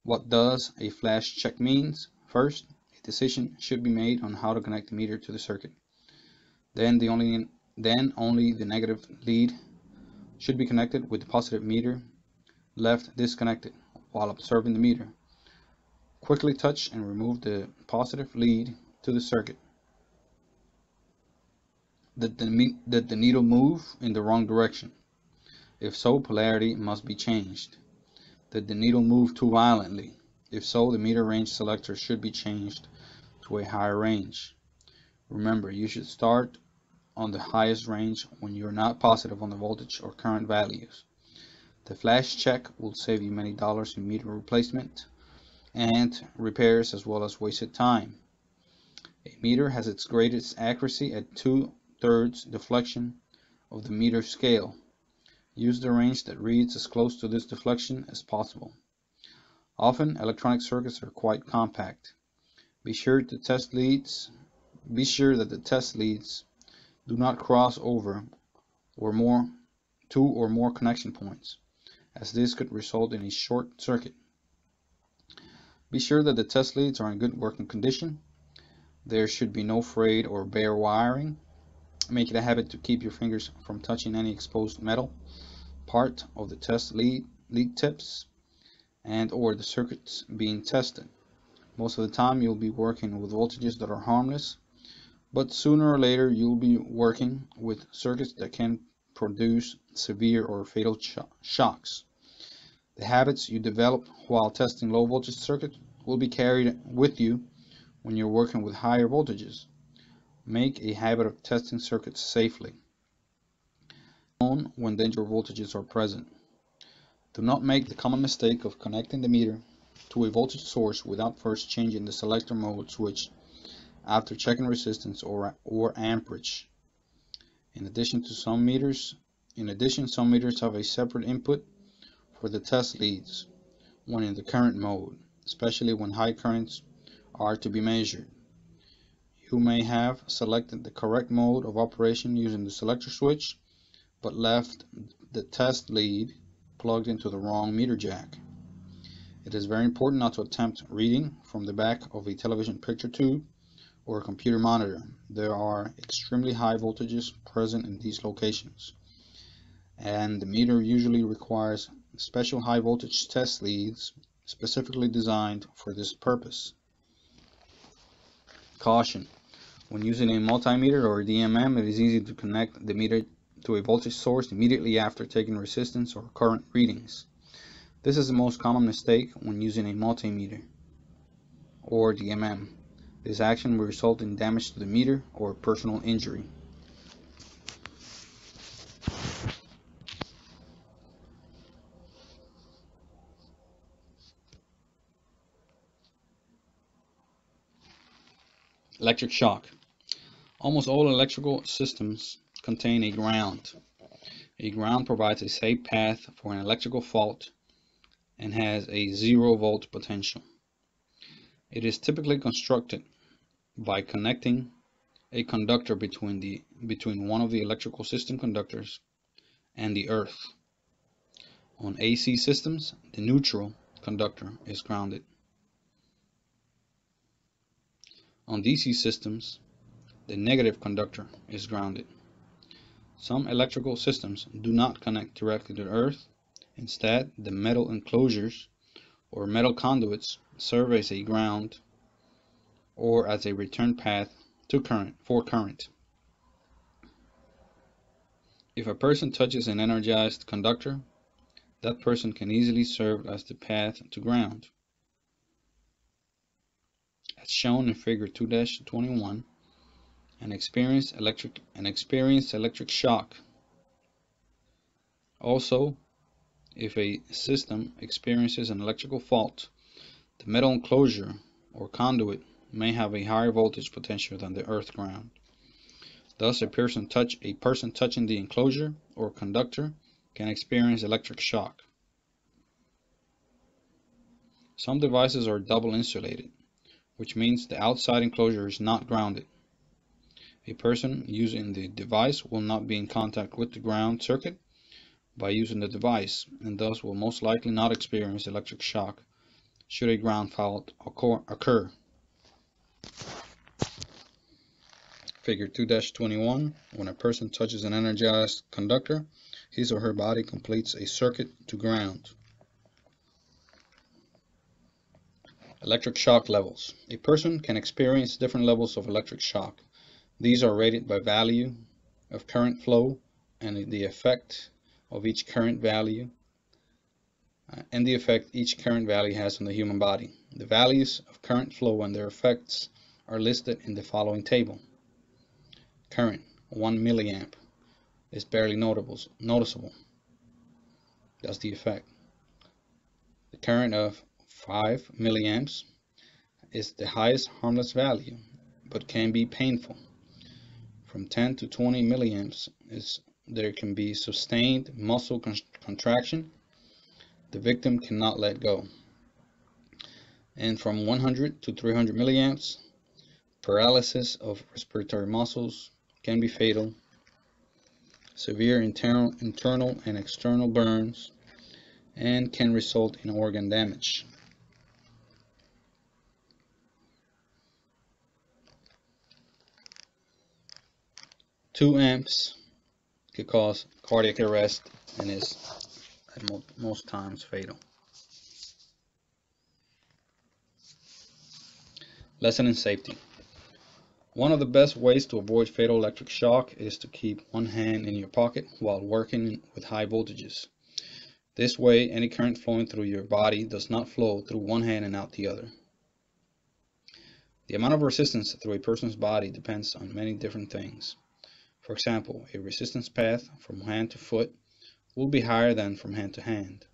What does a flash check means? First, a decision should be made on how to connect the meter to the circuit. Then the only then only the negative lead should be connected with the positive meter left disconnected while observing the meter. Quickly touch and remove the positive lead to the circuit. Did the, did the needle move in the wrong direction? If so, polarity must be changed. Did the needle move too violently? If so, the meter range selector should be changed to a higher range. Remember, you should start on the highest range when you're not positive on the voltage or current values. The flash check will save you many dollars in meter replacement and repairs as well as wasted time. A meter has its greatest accuracy at two-thirds deflection of the meter scale. Use the range that reads as close to this deflection as possible. Often electronic circuits are quite compact. Be sure to test leads. Be sure that the test leads do not cross over or more two or more connection points, as this could result in a short circuit. Be sure that the test leads are in good working condition. There should be no frayed or bare wiring. Make it a habit to keep your fingers from touching any exposed metal part of the test lead, lead tips and or the circuits being tested. Most of the time you'll be working with voltages that are harmless, but sooner or later you'll be working with circuits that can produce severe or fatal sh shocks. The habits you develop while testing low voltage circuits will be carried with you when you're working with higher voltages. Make a habit of testing circuits safely when danger voltages are present. Do not make the common mistake of connecting the meter to a voltage source without first changing the selector mode switch after checking resistance or, or amperage. In addition to some meters, in addition some meters have a separate input for the test leads when in the current mode, especially when high currents are to be measured. You may have selected the correct mode of operation using the selector switch, but left the test lead plugged into the wrong meter jack. It is very important not to attempt reading from the back of a television picture tube or a computer monitor. There are extremely high voltages present in these locations and the meter usually requires special high voltage test leads specifically designed for this purpose. Caution. When using a multimeter or DMM, it is easy to connect the meter to a voltage source immediately after taking resistance or current readings. This is the most common mistake when using a multimeter or DMM. This action will result in damage to the meter or personal injury. Electric shock. Almost all electrical systems contain a ground. A ground provides a safe path for an electrical fault and has a zero volt potential. It is typically constructed by connecting a conductor between the between one of the electrical system conductors and the earth. On AC systems, the neutral conductor is grounded. On DC systems, the negative conductor is grounded. Some electrical systems do not connect directly to earth. Instead, the metal enclosures or metal conduits serve as a ground or as a return path to current for current. If a person touches an energized conductor, that person can easily serve as the path to ground. As shown in figure 2-21, an experienced electric and experience electric shock. Also, if a system experiences an electrical fault, the metal enclosure or conduit may have a higher voltage potential than the earth ground. Thus, a person touch a person touching the enclosure or conductor can experience electric shock. Some devices are double insulated, which means the outside enclosure is not grounded. A person using the device will not be in contact with the ground circuit by using the device and thus will most likely not experience electric shock should a ground fault occur. Figure 2-21, when a person touches an energized conductor, his or her body completes a circuit to ground. Electric shock levels. A person can experience different levels of electric shock. These are rated by value of current flow and the effect of each current value uh, and the effect each current value has on the human body. The values of current flow and their effects are listed in the following table. Current 1 milliamp is barely notable, noticeable. That's the effect. The current of 5 milliamps is the highest harmless value, but can be painful. From 10 to 20 milliamps is there can be sustained muscle con contraction. The victim cannot let go. And from 100 to 300 milliamps, paralysis of respiratory muscles can be fatal. Severe internal, internal and external burns and can result in organ damage. 2 amps could cause cardiac arrest and is most times fatal. Lesson in safety. One of the best ways to avoid fatal electric shock is to keep one hand in your pocket while working with high voltages. This way, any current flowing through your body does not flow through one hand and out the other. The amount of resistance through a person's body depends on many different things. For example, a resistance path from hand to foot will be higher than from hand to hand,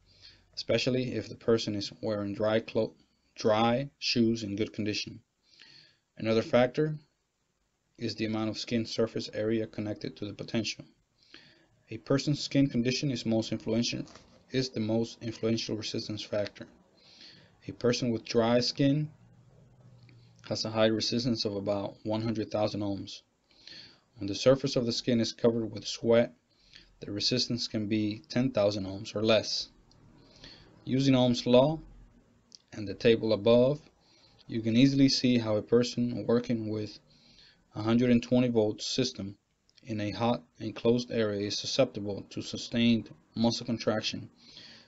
especially if the person is wearing dry, dry shoes in good condition. Another factor is the amount of skin surface area connected to the potential. A person's skin condition is most influential is the most influential resistance factor. A person with dry skin has a high resistance of about 100,000 ohms. When the surface of the skin is covered with sweat, the resistance can be 10,000 ohms or less. Using Ohm's law and the table above, you can easily see how a person working with a 120 volt system in a hot enclosed area is susceptible to sustained muscle contraction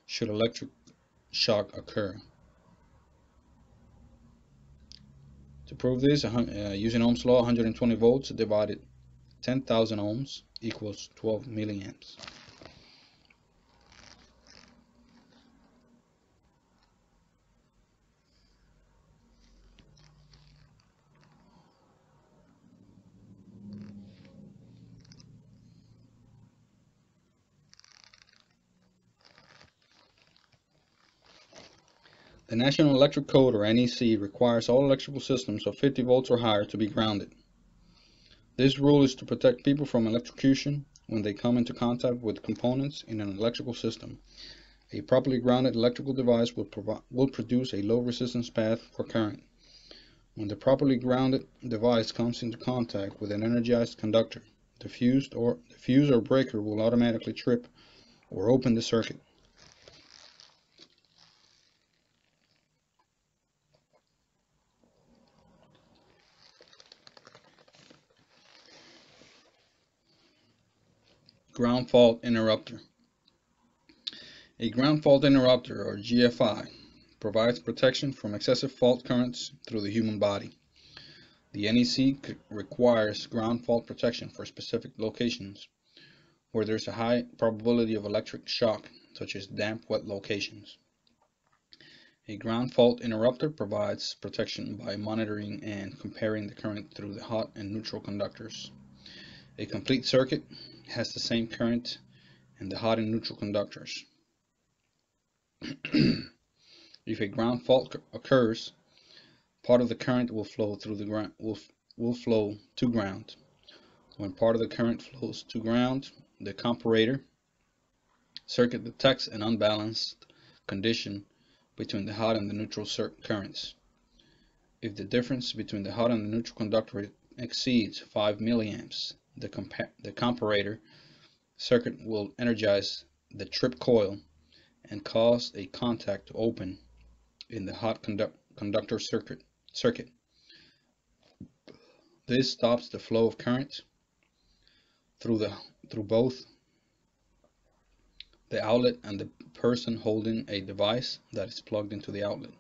should electric shock occur. To prove this, uh, using Ohm's law, 120 volts divided 10,000 ohms equals 12 milliamps. The National Electric Code, or NEC, requires all electrical systems of 50 volts or higher to be grounded. This rule is to protect people from electrocution when they come into contact with components in an electrical system. A properly grounded electrical device will, will produce a low resistance path for current. When the properly grounded device comes into contact with an energized conductor, the fuse or, the fuse or breaker will automatically trip or open the circuit. Ground fault interrupter. A ground fault interrupter, or GFI, provides protection from excessive fault currents through the human body. The NEC requires ground fault protection for specific locations where there's a high probability of electric shock, such as damp, wet locations. A ground fault interrupter provides protection by monitoring and comparing the current through the hot and neutral conductors. A complete circuit has the same current in the hot and neutral conductors. [CLEARS THROAT] if a ground fault occurs, part of the current will flow through the ground will, will flow to ground. When part of the current flows to ground, the comparator circuit detects an unbalanced condition between the hot and the neutral currents. If the difference between the hot and the neutral conductor exceeds 5 milliamps, the, the comparator circuit will energize the trip coil and cause a contact to open in the hot conduct conductor circuit circuit. This stops the flow of current through the through both the outlet and the person holding a device that is plugged into the outlet.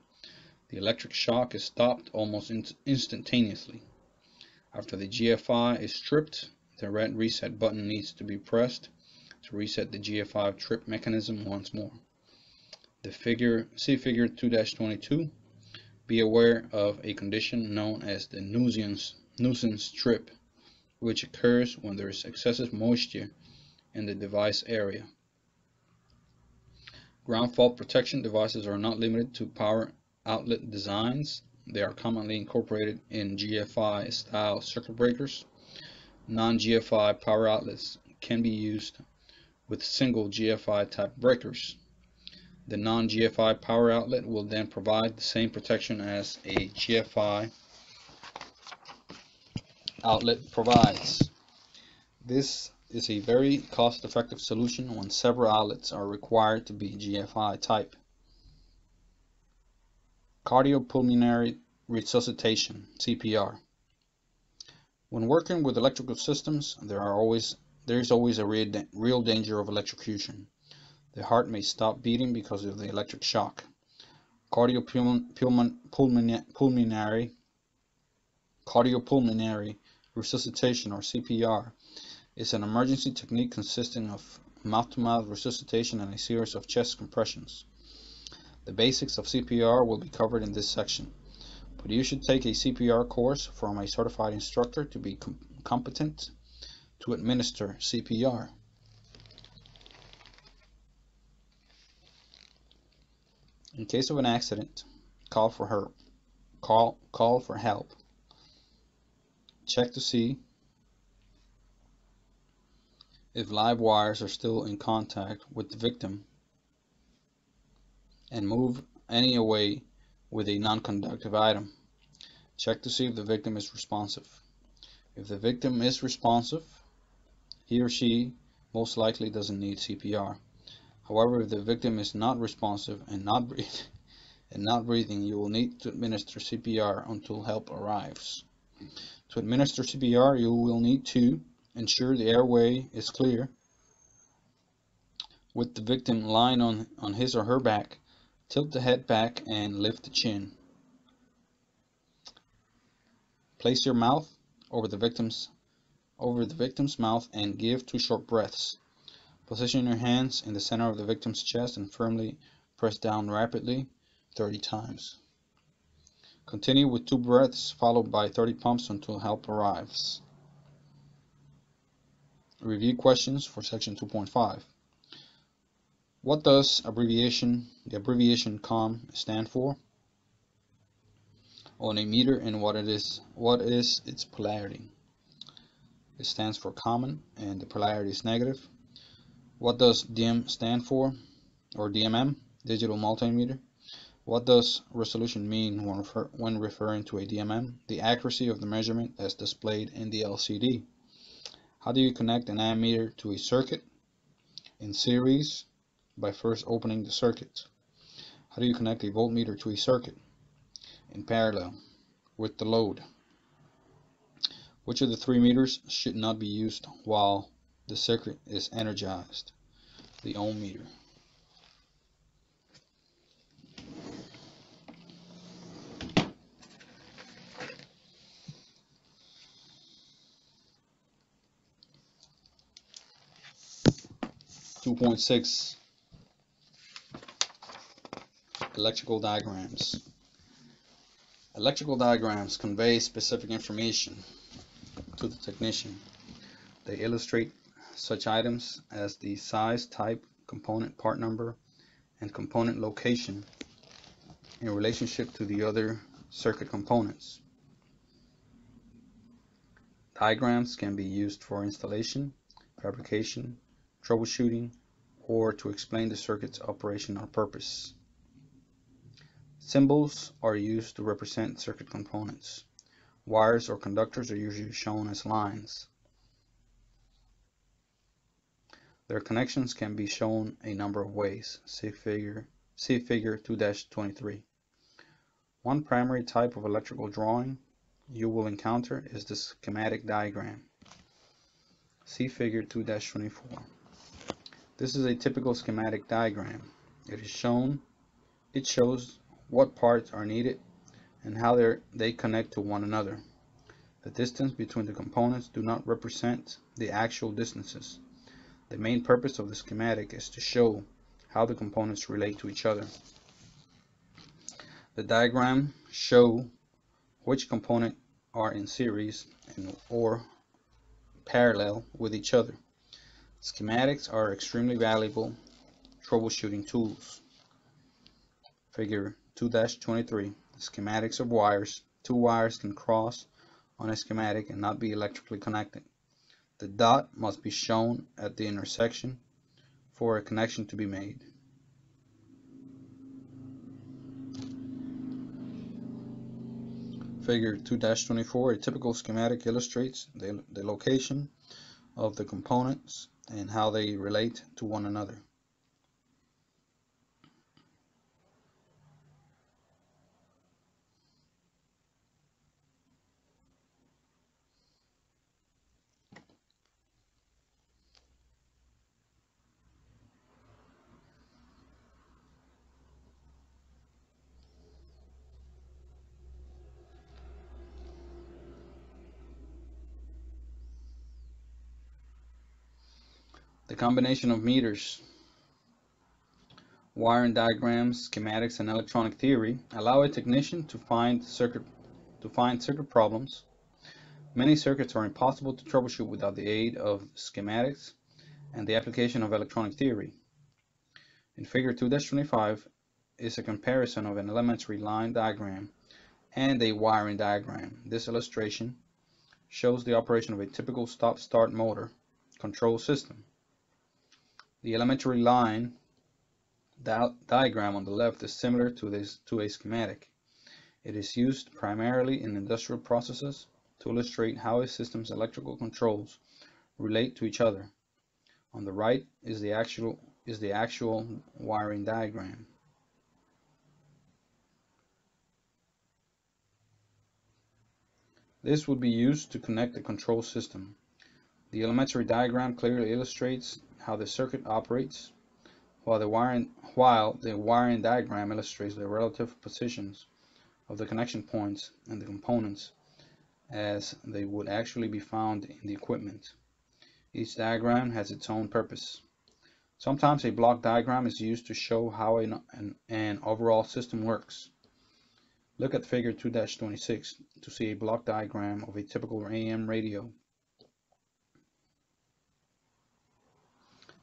The electric shock is stopped almost in instantaneously. After the GFI is tripped, the red reset button needs to be pressed to reset the GFI trip mechanism once more. The figure, see figure 2-22. Be aware of a condition known as the nuisance, nuisance trip, which occurs when there is excessive moisture in the device area. Ground fault protection devices are not limited to power outlet designs. They are commonly incorporated in GFI style circuit breakers. Non-GFI power outlets can be used with single GFI type breakers. The non-GFI power outlet will then provide the same protection as a GFI outlet provides. This is a very cost-effective solution when several outlets are required to be GFI type. Cardiopulmonary resuscitation, CPR. When working with electrical systems, there are always there is always a real danger of electrocution. The heart may stop beating because of the electric shock. Cardiopulmonary cardiopulmonary resuscitation or CPR is an emergency technique consisting of mouth-to-mouth -mouth resuscitation and a series of chest compressions. The basics of CPR will be covered in this section, but you should take a CPR course from a certified instructor to be com competent to administer CPR. In case of an accident, call for. Call, call for help. Check to see if live wires are still in contact with the victim and move any away with a non-conductive item. Check to see if the victim is responsive. If the victim is responsive, he or she most likely doesn't need CPR. However, if the victim is not responsive and not breathing, [LAUGHS] and not breathing, you will need to administer CPR until help arrives. To administer CPR, you will need to ensure the airway is clear with the victim lying on, on his or her back. Tilt the head back and lift the chin. Place your mouth over the victim's over the victim's mouth and give two short breaths. Position your hands in the center of the victim's chest and firmly press down rapidly 30 times. Continue with two breaths followed by 30 pumps until help arrives. Review questions for section 2.5. What does abbreviation, the abbreviation COM stand for? On a meter and what it is, what is its polarity? It stands for common and the polarity is negative. What does DIM stand for? Or DMM, digital multimeter? What does resolution mean when, refer when referring to a DMM? The accuracy of the measurement as displayed in the LCD. How do you connect an ammeter to a circuit? In series, by first opening the circuit. How do you connect a voltmeter to a circuit? In parallel, with the load. Which of the three meters should not be used while the circuit is energized? The ohm meter. 2.6 Electrical diagrams. Electrical diagrams convey specific information to the technician. They illustrate such items as the size, type, component part number, and component location in relationship to the other circuit components. Diagrams can be used for installation, fabrication, troubleshooting, or to explain the circuit's operation or purpose. Symbols are used to represent circuit components. Wires or conductors are usually shown as lines. Their connections can be shown a number of ways. See figure, see figure 2-23. One primary type of electrical drawing you will encounter is the schematic diagram. See figure 2-24. This is a typical schematic diagram. It is shown, it shows what parts are needed and how they connect to one another. The distance between the components do not represent the actual distances. The main purpose of the schematic is to show how the components relate to each other. The diagram show which component are in series and or parallel with each other. Schematics are extremely valuable troubleshooting tools. Figure 2-23, schematics of wires. Two wires can cross on a schematic and not be electrically connected. The dot must be shown at the intersection for a connection to be made. Figure 2-24, a typical schematic illustrates the, the location of the components and how they relate to one another. Combination of meters, wiring diagrams, schematics, and electronic theory allow a technician to find circuit to find circuit problems. Many circuits are impossible to troubleshoot without the aid of schematics and the application of electronic theory. In figure 2-25 is a comparison of an elementary line diagram and a wiring diagram. This illustration shows the operation of a typical stop-start motor control system. The elementary line di diagram on the left is similar to this to a schematic. It is used primarily in industrial processes to illustrate how a system's electrical controls relate to each other. On the right is the actual is the actual wiring diagram. This would be used to connect the control system. The elementary diagram clearly illustrates how the circuit operates, while the wiring, while the wiring diagram illustrates the relative positions of the connection points and the components as they would actually be found in the equipment. Each diagram has its own purpose. Sometimes a block diagram is used to show how an, an, an overall system works. Look at figure 2-26 to see a block diagram of a typical AM radio.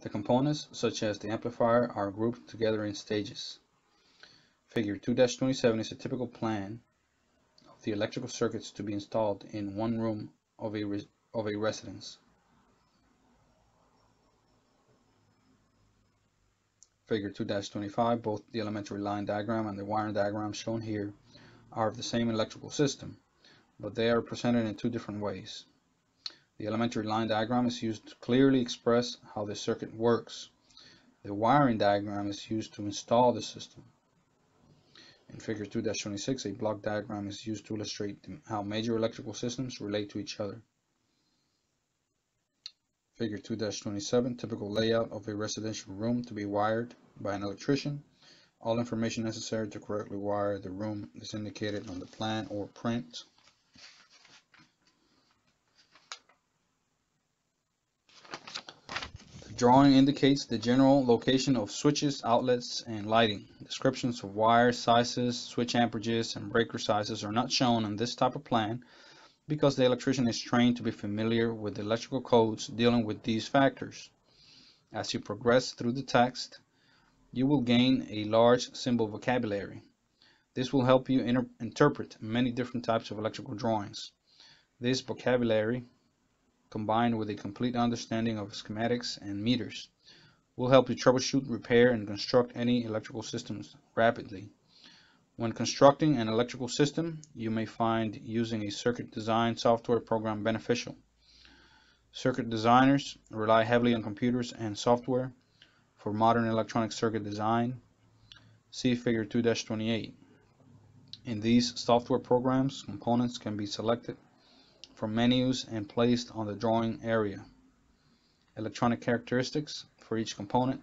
The components, such as the amplifier, are grouped together in stages. Figure 2-27 is a typical plan of the electrical circuits to be installed in one room of a, of a residence. Figure 2-25, both the elementary line diagram and the wiring diagram shown here are of the same electrical system, but they are presented in two different ways. The elementary line diagram is used to clearly express how the circuit works. The wiring diagram is used to install the system. In figure 2-26, a block diagram is used to illustrate how major electrical systems relate to each other. Figure 2-27, typical layout of a residential room to be wired by an electrician. All information necessary to correctly wire the room is indicated on the plan or print. Drawing indicates the general location of switches, outlets, and lighting. Descriptions of wire sizes, switch amperages, and breaker sizes are not shown on this type of plan because the electrician is trained to be familiar with the electrical codes dealing with these factors. As you progress through the text, you will gain a large symbol vocabulary. This will help you inter interpret many different types of electrical drawings. This vocabulary combined with a complete understanding of schematics and meters, will help you troubleshoot, repair, and construct any electrical systems rapidly. When constructing an electrical system, you may find using a circuit design software program beneficial. Circuit designers rely heavily on computers and software for modern electronic circuit design. See figure 2-28. In these software programs, components can be selected from menus and placed on the drawing area. Electronic characteristics for each component,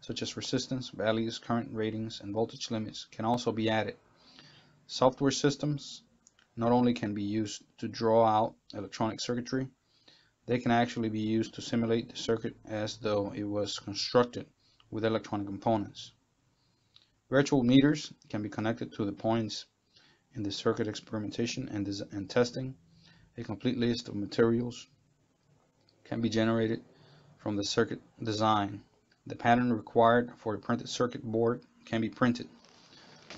such as resistance, values, current ratings, and voltage limits, can also be added. Software systems not only can be used to draw out electronic circuitry, they can actually be used to simulate the circuit as though it was constructed with electronic components. Virtual meters can be connected to the points in the circuit experimentation and, and testing. A complete list of materials can be generated from the circuit design. The pattern required for the printed circuit board can be printed.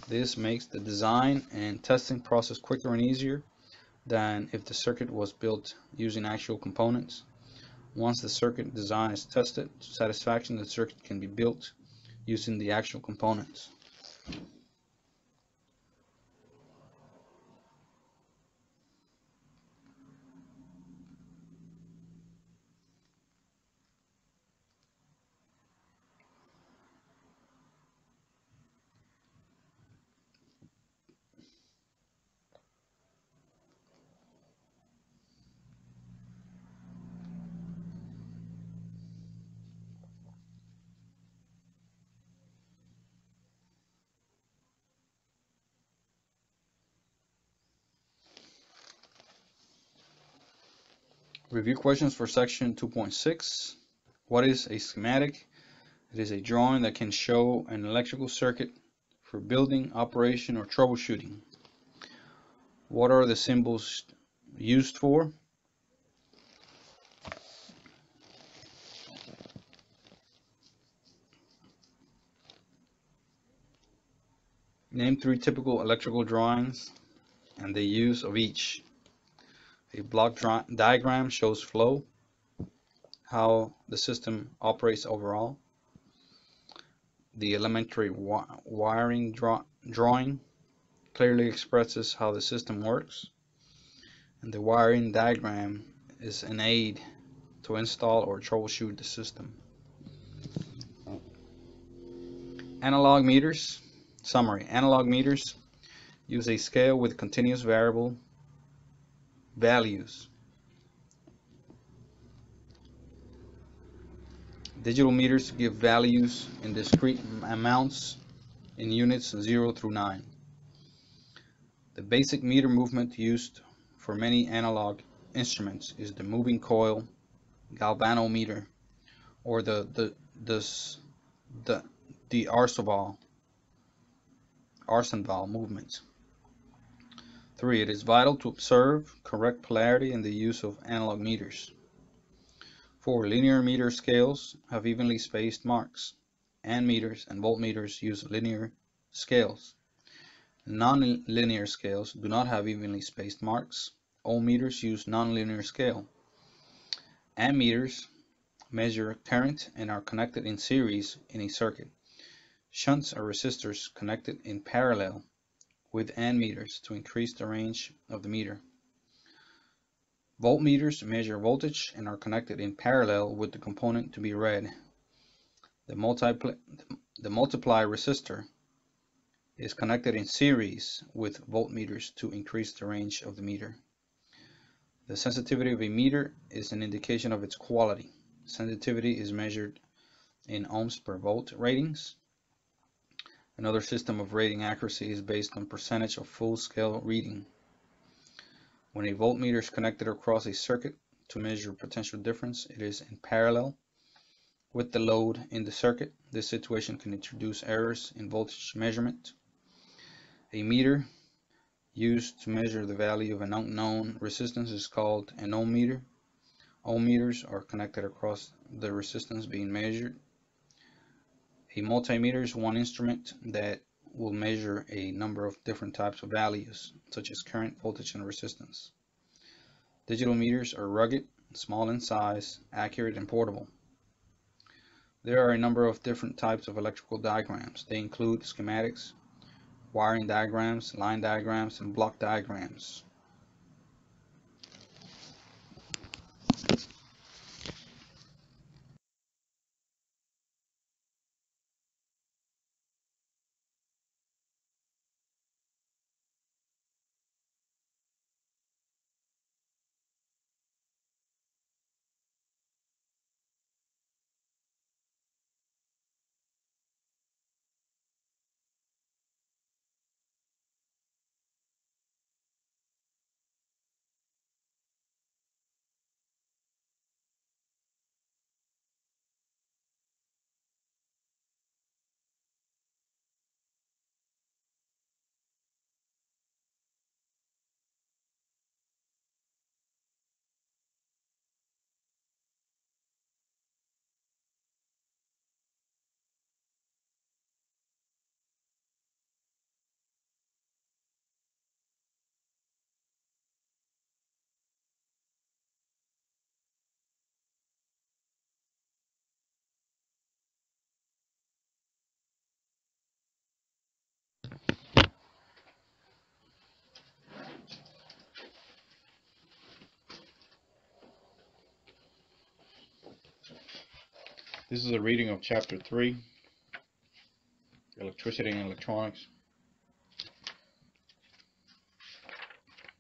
This makes the design and testing process quicker and easier than if the circuit was built using actual components. Once the circuit design is tested to satisfaction, the circuit can be built using the actual components. Review questions for section 2.6. What is a schematic? It is a drawing that can show an electrical circuit for building, operation, or troubleshooting. What are the symbols used for? Name three typical electrical drawings and the use of each. A block diagram shows flow, how the system operates overall. The elementary wi wiring draw drawing clearly expresses how the system works. And the wiring diagram is an aid to install or troubleshoot the system. Analog meters. Summary. Analog meters use a scale with continuous variable values. Digital meters give values in discrete amounts in units 0 through 9. The basic meter movement used for many analog instruments is the moving coil galvanometer or the the this the the D'Arsonval D'Arsonval movement. 3. It is vital to observe correct polarity in the use of analog meters. 4. Linear meter scales have evenly spaced marks. Ammeters and voltmeters use linear scales. Non-linear scales do not have evenly spaced marks. Ohm meters use non-linear scale. Ammeters measure current and are connected in series in a circuit. Shunts are resistors connected in parallel with ammeters to increase the range of the meter. Voltmeters measure voltage and are connected in parallel with the component to be read. The, multiply, the multiply resistor is connected in series with voltmeters to increase the range of the meter. The sensitivity of a meter is an indication of its quality. Sensitivity is measured in ohms per volt ratings Another system of rating accuracy is based on percentage of full-scale reading. When a voltmeter is connected across a circuit to measure potential difference, it is in parallel with the load in the circuit. This situation can introduce errors in voltage measurement. A meter used to measure the value of an unknown resistance is called an ohm meter. Ohm meters are connected across the resistance being measured a multimeter is one instrument that will measure a number of different types of values, such as current, voltage, and resistance. Digital meters are rugged, small in size, accurate, and portable. There are a number of different types of electrical diagrams. They include schematics, wiring diagrams, line diagrams, and block diagrams. This is a reading of chapter 3, Electricity and Electronics.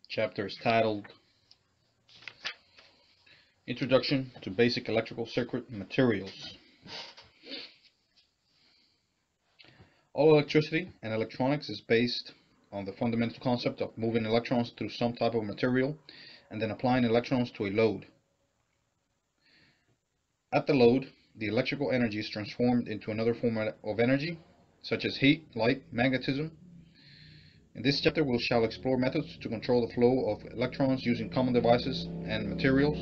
Chapter is titled Introduction to Basic Electrical Circuit Materials. All electricity and electronics is based on the fundamental concept of moving electrons through some type of material and then applying electrons to a load. At the load, the electrical energy is transformed into another form of energy, such as heat, light, magnetism. In this chapter, we shall explore methods to control the flow of electrons using common devices and materials.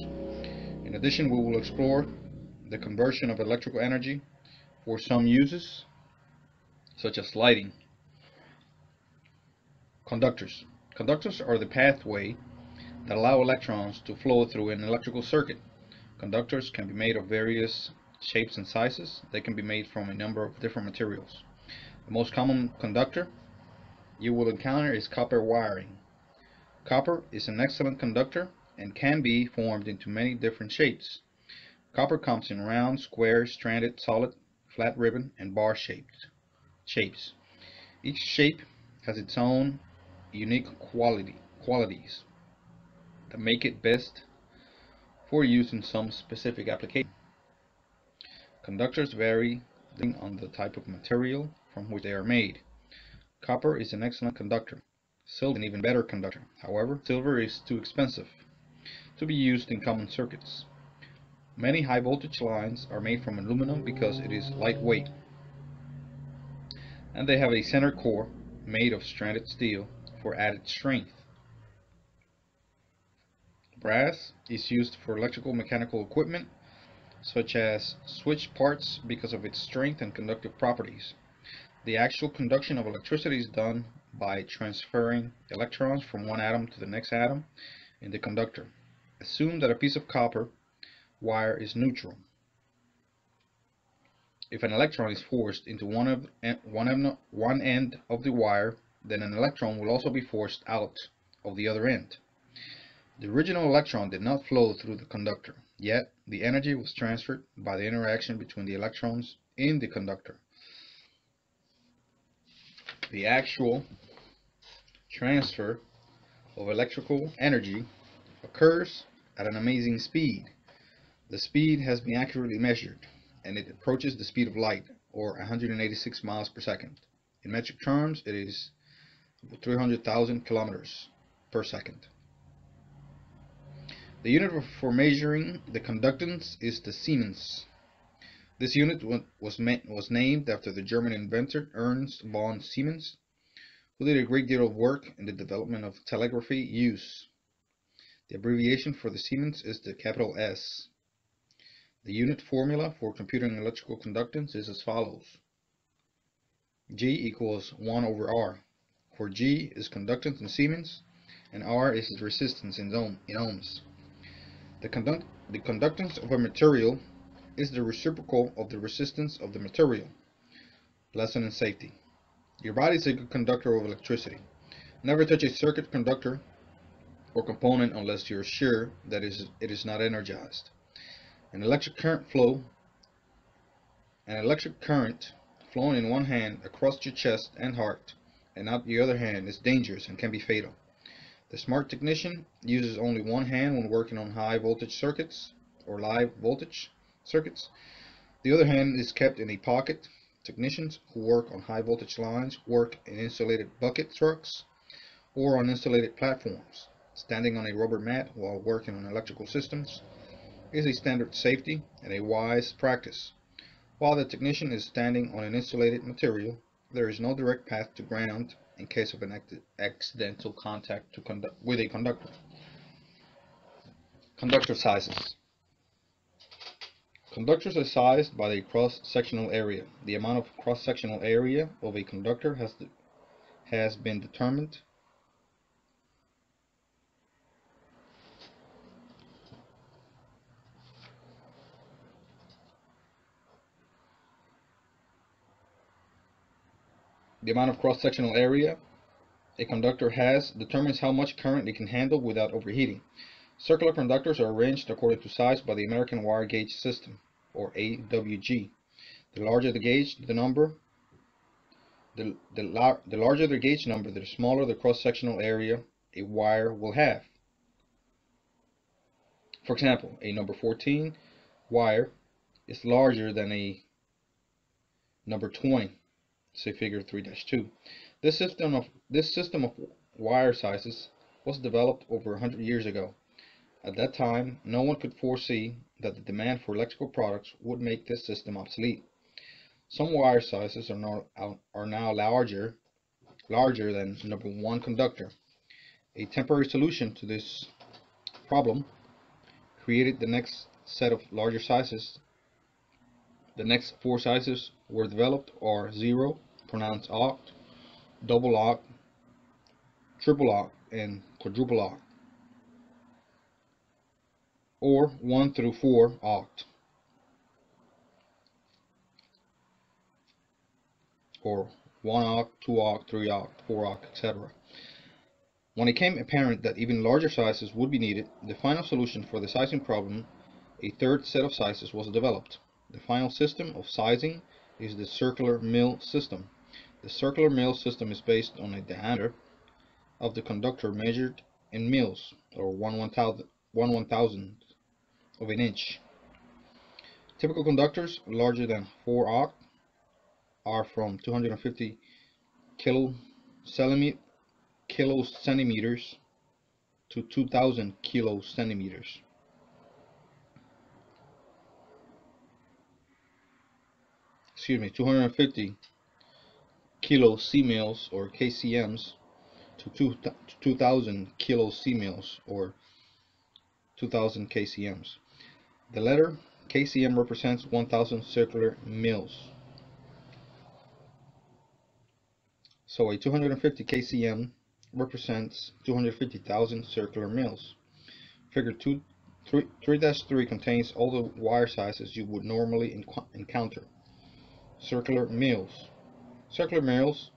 In addition, we will explore the conversion of electrical energy for some uses, such as lighting. Conductors. Conductors are the pathway that allow electrons to flow through an electrical circuit. Conductors can be made of various shapes and sizes. They can be made from a number of different materials. The most common conductor you will encounter is copper wiring. Copper is an excellent conductor and can be formed into many different shapes. Copper comes in round, square, stranded, solid, flat ribbon, and bar shaped shapes. Each shape has its own unique quality qualities that make it best for use in some specific application. Conductors vary depending on the type of material from which they are made. Copper is an excellent conductor. Silver an even better conductor. However, silver is too expensive to be used in common circuits. Many high voltage lines are made from aluminum because it is lightweight. And they have a center core made of stranded steel for added strength. Brass is used for electrical mechanical equipment such as switch parts because of its strength and conductive properties. The actual conduction of electricity is done by transferring electrons from one atom to the next atom in the conductor. Assume that a piece of copper wire is neutral. If an electron is forced into one, of, eh, one, one end of the wire, then an electron will also be forced out of the other end. The original electron did not flow through the conductor. Yet, the energy was transferred by the interaction between the electrons in the conductor. The actual transfer of electrical energy occurs at an amazing speed. The speed has been accurately measured, and it approaches the speed of light, or 186 miles per second. In metric terms, it is 300,000 kilometers per second. The unit for measuring the conductance is the Siemens. This unit was, was named after the German inventor Ernst von Siemens, who did a great deal of work in the development of telegraphy use. The abbreviation for the Siemens is the capital S. The unit formula for computing electrical conductance is as follows. G equals 1 over R, For G is conductance in Siemens, and R is resistance in, ohm, in ohms. The, conduct the conductance of a material is the reciprocal of the resistance of the material. Lesson in safety. Your body is a good conductor of electricity. Never touch a circuit conductor or component unless you're sure that it is not energized. An electric current flow an electric current flowing in one hand across your chest and heart and out the other hand is dangerous and can be fatal. The smart technician uses only one hand when working on high voltage circuits or live voltage circuits. The other hand is kept in a pocket. Technicians who work on high voltage lines work in insulated bucket trucks or on insulated platforms. Standing on a rubber mat while working on electrical systems is a standard safety and a wise practice. While the technician is standing on an insulated material, there is no direct path to ground in case of an accidental contact with a conductor. Conductor sizes. Conductors are sized by the cross-sectional area. The amount of cross-sectional area of a conductor has, has been determined The amount of cross-sectional area a conductor has determines how much current it can handle without overheating. Circular conductors are arranged according to size by the American wire gauge system. or AWG. The larger the gauge, the number, the, the, the larger the gauge number, the smaller the cross-sectional area a wire will have. For example, a number 14 wire is larger than a number 20, say figure 3-2. This system of this system of wire sizes was developed over 100 years ago. At that time, no one could foresee that the demand for electrical products would make this system obsolete. Some wire sizes are now, are now larger, larger than number one conductor. A temporary solution to this problem created the next set of larger sizes. The next four sizes were developed are 0, pronounced aught, double aught, triple aught, and quadruple aught, or 1 through 4 aught, or 1 aught, 2 aught, 3 aught, 4 aught, etc. When it became apparent that even larger sizes would be needed, the final solution for the sizing problem, a third set of sizes, was developed. The final system of sizing is the circular mil system. The circular mil system is based on a diameter of the conductor measured in mils, or 1 one-thousandth one one thousandth of an inch. Typical conductors larger than 4 aught are from 250 kilo kilo centimeters to 2000 kilo Excuse me, 250 kilo C-mils or KCMs to 2000 kilo C-mils or 2000 KCMs. The letter KCM represents 1000 circular mils. So a 250 KCM represents 250,000 circular mils. Figure 2 3-3 contains all the wire sizes you would normally encounter. Circular mils. Circular mils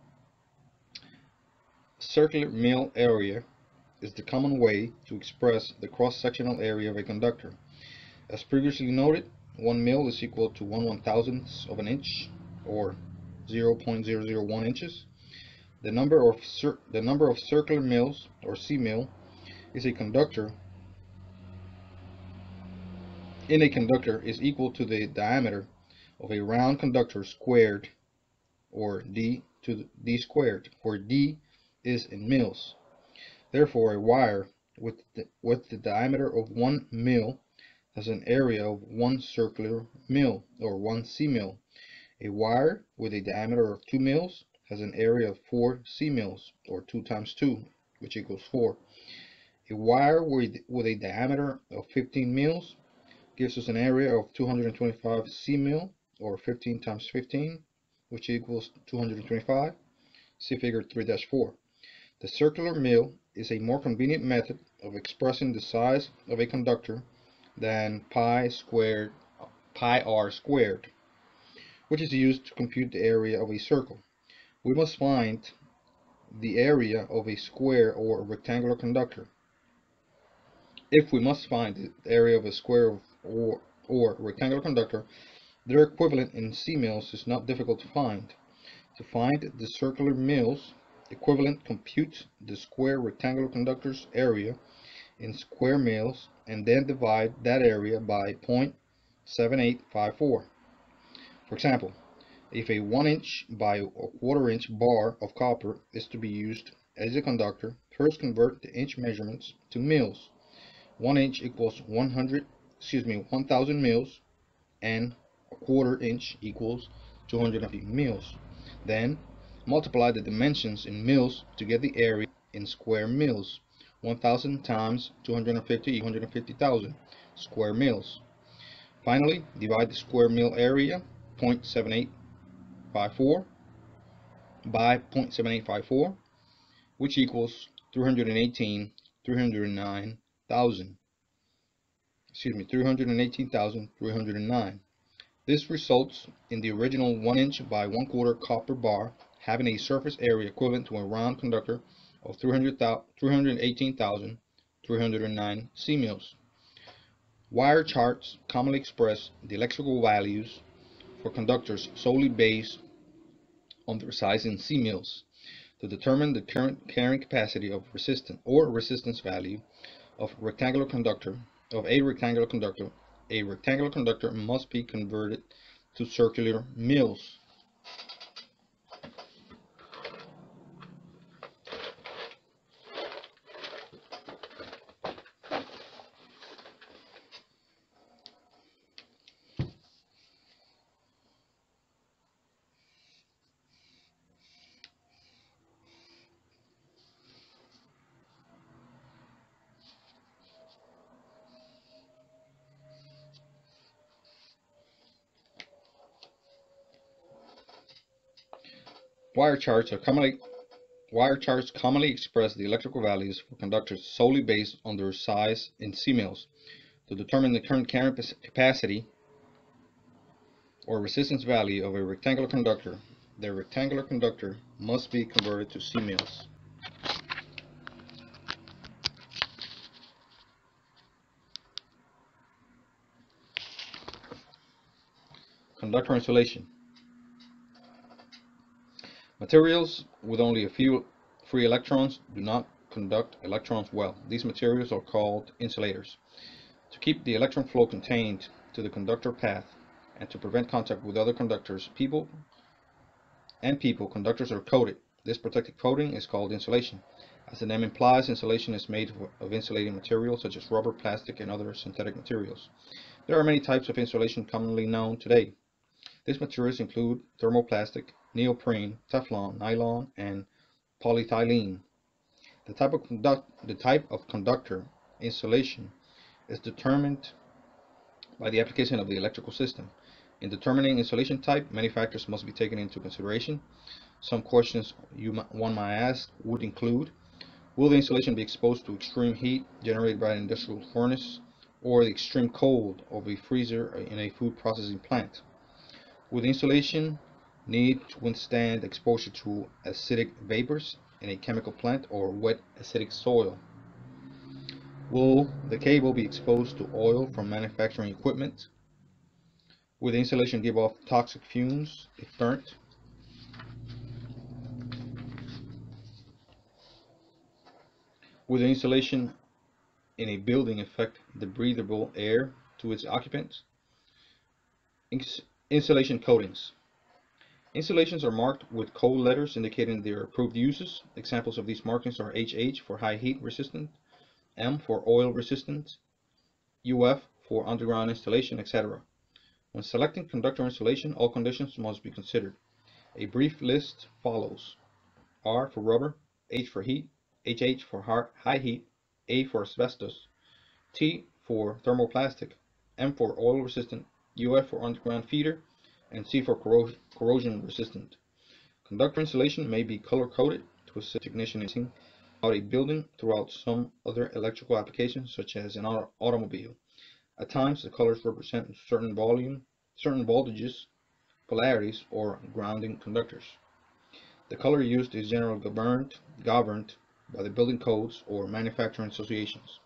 circular mil area is the common way to express the cross-sectional area of a conductor. As previously noted, 1 mil is equal to 1 one thousandth of an inch or 0.001 inches. The number of the number of circular mils or C-mil is a conductor in a conductor is equal to the diameter of a round conductor squared or d to d squared where d is in mils. Therefore a wire with the, with the diameter of 1 mil has an area of 1 circular mil or 1 C-mil. A wire with a diameter of 2 mils has an area of 4 C-mils, or 2 times 2, which equals 4. A wire with, with a diameter of 15 mils gives us an area of 225 C-mil, or 15 times 15, which equals 225. See figure 3-4. The circular mil is a more convenient method of expressing the size of a conductor than pi squared pi r squared, which is used to compute the area of a circle we must find the area of a square or rectangular conductor. If we must find the area of a square or, or rectangular conductor, their equivalent in C-mils is not difficult to find. To find the circular mils equivalent, compute the square rectangular conductor's area in square mils and then divide that area by 0.7854. For example, if a 1 inch by a quarter inch bar of copper is to be used as a conductor, first convert the inch measurements to mils. 1 inch equals 100, excuse me, 1000 mils and quarter inch equals 250 mils. Then multiply the dimensions in mils to get the area in square mils. 1000 times 250 150,000 square mils. Finally, divide the square mil area 0.7854 by 0.7854 which equals 318 309,000 excuse me 318,309 this results in the original 1 inch by 1 quarter copper bar having a surface area equivalent to a round conductor of 318,309 C-mils. Wire charts commonly express the electrical values for conductors solely based on their size in mils. To determine the current carrying capacity of resistance or resistance value of rectangular conductor of a rectangular conductor, a rectangular conductor must be converted to circular mils. Wire charts are commonly wire charts commonly express the electrical values for conductors solely based on their size in C mils. To determine the current capacity or resistance value of a rectangular conductor, the rectangular conductor must be converted to C mils. Conductor insulation. Materials with only a few free electrons do not conduct electrons well. These materials are called insulators. To keep the electron flow contained to the conductor path and to prevent contact with other conductors, people and people, conductors are coated. This protective coating is called insulation. As the name implies, insulation is made of insulating materials such as rubber, plastic, and other synthetic materials. There are many types of insulation commonly known today. These materials include thermoplastic, neoprene, Teflon, nylon, and polyethylene. The type of conduct the type of conductor insulation is determined by the application of the electrical system. In determining insulation type, many factors must be taken into consideration. Some questions you one might ask would include Will the insulation be exposed to extreme heat generated by an industrial furnace or the extreme cold of a freezer in a food processing plant? Will the insulation need to withstand exposure to acidic vapors in a chemical plant or wet acidic soil? Will the cable be exposed to oil from manufacturing equipment? Will the insulation give off toxic fumes if burnt? Will the insulation in a building affect the breathable air to its occupants? Ins insulation coatings. Insulations are marked with code letters indicating their approved uses. Examples of these markings are HH for high heat resistant, M for oil resistant, UF for underground installation, etc. When selecting conductor insulation, all conditions must be considered. A brief list follows. R for rubber, H for heat, HH for high heat, A for asbestos, T for thermoplastic, M for oil resistant, UF for underground feeder, and C for corrosion resistant. Conductor insulation may be color coded to assist technician in out a building throughout some other electrical applications such as an auto automobile. At times the colors represent certain volume, certain voltages, polarities, or grounding conductors. The color used is generally governed, governed by the building codes or manufacturing associations.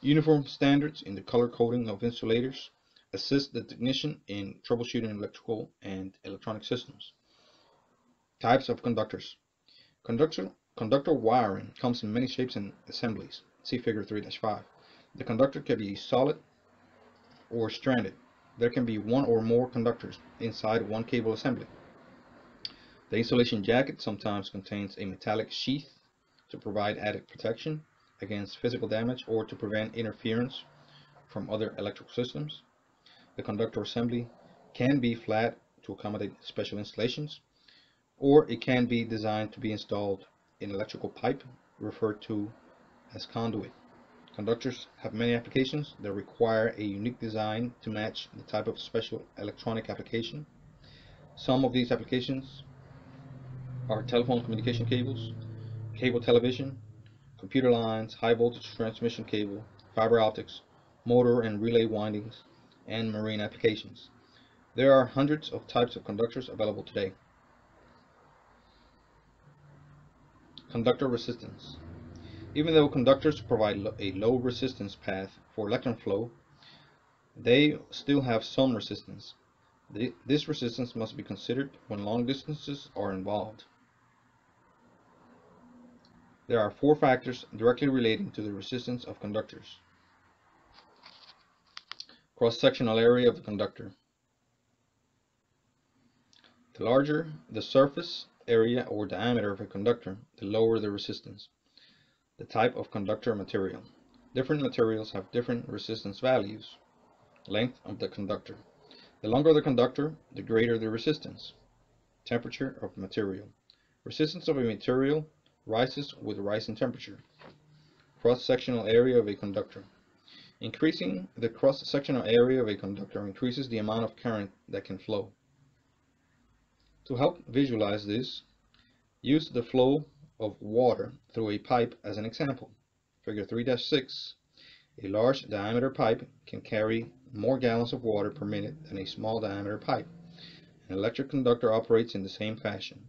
Uniform standards in the color coding of insulators assist the technician in troubleshooting electrical and electronic systems. Types of conductors. Conductor, conductor wiring comes in many shapes and assemblies. See figure 3-5. The conductor can be solid or stranded. There can be one or more conductors inside one cable assembly. The insulation jacket sometimes contains a metallic sheath to provide added protection against physical damage or to prevent interference from other electrical systems. The conductor assembly can be flat to accommodate special installations, or it can be designed to be installed in electrical pipe, referred to as conduit. Conductors have many applications that require a unique design to match the type of special electronic application. Some of these applications are telephone communication cables, cable television, computer lines, high voltage transmission cable, fiber optics, motor and relay windings, and marine applications. There are hundreds of types of conductors available today. Conductor resistance. Even though conductors provide a low resistance path for electron flow, they still have some resistance. This resistance must be considered when long distances are involved. There are four factors directly relating to the resistance of conductors. Cross-sectional area of the conductor. The larger the surface area or diameter of a conductor, the lower the resistance. The type of conductor material. Different materials have different resistance values. Length of the conductor. The longer the conductor, the greater the resistance. Temperature of material. Resistance of a material rises with rise in temperature. Cross-sectional area of a conductor. Increasing the cross-sectional area of a conductor increases the amount of current that can flow. To help visualize this, use the flow of water through a pipe as an example. Figure 3-6. A large diameter pipe can carry more gallons of water per minute than a small diameter pipe. An electric conductor operates in the same fashion.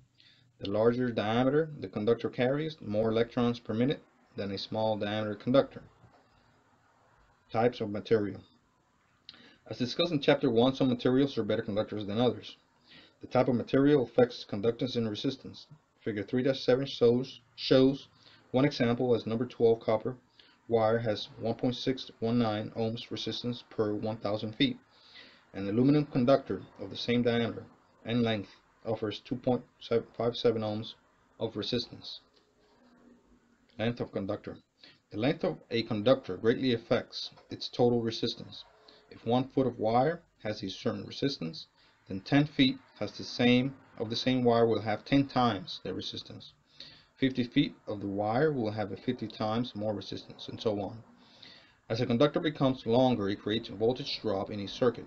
The larger diameter the conductor carries, more electrons per minute than a small diameter conductor. Types of material. As discussed in chapter 1, some materials are better conductors than others. The type of material affects conductance and resistance. Figure 3-7 shows, shows one example as number 12 copper wire has 1.619 ohms resistance per 1000 feet. An aluminum conductor of the same diameter and length offers 2.57 ohms of resistance. Length of conductor. The length of a conductor greatly affects its total resistance. If one foot of wire has a certain resistance, then 10 feet has the same of the same wire will have 10 times the resistance. 50 feet of the wire will have a 50 times more resistance, and so on. As a conductor becomes longer, it creates a voltage drop in a circuit.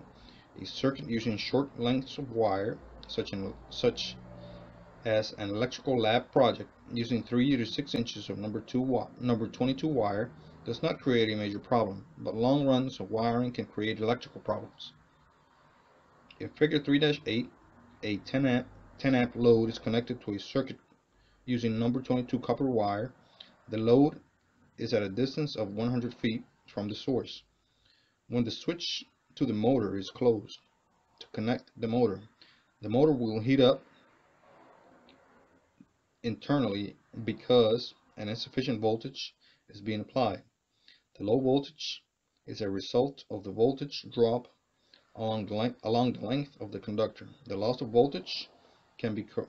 A circuit using short lengths of wire such, an, such as an electrical lab project using 3 to 6 inches of number, two number 22 wire does not create a major problem, but long runs of wiring can create electrical problems. In figure 3-8, a 10 amp, 10 amp load is connected to a circuit using number 22 copper wire. The load is at a distance of 100 feet from the source. When the switch to the motor is closed to connect the motor, the motor will heat up internally because an insufficient voltage is being applied. The low voltage is a result of the voltage drop along the, length, along the length of the conductor. The loss of voltage can be co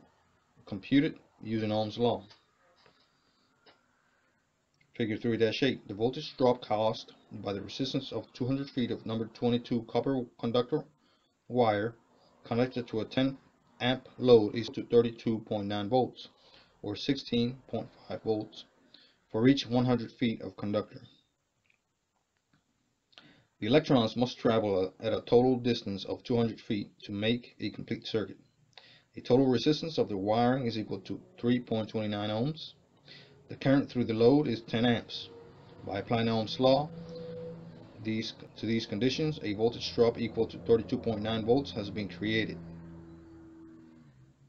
computed using Ohm's law. Figure 3-8. The voltage drop caused by the resistance of 200 feet of number 22 copper conductor wire connected to a 10 amp load is to 32.9 volts or 16.5 volts for each 100 feet of conductor. The electrons must travel at a total distance of 200 feet to make a complete circuit. The total resistance of the wiring is equal to 3.29 ohms. The current through the load is 10 amps. By applying Ohm's law, these, to these conditions, a voltage drop equal to 32.9 volts has been created.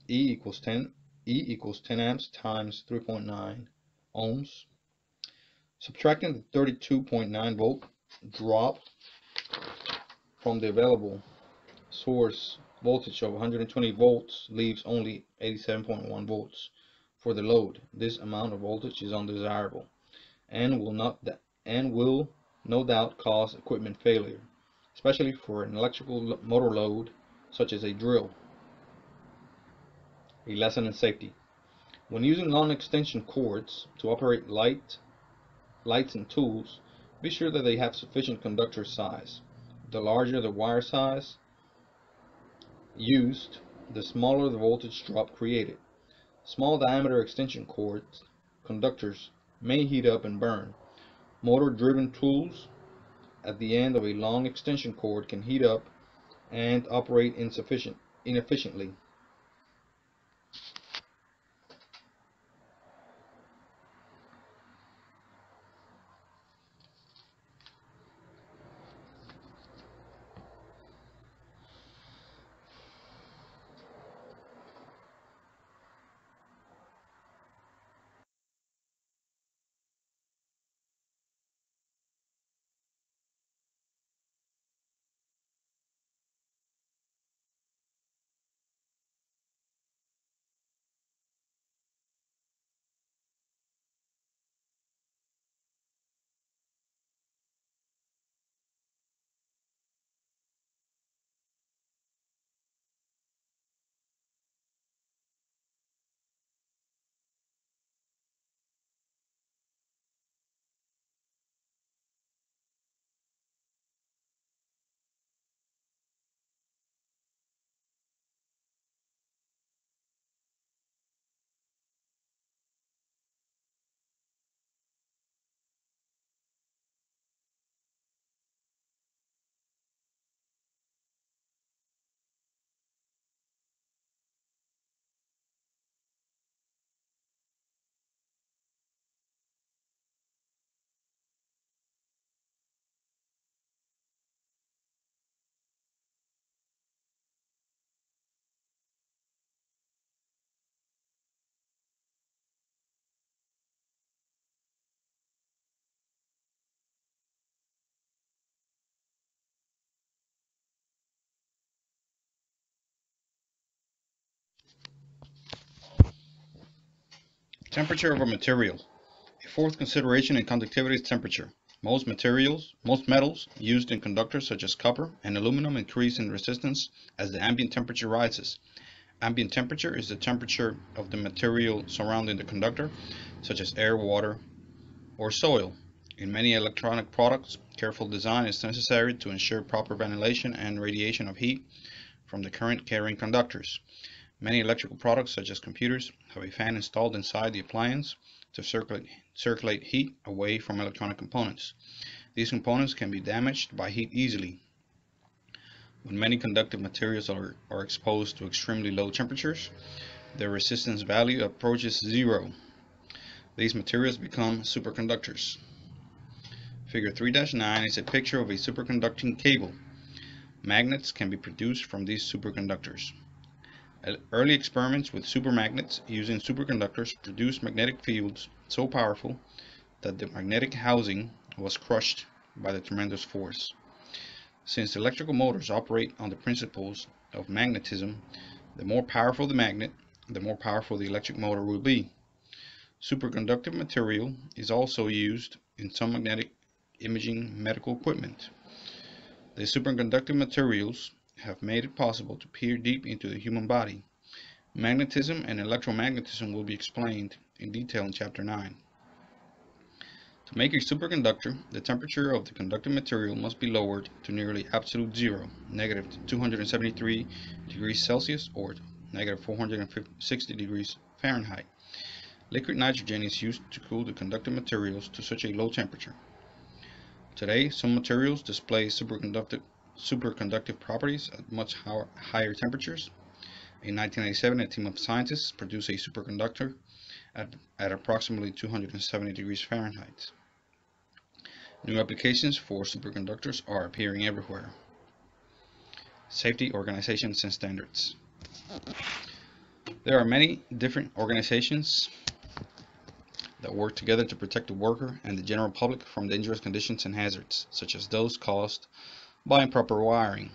E equals 10 E equals 10 amps times 3.9 ohms. Subtracting the 32.9 volt drop from the available source voltage of 120 volts leaves only 87.1 volts for the load. This amount of voltage is undesirable and will not and will no doubt cause equipment failure, especially for an electrical motor load such as a drill. A lesson in safety. When using long extension cords to operate light, lights and tools, be sure that they have sufficient conductor size. The larger the wire size used, the smaller the voltage drop created. Small diameter extension cords, conductors, may heat up and burn, Motor-driven tools at the end of a long extension cord can heat up and operate insufficient, inefficiently. Temperature of a material. A fourth consideration in conductivity is temperature. Most materials, most metals used in conductors such as copper and aluminum increase in resistance as the ambient temperature rises. Ambient temperature is the temperature of the material surrounding the conductor, such as air, water, or soil. In many electronic products, careful design is necessary to ensure proper ventilation and radiation of heat from the current carrying conductors. Many electrical products, such as computers, have a fan installed inside the appliance to circulate, circulate heat away from electronic components. These components can be damaged by heat easily. When many conductive materials are, are exposed to extremely low temperatures, their resistance value approaches zero. These materials become superconductors. Figure 3-9 is a picture of a superconducting cable. Magnets can be produced from these superconductors. Early experiments with supermagnets using superconductors produced magnetic fields so powerful that the magnetic housing was crushed by the tremendous force. Since electrical motors operate on the principles of magnetism, the more powerful the magnet, the more powerful the electric motor will be. Superconductive material is also used in some magnetic imaging medical equipment. The superconductive materials have made it possible to peer deep into the human body. Magnetism and electromagnetism will be explained in detail in Chapter 9. To make a superconductor, the temperature of the conducting material must be lowered to nearly absolute zero, negative 273 degrees Celsius or negative 460 degrees Fahrenheit. Liquid nitrogen is used to cool the conducting materials to such a low temperature. Today, some materials display superconductive superconductive properties at much higher temperatures. In 1997, a team of scientists produced a superconductor at, at approximately 270 degrees Fahrenheit. New applications for superconductors are appearing everywhere. Safety organizations and standards. There are many different organizations that work together to protect the worker and the general public from dangerous conditions and hazards, such as those caused by improper wiring.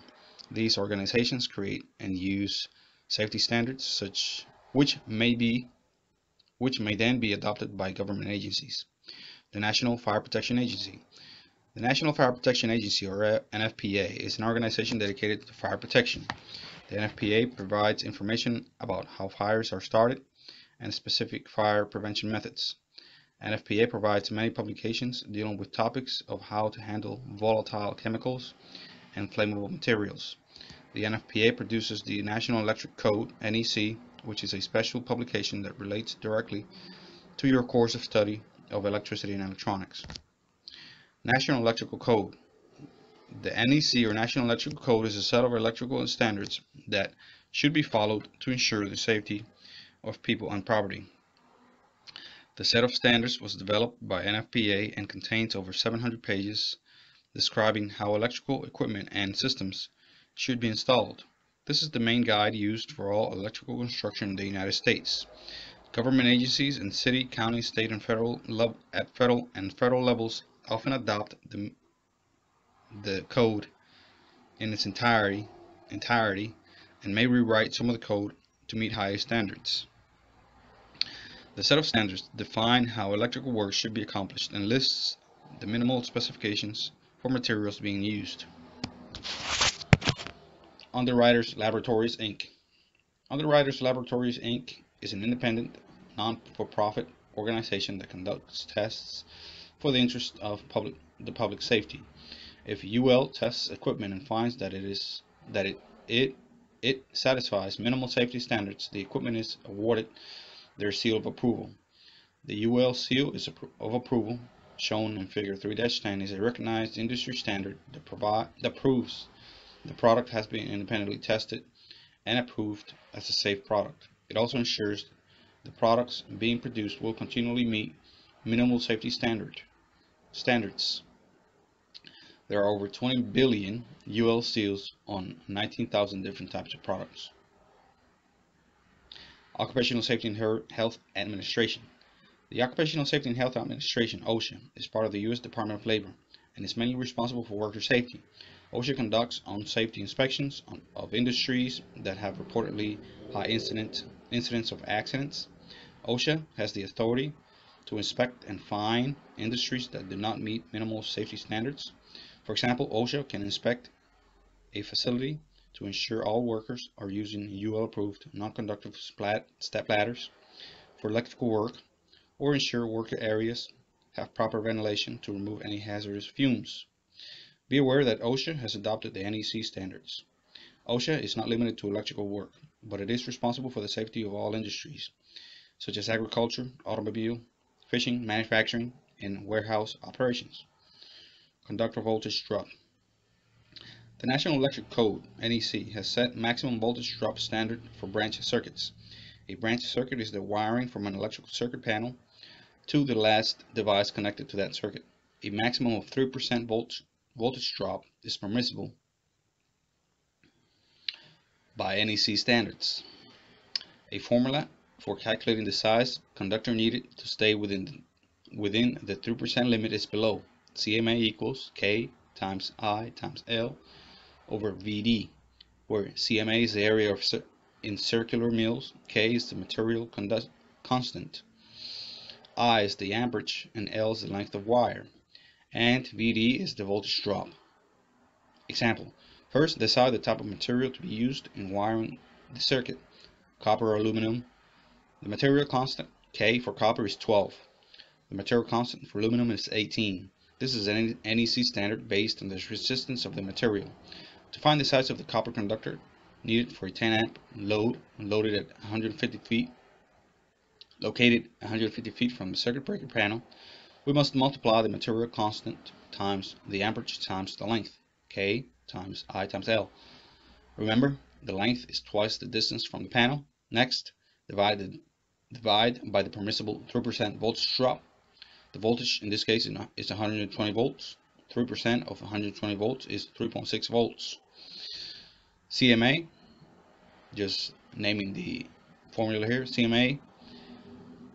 These organizations create and use safety standards such which may be which may then be adopted by government agencies. The National Fire Protection Agency. The National Fire Protection Agency or NFPA is an organization dedicated to fire protection. The NFPA provides information about how fires are started and specific fire prevention methods. NFPA provides many publications dealing with topics of how to handle volatile chemicals and flammable materials. The NFPA produces the National Electric Code, NEC, which is a special publication that relates directly to your course of study of electricity and electronics. National Electrical Code. The NEC or National Electrical Code is a set of electrical standards that should be followed to ensure the safety of people and property. The set of standards was developed by NFPA and contains over 700 pages describing how electrical equipment and systems should be installed. This is the main guide used for all electrical construction in the United States. Government agencies and city, county, state, and federal at federal and federal levels often adopt the, the code in its entirety, entirety and may rewrite some of the code to meet higher standards. The set of standards define how electrical work should be accomplished and lists the minimal specifications for materials being used. Underwriters Laboratories Inc. Underwriters Laboratories Inc. is an independent, non-for-profit organization that conducts tests for the interest of public, the public safety. If UL tests equipment and finds that it is that it it it satisfies minimal safety standards, the equipment is awarded their seal of approval. The UL seal is of approval shown in figure 3-10 is a recognized industry standard that, provide, that proves the product has been independently tested and approved as a safe product. It also ensures the products being produced will continually meet minimal safety standard standards. There are over 20 billion UL seals on 19,000 different types of products. Occupational Safety and Health Administration. The Occupational Safety and Health Administration, OSHA, is part of the U.S. Department of Labor and is mainly responsible for worker safety. OSHA conducts on safety inspections of industries that have reportedly high incident, incidents of accidents. OSHA has the authority to inspect and fine industries that do not meet minimal safety standards. For example, OSHA can inspect a facility to ensure all workers are using UL approved non-conductive step ladders for electrical work or ensure worker areas have proper ventilation to remove any hazardous fumes. Be aware that OSHA has adopted the NEC standards. OSHA is not limited to electrical work, but it is responsible for the safety of all industries, such as agriculture, automobile, fishing, manufacturing, and warehouse operations. Conductor voltage drop. The National Electric Code, NEC, has set maximum voltage drop standard for branch circuits. A branch circuit is the wiring from an electrical circuit panel to the last device connected to that circuit. A maximum of 3% volt voltage drop is permissible by NEC standards. A formula for calculating the size conductor needed to stay within within the 3% limit is below. CMA equals K times I times L over VD, where CMA is the area of in circular mils, K is the material constant, I is the amperage, and L is the length of wire, and VD is the voltage drop. Example, First, decide the type of material to be used in wiring the circuit, copper or aluminum. The material constant, K for copper is 12. The material constant for aluminum is 18. This is an NEC standard based on the resistance of the material. To find the size of the copper conductor needed for a 10 amp load loaded at 150 feet, located 150 feet from the circuit breaker panel, we must multiply the material constant times the amperage times the length, K times I times L. Remember, the length is twice the distance from the panel. Next, divide, the, divide by the permissible 3% voltage drop. The voltage in this case is 120 volts. 3% of 120 volts is 3.6 volts. CMA, just naming the formula here, CMA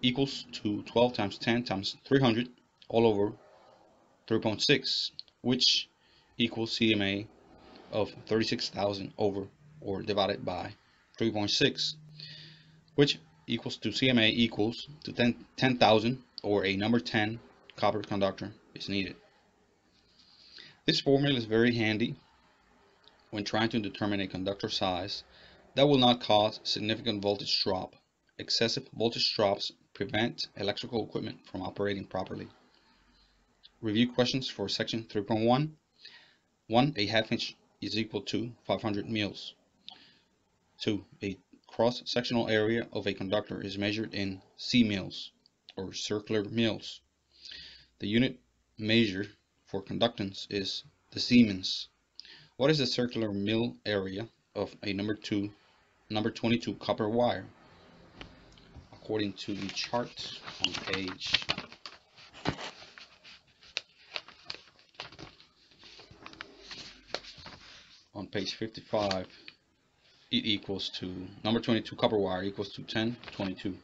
equals to 12 times 10 times 300 all over 3.6, which equals CMA of 36,000 over or divided by 3.6 which equals to CMA equals to 10,000 10, or a number 10 copper conductor is needed. This formula is very handy when trying to determine a conductor size that will not cause significant voltage drop. Excessive voltage drops prevent electrical equipment from operating properly. Review questions for section 3.1. 1. A half inch is equal to 500 mils. 2. A cross-sectional area of a conductor is measured in C mils or circular mils. The unit measure for conductance is the Siemens. What is the circular mil area of a number 2 number 22 copper wire? According to the chart on page on page 55 it equals to number 22 copper wire equals to 10 22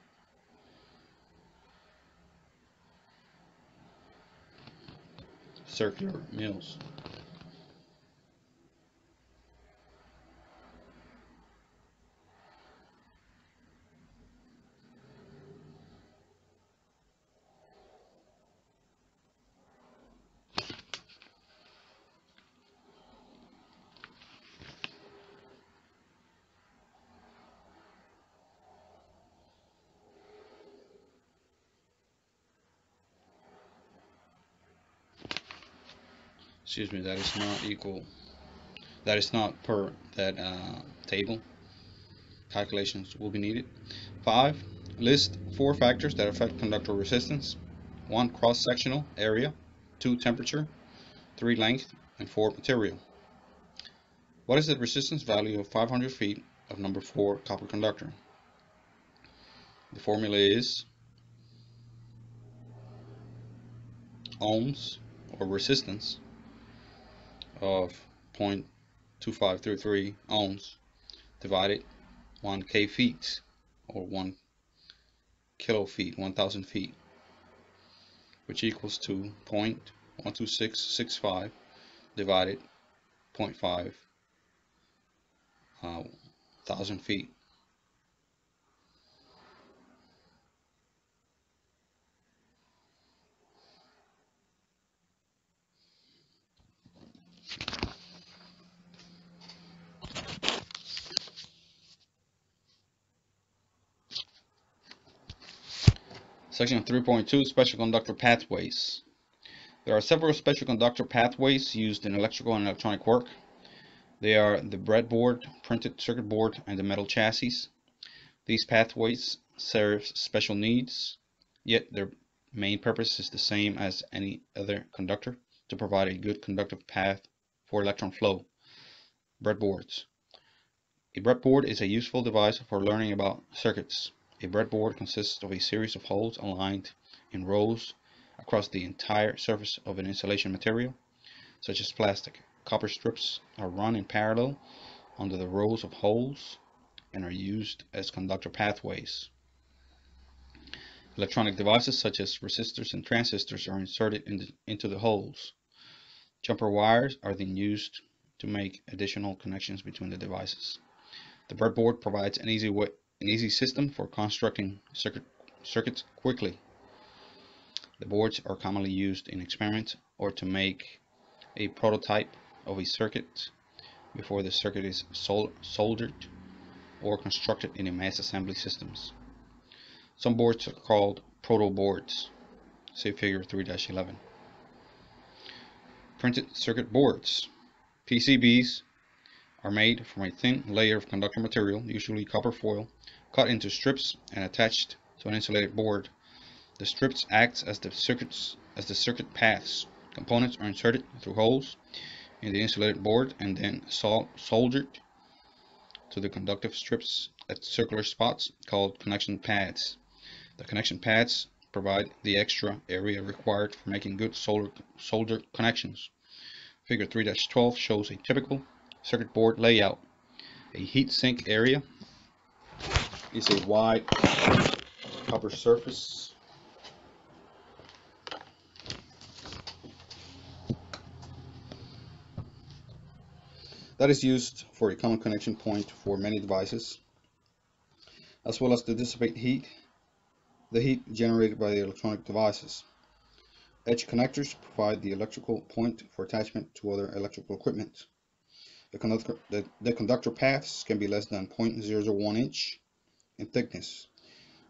circular mils excuse me that is not equal that is not per that uh, table. Calculations will be needed. Five list four factors that affect conductor resistance. One cross-sectional area. Two temperature. Three length. And four material. What is the resistance value of 500 feet of number four copper conductor? The formula is ohms or resistance of 0.2533 ohms divided 1 k feet or 1 kilo feet 1000 feet which equals to 0.12665 divided 0.5 uh, thousand feet Section 3.2 Special Conductor Pathways. There are several special conductor pathways used in electrical and electronic work. They are the breadboard, printed circuit board, and the metal chassis. These pathways serve special needs, yet their main purpose is the same as any other conductor to provide a good conductive path for electron flow. Breadboards. A breadboard is a useful device for learning about circuits. A breadboard consists of a series of holes aligned in rows across the entire surface of an insulation material, such as plastic. Copper strips are run in parallel under the rows of holes and are used as conductor pathways. Electronic devices such as resistors and transistors are inserted in the, into the holes. Jumper wires are then used to make additional connections between the devices. The breadboard provides an easy way, an easy system for constructing circuit, circuits quickly. The boards are commonly used in experiments or to make a prototype of a circuit before the circuit is sol soldered or constructed in a mass assembly systems. Some boards are called proto boards. See figure 3-11. Printed circuit boards. PCBs are made from a thin layer of conductor material, usually copper foil, cut into strips and attached to an insulated board. The strips act as the circuits as the circuit paths. Components are inserted through holes in the insulated board and then sol soldered to the conductive strips at circular spots called connection pads. The connection pads provide the extra area required for making good solder, solder connections. Figure 3-12 shows a typical circuit board layout. A heat sink area is a wide copper surface that is used for a common connection point for many devices as well as to dissipate heat the heat generated by the electronic devices. Edge connectors provide the electrical point for attachment to other electrical equipment. The conductor, the, the conductor paths can be less than 0.001 inch in thickness.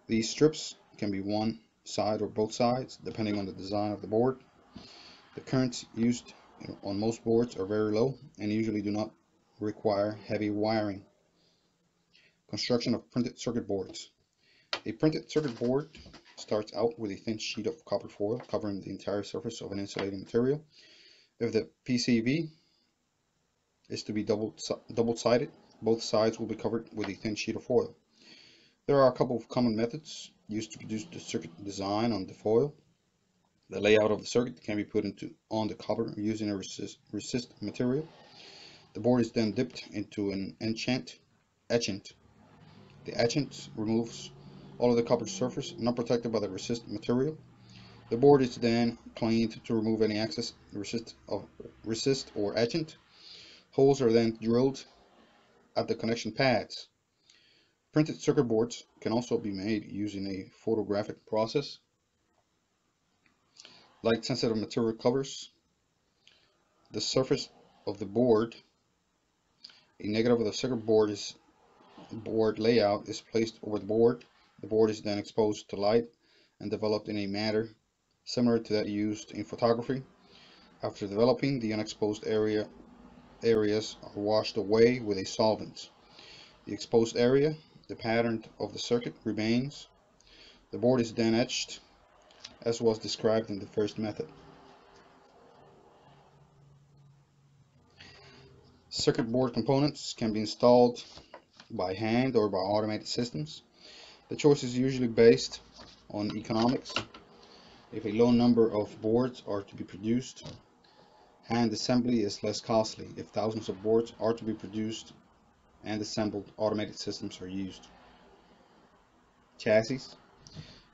These strips can be one side or both sides depending on the design of the board. The currents used on most boards are very low and usually do not require heavy wiring. Construction of printed circuit boards. A printed circuit board starts out with a thin sheet of copper foil covering the entire surface of an insulating material. If the PCB is to be double-sided, both sides will be covered with a thin sheet of foil. There are a couple of common methods used to produce the circuit design on the foil. The layout of the circuit can be put into on the copper using a resist, resist material. The board is then dipped into an etchant. etchant. The etchant removes all of the copper surface not protected by the resist material. The board is then cleaned to remove any excess resist, resist or etchant. Holes are then drilled at the connection pads. Printed circuit boards can also be made using a photographic process. Light sensitive material covers the surface of the board. A negative of the circuit board is board layout is placed over the board the board is then exposed to light and developed in a manner similar to that used in photography. After developing, the unexposed area areas are washed away with a solvent. The exposed area, the pattern of the circuit remains. The board is then etched as was described in the first method. Circuit board components can be installed by hand or by automated systems. The choice is usually based on economics. If a low number of boards are to be produced, hand assembly is less costly. If thousands of boards are to be produced and assembled, automated systems are used. Chassis.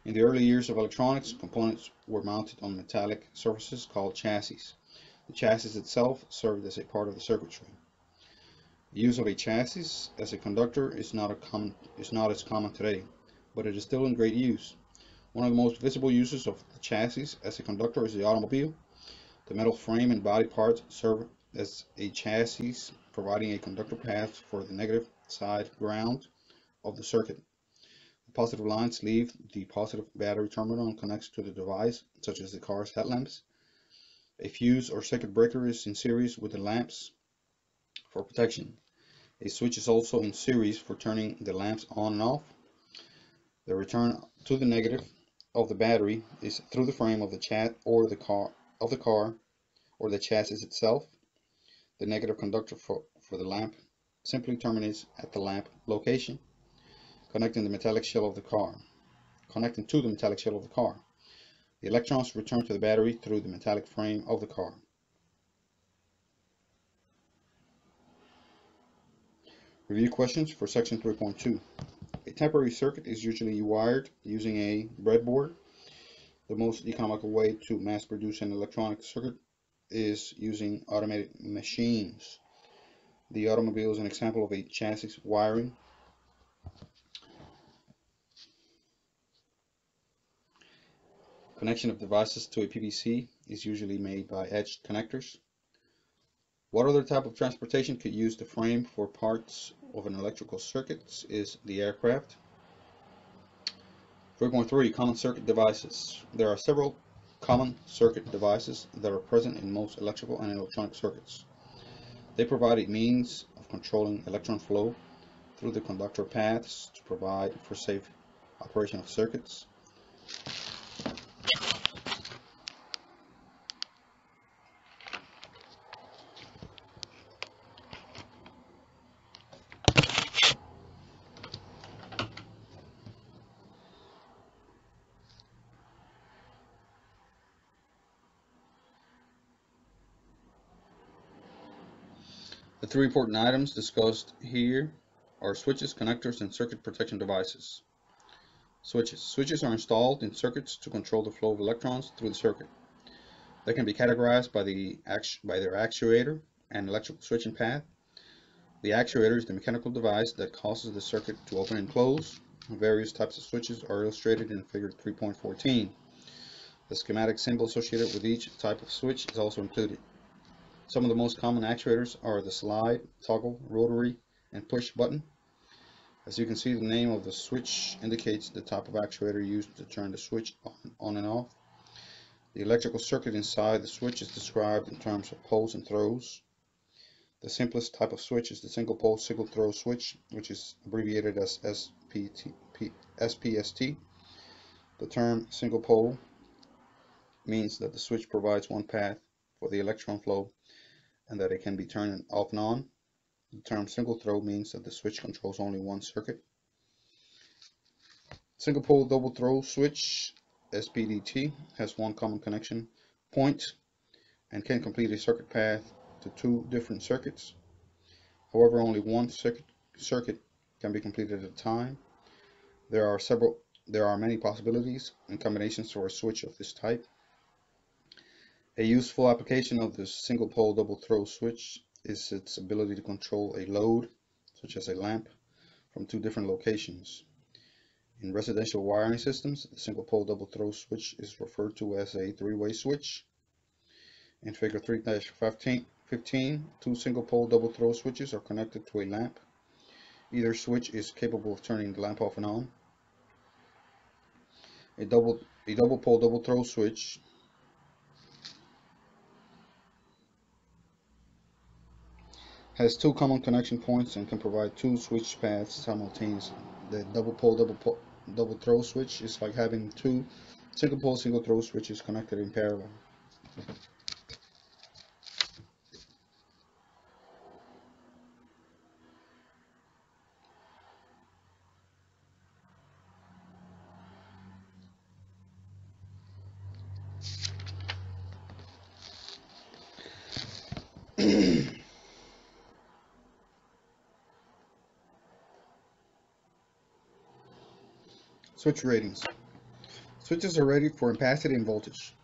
In the early years of electronics, components were mounted on metallic surfaces called chassis. The chassis itself served as a part of the circuitry. The use of a chassis as a conductor is not, a common, is not as common today but it is still in great use. One of the most visible uses of the chassis as a conductor is the automobile. The metal frame and body parts serve as a chassis, providing a conductor path for the negative side ground of the circuit. The positive lines leave the positive battery terminal and connects to the device, such as the car's headlamps. A fuse or circuit breaker is in series with the lamps for protection. A switch is also in series for turning the lamps on and off. The return to the negative of the battery is through the frame of the chat or the car of the car or the chassis itself. The negative conductor for, for the lamp simply terminates at the lamp location, connecting the metallic shell of the car, connecting to the metallic shell of the car. The electrons return to the battery through the metallic frame of the car. Review questions for section 3.2. A temporary circuit is usually wired using a breadboard. The most economical way to mass produce an electronic circuit is using automated machines. The automobile is an example of a chassis wiring. Connection of devices to a PVC is usually made by edged connectors. What other type of transportation could use the frame for parts of an electrical circuit is the aircraft. 3.3 Common circuit devices. There are several common circuit devices that are present in most electrical and electronic circuits. They provide a means of controlling electron flow through the conductor paths to provide for safe operation of circuits. Three important items discussed here are switches, connectors, and circuit protection devices. Switches. Switches are installed in circuits to control the flow of electrons through the circuit. They can be categorized by, the by their actuator and electrical switching path. The actuator is the mechanical device that causes the circuit to open and close. Various types of switches are illustrated in figure 3.14. The schematic symbol associated with each type of switch is also included. Some of the most common actuators are the slide, toggle, rotary, and push button. As you can see, the name of the switch indicates the type of actuator used to turn the switch on, and off. The electrical circuit inside the switch is described in terms of poles and throws. The simplest type of switch is the single pole single throw switch, which is abbreviated as SPT, P, SPST. The term single pole means that the switch provides one path for the electron flow and that it can be turned off and on. The term single throw means that the switch controls only one circuit. Single pole double throw switch SPDT has one common connection point and can complete a circuit path to two different circuits. However, only one circuit, circuit can be completed at a time. There are several there are many possibilities and combinations for a switch of this type. A useful application of the single pole double throw switch is its ability to control a load, such as a lamp, from two different locations. In residential wiring systems, the single pole double throw switch is referred to as a three-way switch. In figure 3-15, two single pole double throw switches are connected to a lamp. Either switch is capable of turning the lamp off and on. A double, a double pole double throw switch has two common connection points and can provide two switch paths simultaneously. The double pole double pole, double throw switch is like having two single pole single throw switches connected in parallel. Switch ratings. Switches are rated for ampacity and voltage.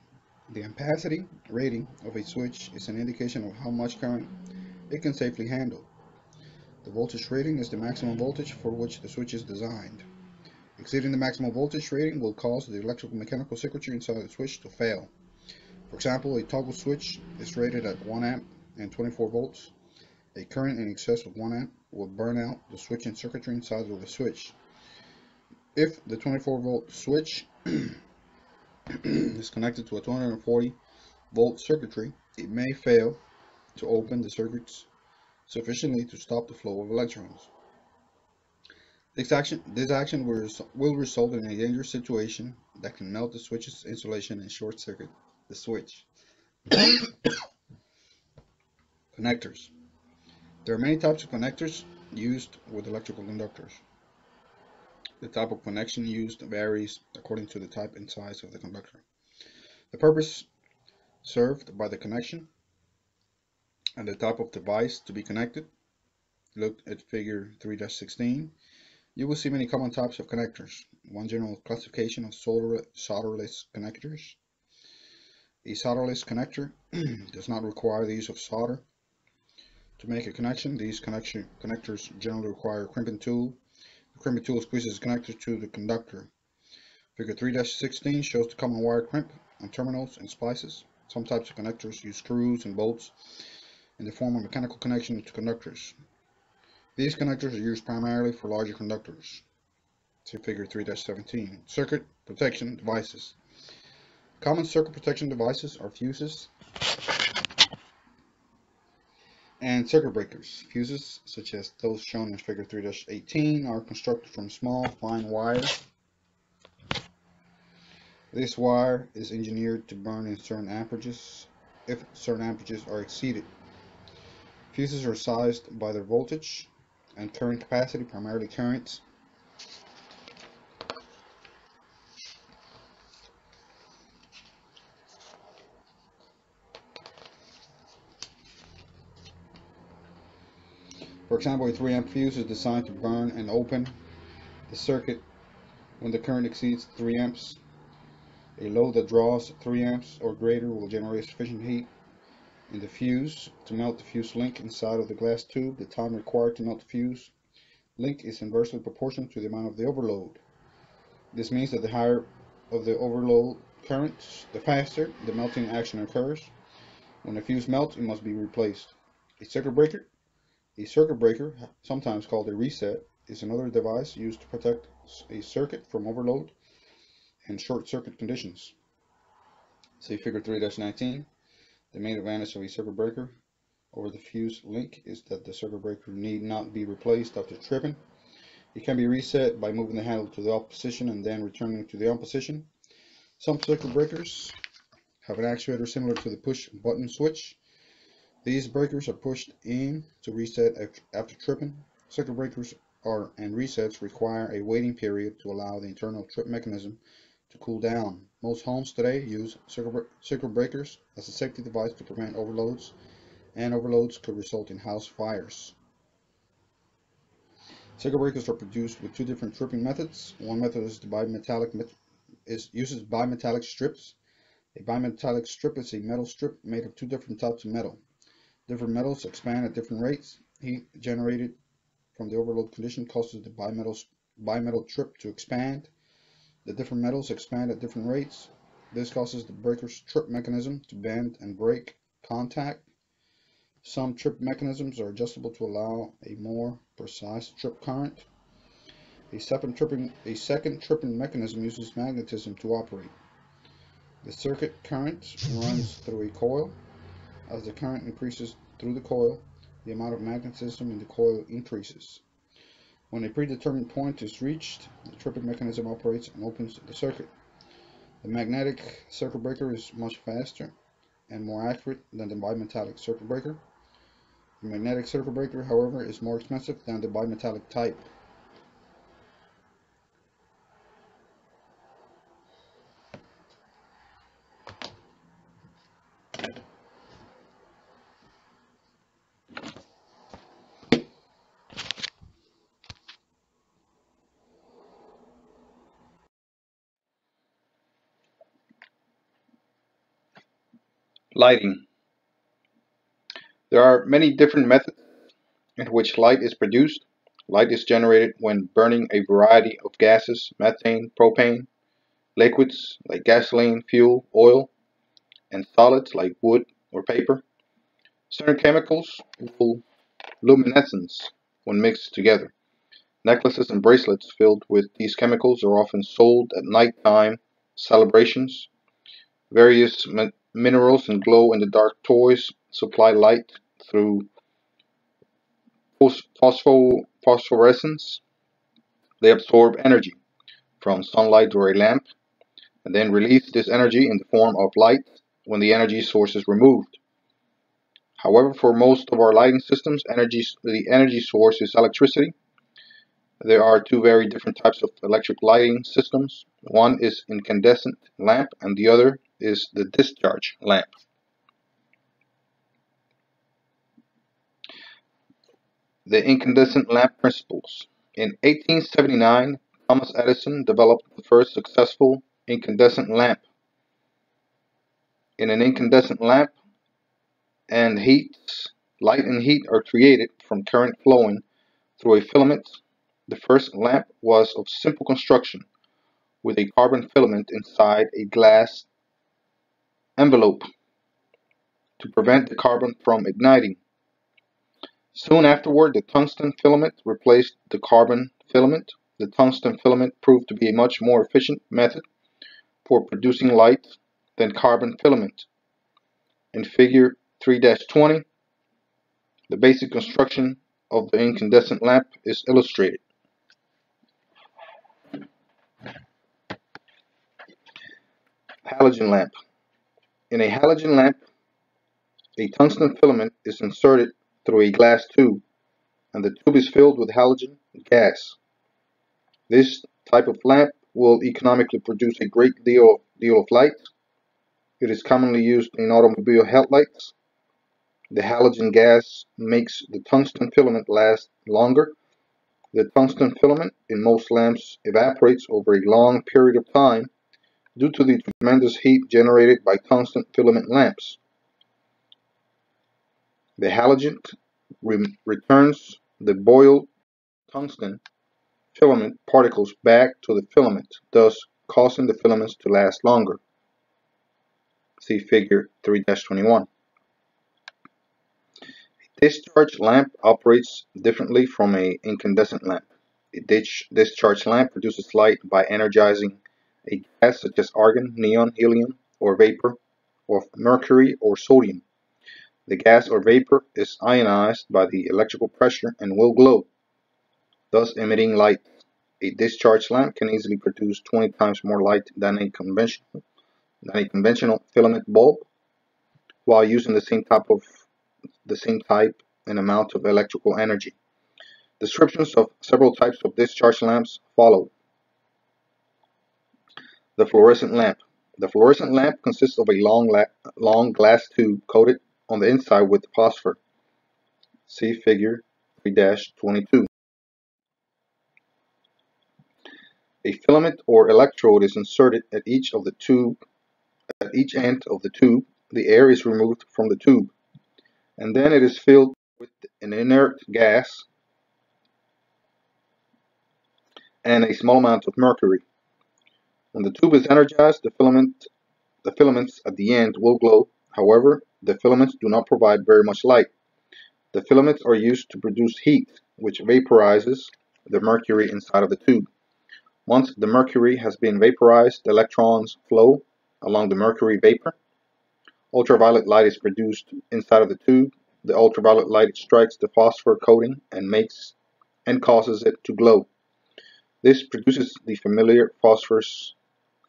The ampacity rating of a switch is an indication of how much current it can safely handle. The voltage rating is the maximum voltage for which the switch is designed. Exceeding the maximum voltage rating will cause the electrical mechanical circuitry inside the switch to fail. For example, a toggle switch is rated at 1 amp and 24 volts. A current in excess of 1 amp will burn out the switching circuitry inside of the switch If the 24 volt switch [CLEARS THROAT] is connected to a 240 volt circuitry, it may fail to open the circuits sufficiently to stop the flow of electrons. This action, this action will, will result in a dangerous situation that can melt the switch's insulation and short circuit the switch. [COUGHS] Connectors. There are many types of connectors used with electrical conductors. The type of connection used varies according to the type and size of the conductor. The purpose served by the connection and the type of device to be connected. Look at figure 3-16. You will see many common types of connectors. One general classification of solder solderless connectors. A solderless connector [CLEARS THROAT] does not require the use of solder. To make a connection, these connection connectors generally require a crimping tool crimping tool squeezes connector to the conductor. Figure 3-16 shows the common wire crimp on terminals and splices. Some types of connectors use screws and bolts in the form of mechanical connection to conductors. These connectors are used primarily for larger conductors. See figure 3-17. Circuit protection devices. Common circuit protection devices are fuses, and circuit breakers. Fuses, such as those shown in figure 3-18, are constructed from small, fine wire. This wire is engineered to burn in certain amperages if certain amperages are exceeded. Fuses are sized by their voltage and current capacity, primarily currents. For example, a 3 amp fuse is designed to burn and open the circuit when the current exceeds 3 amps. A load that draws 3 amps or greater will generate sufficient heat in the fuse to melt the fuse link inside of the glass tube. The time required to melt the fuse link is inversely proportional to the amount of the overload. This means that the higher of the overload current, the faster the melting action occurs. When the fuse melts, it must be replaced. A circuit breaker a circuit breaker, sometimes called a reset, is another device used to protect a circuit from overload and short circuit conditions. See figure 3-19. The main advantage of a circuit breaker over the fuse link is that the circuit breaker need not be replaced after tripping. It can be reset by moving the handle to the off position and then returning to the on position. Some circuit breakers have an actuator similar to the push button switch these breakers are pushed in to reset after tripping. Circuit breakers are and resets require a waiting period to allow the internal trip mechanism to cool down. Most homes today use circuit breakers as a safety device to prevent overloads, and overloads could result in house fires. Circuit breakers are produced with two different tripping methods. One method is the bimetallic is uses bimetallic strips. A bimetallic strip is a metal strip made of two different types of metal. Different metals expand at different rates. Heat generated from the overload condition causes the bimetal, bimetal trip to expand. The different metals expand at different rates. This causes the breaker's trip mechanism to bend and break contact. Some trip mechanisms are adjustable to allow a more precise trip current. A second tripping, a second tripping mechanism uses magnetism to operate. The circuit current runs through a coil as the current increases through the coil, the amount of magnetism in the coil increases. When a predetermined point is reached, the tripping mechanism operates and opens the circuit. The magnetic circuit breaker is much faster and more accurate than the bimetallic circuit breaker. The magnetic circuit breaker, however, is more expensive than the bimetallic type. Lighting. There are many different methods in which light is produced. Light is generated when burning a variety of gases, methane, propane, liquids like gasoline, fuel, oil, and solids like wood or paper. Certain chemicals will luminescence when mixed together. Necklaces and bracelets filled with these chemicals are often sold at nighttime celebrations. Various minerals and glow-in-the-dark toys supply light through phospho phosphorescence. They absorb energy from sunlight or a lamp and then release this energy in the form of light when the energy source is removed. However, for most of our lighting systems, energy, the energy source is electricity. There are two very different types of electric lighting systems. One is incandescent lamp and the other is the discharge lamp. The incandescent lamp principles. In 1879, Thomas Edison developed the first successful incandescent lamp. In an incandescent lamp, and heat, light and heat are created from current flowing through a filament. The first lamp was of simple construction with a carbon filament inside a glass envelope to prevent the carbon from igniting. Soon afterward, the tungsten filament replaced the carbon filament. The tungsten filament proved to be a much more efficient method for producing light than carbon filament. In figure 3-20, the basic construction of the incandescent lamp is illustrated. Halogen lamp. In a halogen lamp, a tungsten filament is inserted through a glass tube and the tube is filled with halogen gas. This type of lamp will economically produce a great deal, deal of light. It is commonly used in automobile headlights the halogen gas makes the tungsten filament last longer. The tungsten filament in most lamps evaporates over a long period of time due to the tremendous heat generated by constant filament lamps. The halogen re returns the boiled tungsten filament particles back to the filament, thus causing the filaments to last longer. See figure 3-21. A Discharge lamp operates differently from an incandescent lamp. A discharge lamp produces light by energizing a gas such as argon, neon, helium, or vapor of mercury or sodium. The gas or vapor is ionized by the electrical pressure and will glow, thus emitting light. A discharge lamp can easily produce 20 times more light than a conventional, than a conventional filament bulb while using the same type of the same type and amount of electrical energy. Descriptions of several types of discharge lamps follow. The fluorescent lamp. The fluorescent lamp consists of a long, long glass tube coated on the inside with phosphor. See figure 3-22. A filament or electrode is inserted at each of the tube at each end of the tube. The air is removed from the tube and then it is filled with an inert gas and a small amount of mercury. When the tube is energized, the filament the filaments at the end will glow. However, the filaments do not provide very much light. The filaments are used to produce heat, which vaporizes the mercury inside of the tube. Once the mercury has been vaporized, the electrons flow along the mercury vapor Ultraviolet light is produced inside of the tube. The ultraviolet light strikes the phosphor coating and makes and causes it to glow. This produces the familiar phosphorus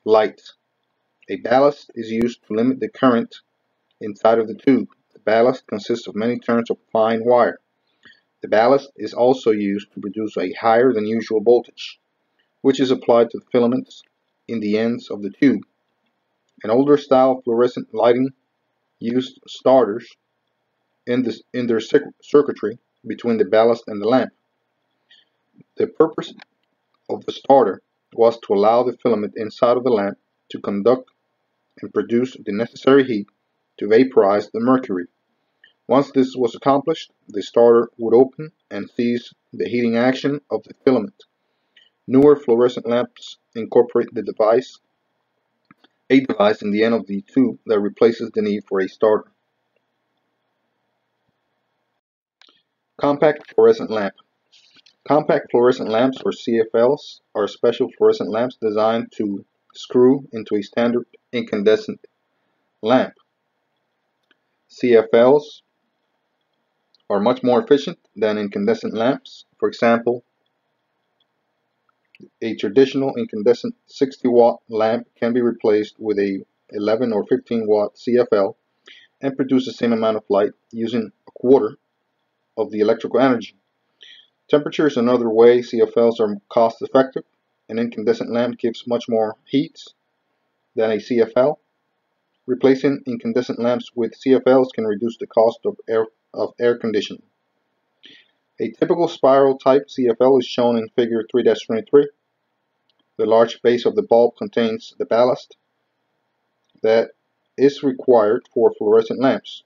light. A ballast is used to limit the current inside of the tube. The ballast consists of many turns of fine wire. The ballast is also used to produce a higher than usual voltage, which is applied to the filaments in the ends of the tube. An older style fluorescent lighting used starters in, this, in their circuitry between the ballast and the lamp. The purpose of the starter was to allow the filament inside of the lamp to conduct and produce the necessary heat to vaporize the mercury. Once this was accomplished, the starter would open and cease the heating action of the filament. Newer fluorescent lamps incorporate the device a device in the end of the tube that replaces the need for a starter. Compact fluorescent lamp. Compact fluorescent lamps, or CFLs, are special fluorescent lamps designed to screw into a standard incandescent lamp. CFLs are much more efficient than incandescent lamps. For example, a traditional incandescent 60 watt lamp can be replaced with a 11 or 15 watt CFL and produce the same amount of light using a quarter of the electrical energy. Temperature is another way CFLs are cost effective. An incandescent lamp gives much more heat than a CFL. Replacing incandescent lamps with CFLs can reduce the cost of air, of air conditioning. A typical spiral type CFL is shown in figure 3-23. The large base of the bulb contains the ballast that is required for fluorescent lamps.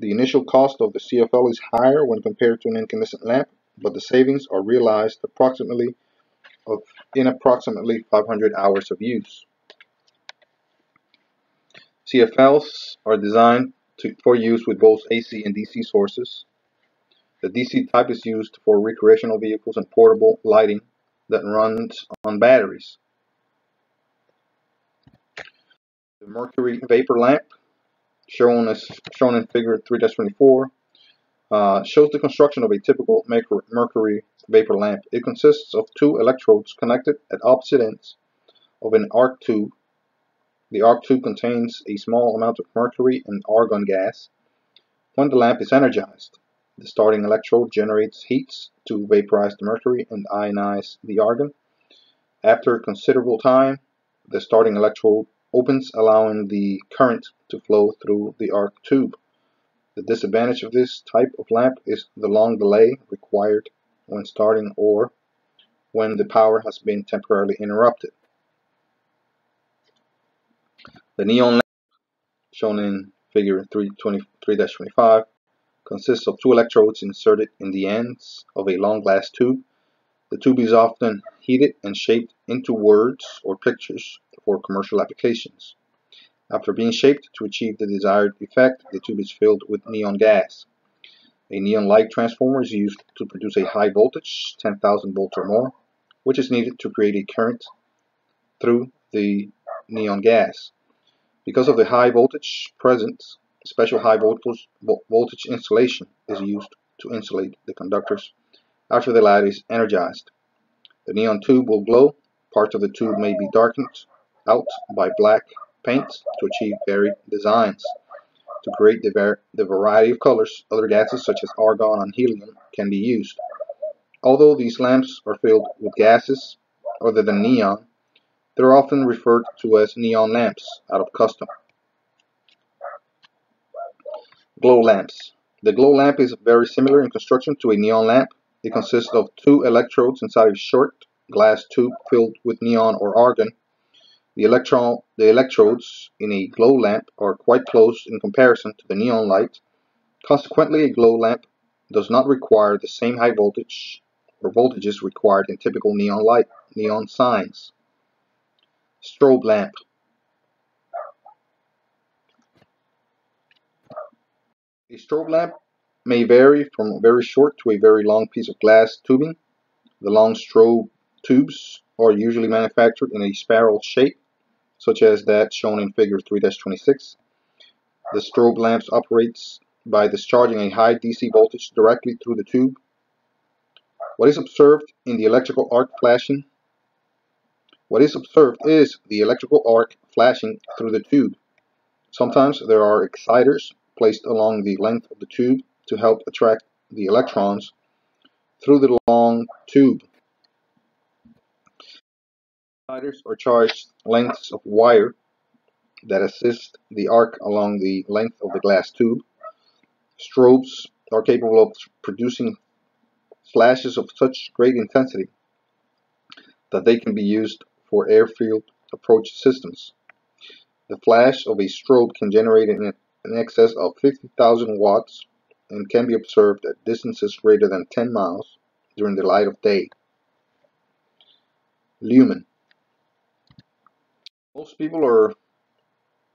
The initial cost of the CFL is higher when compared to an incandescent lamp, but the savings are realized approximately of, in approximately 500 hours of use. CFLs are designed to, for use with both AC and DC sources. The DC type is used for recreational vehicles and portable lighting that runs on batteries. The mercury vapor lamp, shown as shown in figure 3-24, uh, shows the construction of a typical mercury vapor lamp. It consists of two electrodes connected at opposite ends of an arc tube. The arc tube contains a small amount of mercury and argon gas. When the lamp is energized, the starting electrode generates heat to vaporize the mercury and ionize the argon. After a considerable time, the starting electrode opens allowing the current to flow through the arc tube. The disadvantage of this type of lamp is the long delay required when starting or when the power has been temporarily interrupted. The neon lamp, shown in figure 3-25, consists of two electrodes inserted in the ends of a long glass tube. The tube is often heated and shaped into words or pictures for commercial applications. After being shaped to achieve the desired effect, the tube is filled with neon gas. A neon light transformer is used to produce a high voltage, 10,000 volts or more, which is needed to create a current through the neon gas. Because of the high voltage present, special high voltage, voltage insulation is used to insulate the conductors after the light is energized. The neon tube will glow. Parts of the tube may be darkened out by black paint to achieve varied designs. To create the, var the variety of colors, other gases such as argon and helium can be used. Although these lamps are filled with gases other than neon, they're often referred to as neon lamps out of custom. Glow lamps. The glow lamp is very similar in construction to a neon lamp. It consists of two electrodes inside a short glass tube filled with neon or argon the, the electrodes in a glow lamp are quite close in comparison to the neon light. Consequently, a glow lamp does not require the same high voltage or voltages required in typical neon light neon signs. Strobe lamp. A strobe lamp may vary from a very short to a very long piece of glass tubing. The long strobe tubes are usually manufactured in a spiral shape, such as that shown in figure 3-26. The strobe lamp operates by discharging a high DC voltage directly through the tube. What is observed in the electrical arc flashing? What is observed is the electrical arc flashing through the tube. Sometimes there are exciters placed along the length of the tube to help attract the electrons through the long tube. Exciters are charged lengths of wire that assist the arc along the length of the glass tube. Strobes are capable of producing flashes of such great intensity that they can be used for airfield approach systems. The flash of a strobe can generate in excess of 50,000 watts and can be observed at distances greater than 10 miles during the light of day. Lumen most people are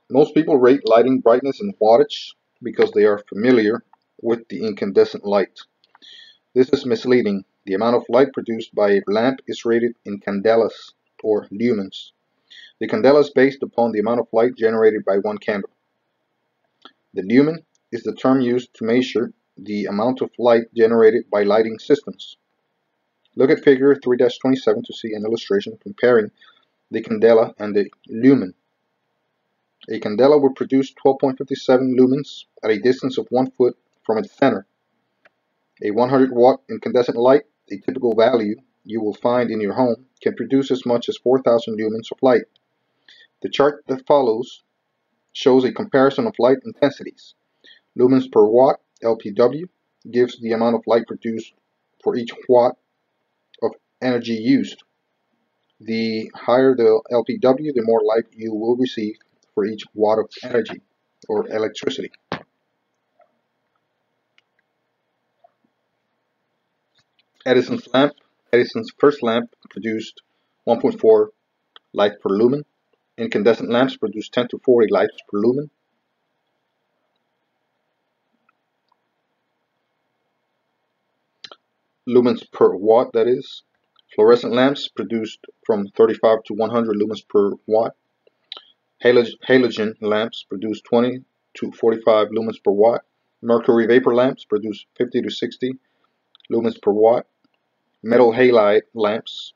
most people rate lighting brightness and wattage because they are familiar with the incandescent light. This is misleading The amount of light produced by a lamp is rated in candelas or lumens. The candela is based upon the amount of light generated by one candle. The lumen is the term used to measure the amount of light generated by lighting systems. Look at figure 3-27 to see an illustration comparing the candela and the lumen. A candela will produce 12.57 lumens at a distance of 1 foot from its center. A 100 watt incandescent light a typical value you will find in your home, can produce as much as 4,000 lumens of light. The chart that follows shows a comparison of light intensities. Lumens per watt, LPW, gives the amount of light produced for each watt of energy used. The higher the LPW, the more light you will receive for each watt of energy or electricity. Edison's lamp, Edison's first lamp produced 1.4 light per lumen. Incandescent lamps produce 10 to 40 lights per lumen. Lumens per watt, that is. Fluorescent lamps produced from 35 to 100 lumens per watt. Halogen lamps produce 20 to 45 lumens per watt. Mercury vapor lamps produce 50 to 60 lumens per watt. Metal halide lamps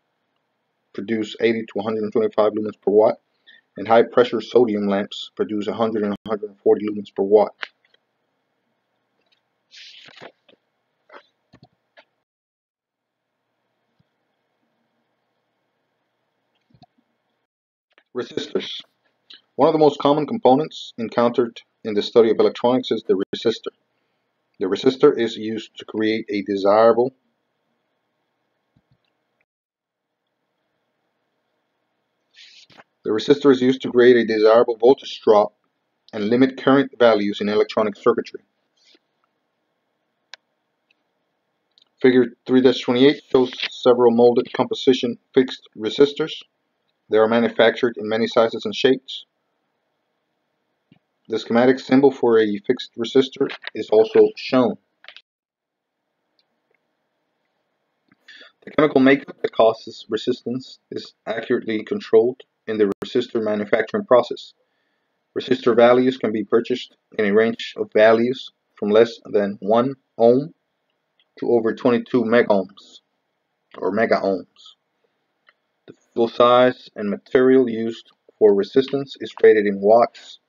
produce 80 to 125 lumens per watt, and high pressure sodium lamps produce 100 and 140 lumens per watt. Resistors. One of the most common components encountered in the study of electronics is the resistor. The resistor is used to create a desirable The resistor is used to create a desirable voltage drop and limit current values in electronic circuitry. Figure 3-28 shows several molded composition fixed resistors. They are manufactured in many sizes and shapes. The schematic symbol for a fixed resistor is also shown. The chemical makeup that causes resistance is accurately controlled in the resistor manufacturing process. Resistor values can be purchased in a range of values from less than 1 ohm to over 22 megohms or mega Size and material used for resistance is rated in watts.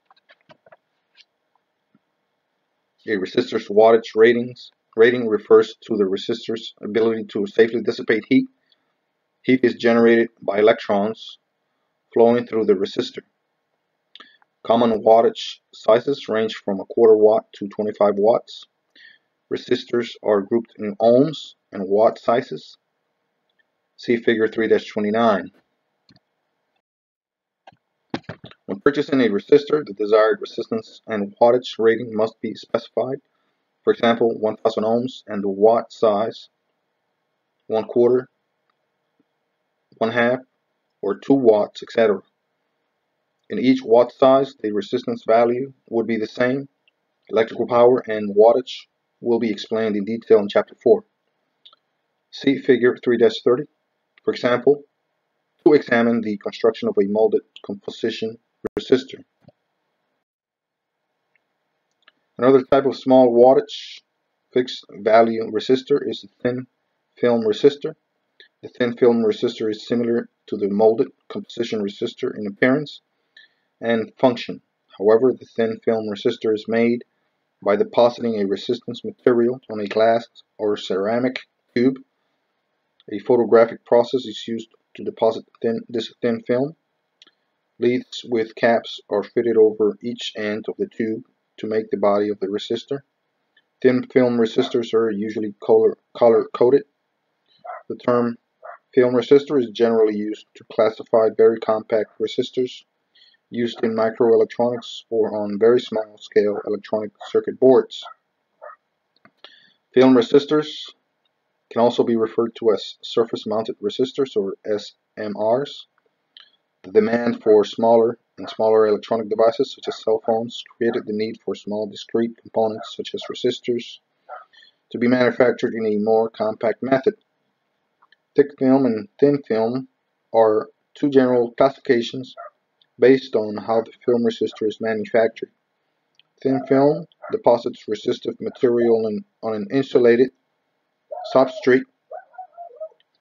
A resistor's wattage ratings rating refers to the resistor's ability to safely dissipate heat. Heat is generated by electrons flowing through the resistor. Common wattage sizes range from a quarter watt to 25 watts. Resistors are grouped in ohms and watt sizes. See figure 3-29. When purchasing a resistor, the desired resistance and wattage rating must be specified. For example, 1000 ohms and the watt size, 1 quarter, 1 half, or 2 watts, etc. In each watt size, the resistance value would be the same. Electrical power and wattage will be explained in detail in Chapter 4. See Figure 3-30, for example, to examine the construction of a molded composition resistor. Another type of small wattage fixed value resistor is a thin film resistor. The thin film resistor is similar to the molded composition resistor in appearance and function. However, the thin film resistor is made by depositing a resistance material on a glass or ceramic tube. A photographic process is used to deposit thin, this thin film. Leads with caps are fitted over each end of the tube to make the body of the resistor. Thin film resistors are usually color, color coded. The term Film resistor is generally used to classify very compact resistors used in microelectronics or on very small scale electronic circuit boards. Film resistors can also be referred to as surface mounted resistors or SMRs. The demand for smaller and smaller electronic devices such as cell phones created the need for small discrete components such as resistors to be manufactured in a more compact method. thick film and thin film are two general classifications based on how the film resistor is manufactured. Thin film deposits resistive material on an insulated substrate.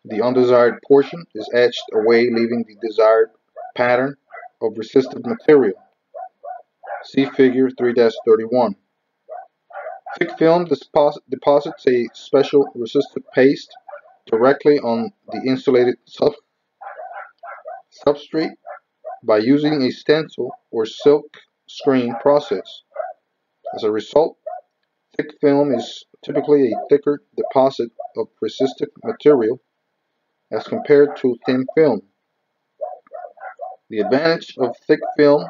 The undesired portion is etched away leaving the desired pattern of resistive material. See figure 3-31. Thick film deposits a special resistive paste directly on the insulated sub substrate by using a stencil or silk screen process. As a result, thick film is typically a thicker deposit of resistive material as compared to thin film. The advantage of thick film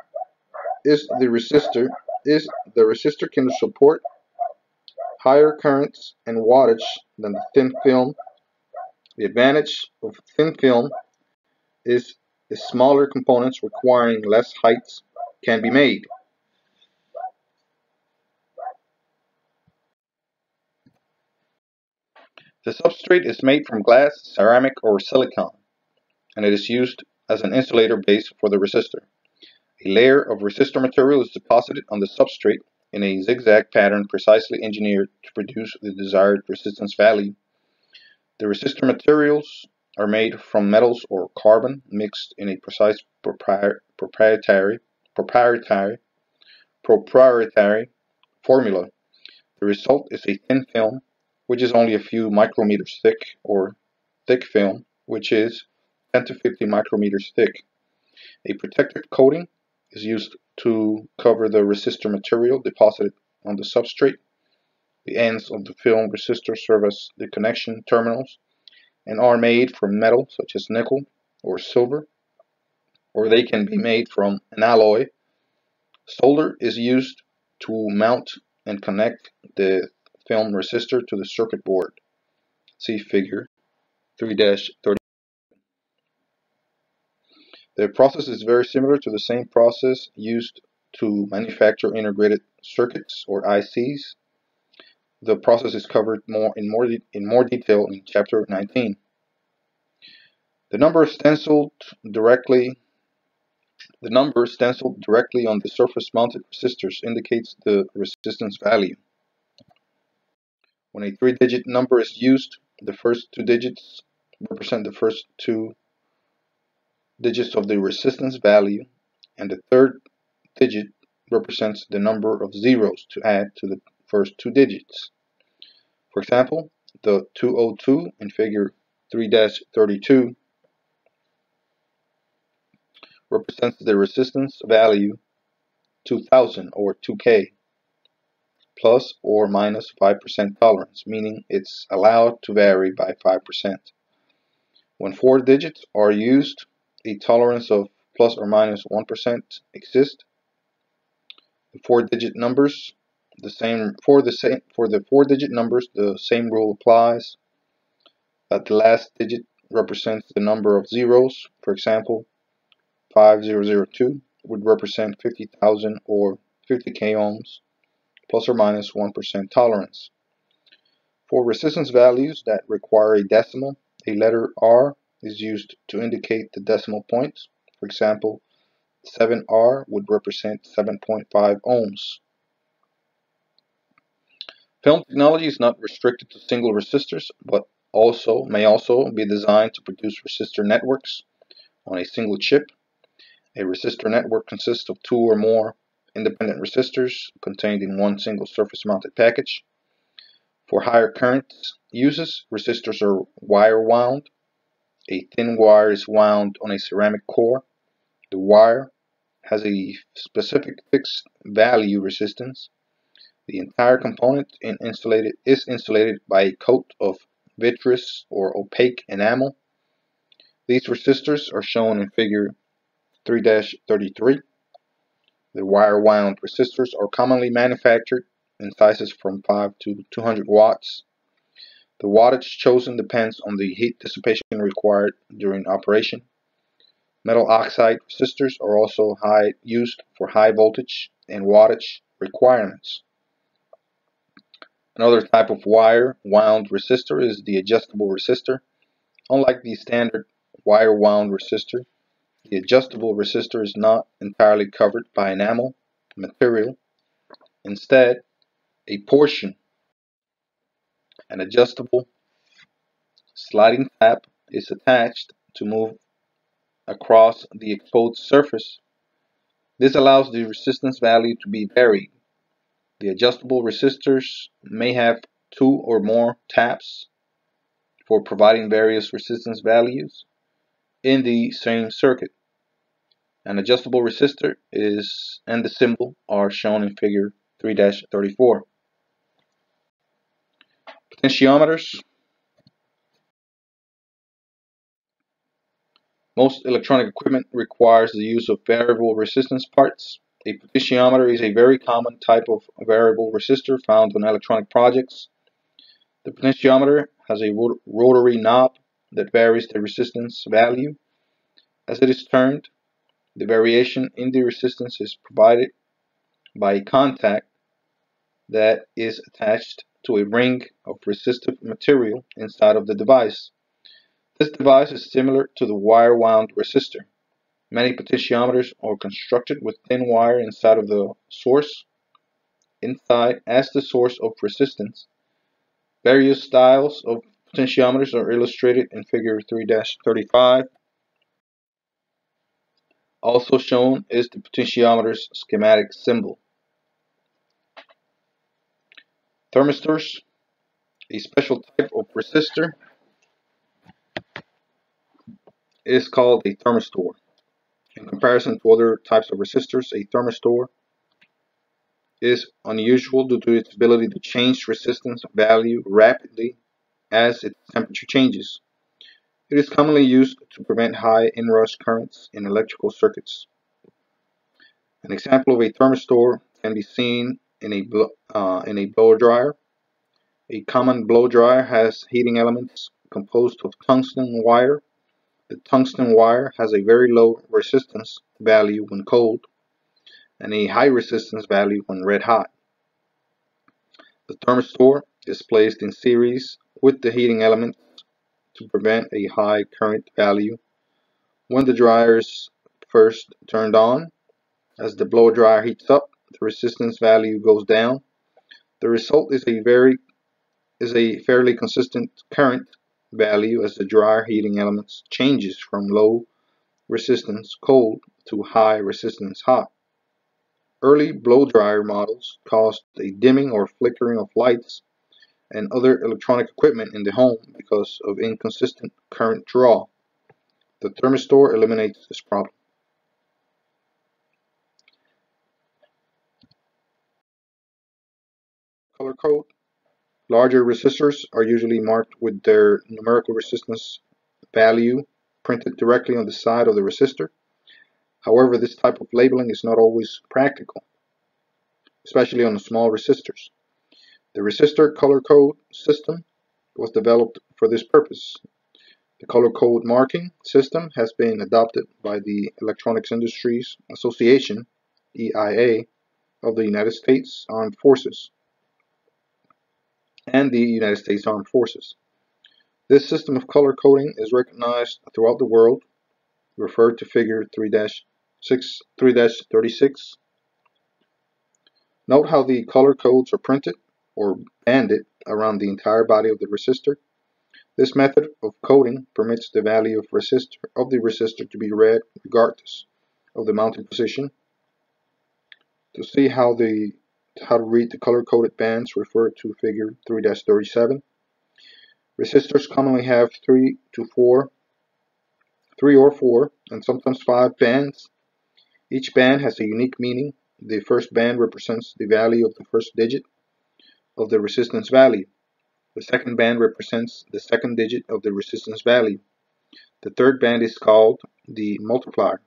is the resistor is the resistor can support higher currents and wattage than the thin film. The advantage of thin film is the smaller components requiring less heights can be made. The substrate is made from glass, ceramic, or silicon, and it is used as an insulator base for the resistor. A layer of resistor material is deposited on the substrate in a zigzag pattern precisely engineered to produce the desired resistance value. The resistor materials are made from metals or carbon mixed in a precise proprietary proprietary proprietary formula. The result is a thin film which is only a few micrometers thick or thick film which is 10 to 50 micrometers thick. A protective coating is used to cover the resistor material deposited on the substrate. The ends of the film resistor serve as the connection terminals and are made from metal such as nickel or silver or they can be made from an alloy. Solder is used to mount and connect the film resistor to the circuit board. See figure 3-30. The process is very similar to the same process used to manufacture integrated circuits or ICs. The process is covered more in more in more detail in chapter 19. The number stenciled directly the number stenciled directly on the surface mounted resistors indicates the resistance value. When a three-digit number is used, the first two digits represent the first two digits of the resistance value and the third digit represents the number of zeros to add to the first two digits. For example, the 202 in figure 3-32 represents the resistance value 2000 or 2K plus or minus 5% tolerance, meaning it's allowed to vary by 5%. When four digits are used, a tolerance of plus or minus 1 exists. The four-digit numbers, the same for the same for the four-digit numbers, the same rule applies. That the last digit represents the number of zeros. For example, 5002 would represent 50,000 or 50k ohms, plus or minus 1 tolerance. For resistance values that require a decimal, a letter R is used to indicate the decimal points. For example, 7R would represent 7.5 ohms. Film technology is not restricted to single resistors, but also may also be designed to produce resistor networks on a single chip. A resistor network consists of two or more independent resistors contained in one single surface mounted package. For higher current uses, resistors are wire wound a thin wire is wound on a ceramic core. The wire has a specific fixed value resistance. The entire component in insulated is insulated by a coat of vitreous or opaque enamel. These resistors are shown in figure 3-33. The wire wound resistors are commonly manufactured in sizes from 5 to 200 watts. The wattage chosen depends on the heat dissipation required during operation. Metal oxide resistors are also high, used for high voltage and wattage requirements. Another type of wire wound resistor is the adjustable resistor. Unlike the standard wire wound resistor, the adjustable resistor is not entirely covered by enamel material. Instead, a portion, an adjustable sliding tab is attached to move across the exposed surface. This allows the resistance value to be varied. The adjustable resistors may have two or more taps for providing various resistance values in the same circuit. An adjustable resistor is and the symbol are shown in figure 3-34. Potentiometers. Most electronic equipment requires the use of variable resistance parts. A potentiometer is a very common type of variable resistor found on electronic projects. The potentiometer has a rotary knob that varies the resistance value. As it is turned, the variation in the resistance is provided by a contact that is attached to a ring of resistive material inside of the device. This device is similar to the wire wound resistor. Many potentiometers are constructed with thin wire inside of the source, inside as the source of resistance. Various styles of potentiometers are illustrated in figure 3-35 also shown is the potentiometer's schematic symbol. Thermistors, a special type of resistor, is called a thermistor. In comparison to other types of resistors, a thermistor is unusual due to its ability to change resistance value rapidly as its temperature changes. It is commonly used to prevent high inrush currents in electrical circuits. An example of a thermistor can be seen in a, uh, in a blow dryer. A common blow dryer has heating elements composed of tungsten wire. The tungsten wire has a very low resistance value when cold and a high resistance value when red hot. The thermistor is placed in series with the heating element to prevent a high current value when the dryer is first turned on. As the blow dryer heats up, the resistance value goes down. The result is a very is a fairly consistent current value as the dryer heating elements changes from low resistance cold to high resistance hot. Early blow dryer models caused a dimming or flickering of lights and other electronic equipment in the home because of inconsistent current draw. The thermistor eliminates this problem. Color code. Larger resistors are usually marked with their numerical resistance value printed directly on the side of the resistor. However, this type of labeling is not always practical, especially on small resistors. The resistor color code system was developed for this purpose. The color code marking system has been adopted by the Electronics Industries Association, EIA, of the United States Armed Forces and the United States Armed Forces. This system of color coding is recognized throughout the world, referred to figure 3-36. Note how the color codes are printed or band it around the entire body of the resistor. This method of coding permits the value of resistor of the resistor to be read regardless of the mounting position. To see how the how to read the color-coded bands, refer to figure 3-37. Resistors commonly have three to four, three or four, and sometimes five bands. Each band has a unique meaning. The first band represents the value of the first digit of the resistance value. The second band represents the second digit of the resistance value. The third band is called the multiplier.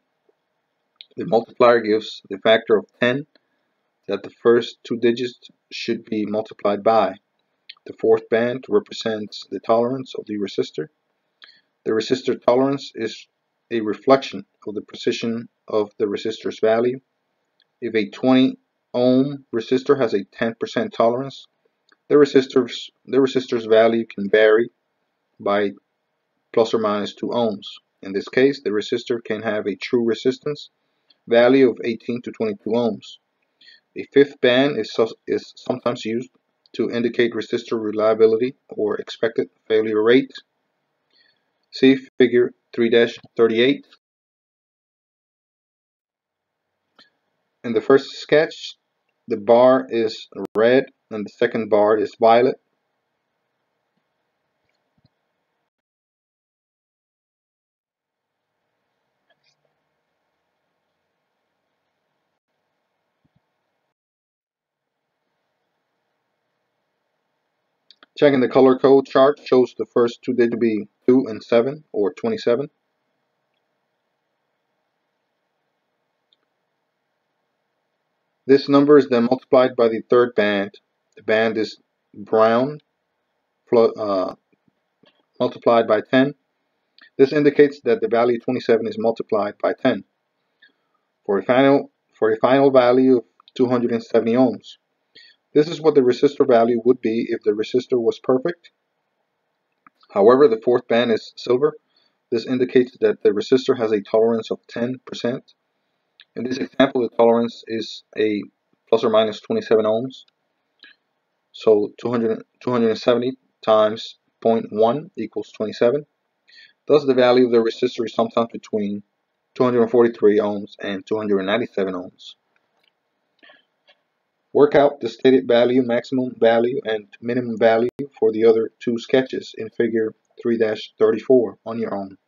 The multiplier gives the factor of 10 that the first two digits should be multiplied by. The fourth band represents the tolerance of the resistor. The resistor tolerance is a reflection of the precision of the resistor's value. If a 20 ohm resistor has a 10% tolerance, the resistor's, the resistor's value can vary by plus or minus 2 ohms. In this case, the resistor can have a true resistance value of 18 to 22 ohms. A fifth band is, is sometimes used to indicate resistor reliability or expected failure rate. See figure 3-38. In the first sketch, the bar is red and the second bar is violet. Checking the color code chart shows the first two digits to be 2 and 7 or 27. This number is then multiplied by the third band. The band is brown uh, multiplied by 10. This indicates that the value 27 is multiplied by 10 for a final for a final value of 270 ohms. This is what the resistor value would be if the resistor was perfect. However, the fourth band is silver. This indicates that the resistor has a tolerance of 10%. In this example, the tolerance is a plus or minus 27 ohms. So 200, 270 times 0.1 equals 27. Thus, the value of the resistor is sometimes between 243 ohms and 297 ohms. Work out the stated value, maximum value, and minimum value for the other two sketches in figure 3-34 on your own.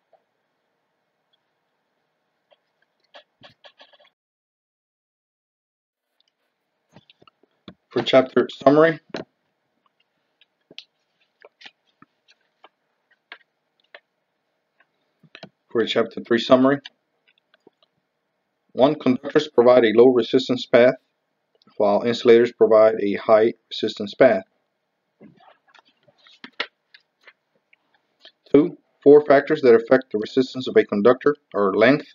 For chapter summary, for chapter 3 summary, one conductors provide a low resistance path while insulators provide a high resistance path. Two, four factors that affect the resistance of a conductor are length,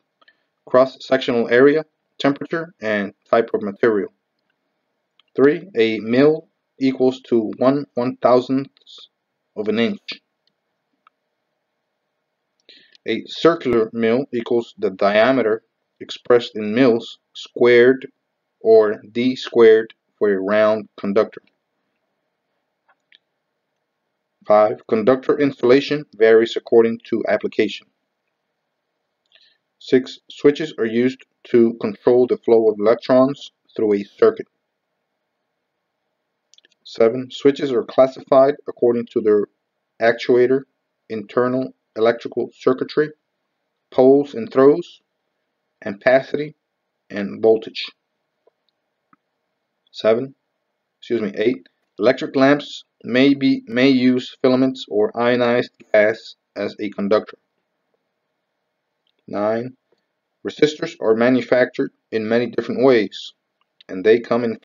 cross-sectional area, temperature, and type of material. Three, a mil equals to one one thousandth of an inch. A circular mil equals the diameter expressed in mils squared or d squared for a round conductor. 5. Conductor insulation varies according to application. 6. Switches are used to control the flow of electrons through a circuit. 7. Switches are classified according to their actuator, internal electrical circuitry, poles and throws, ampacity, and voltage. 7. Excuse me, 8. Electric lamps may be may use filaments or ionized gas as a conductor. 9. Resistors are manufactured in many different ways, and they come in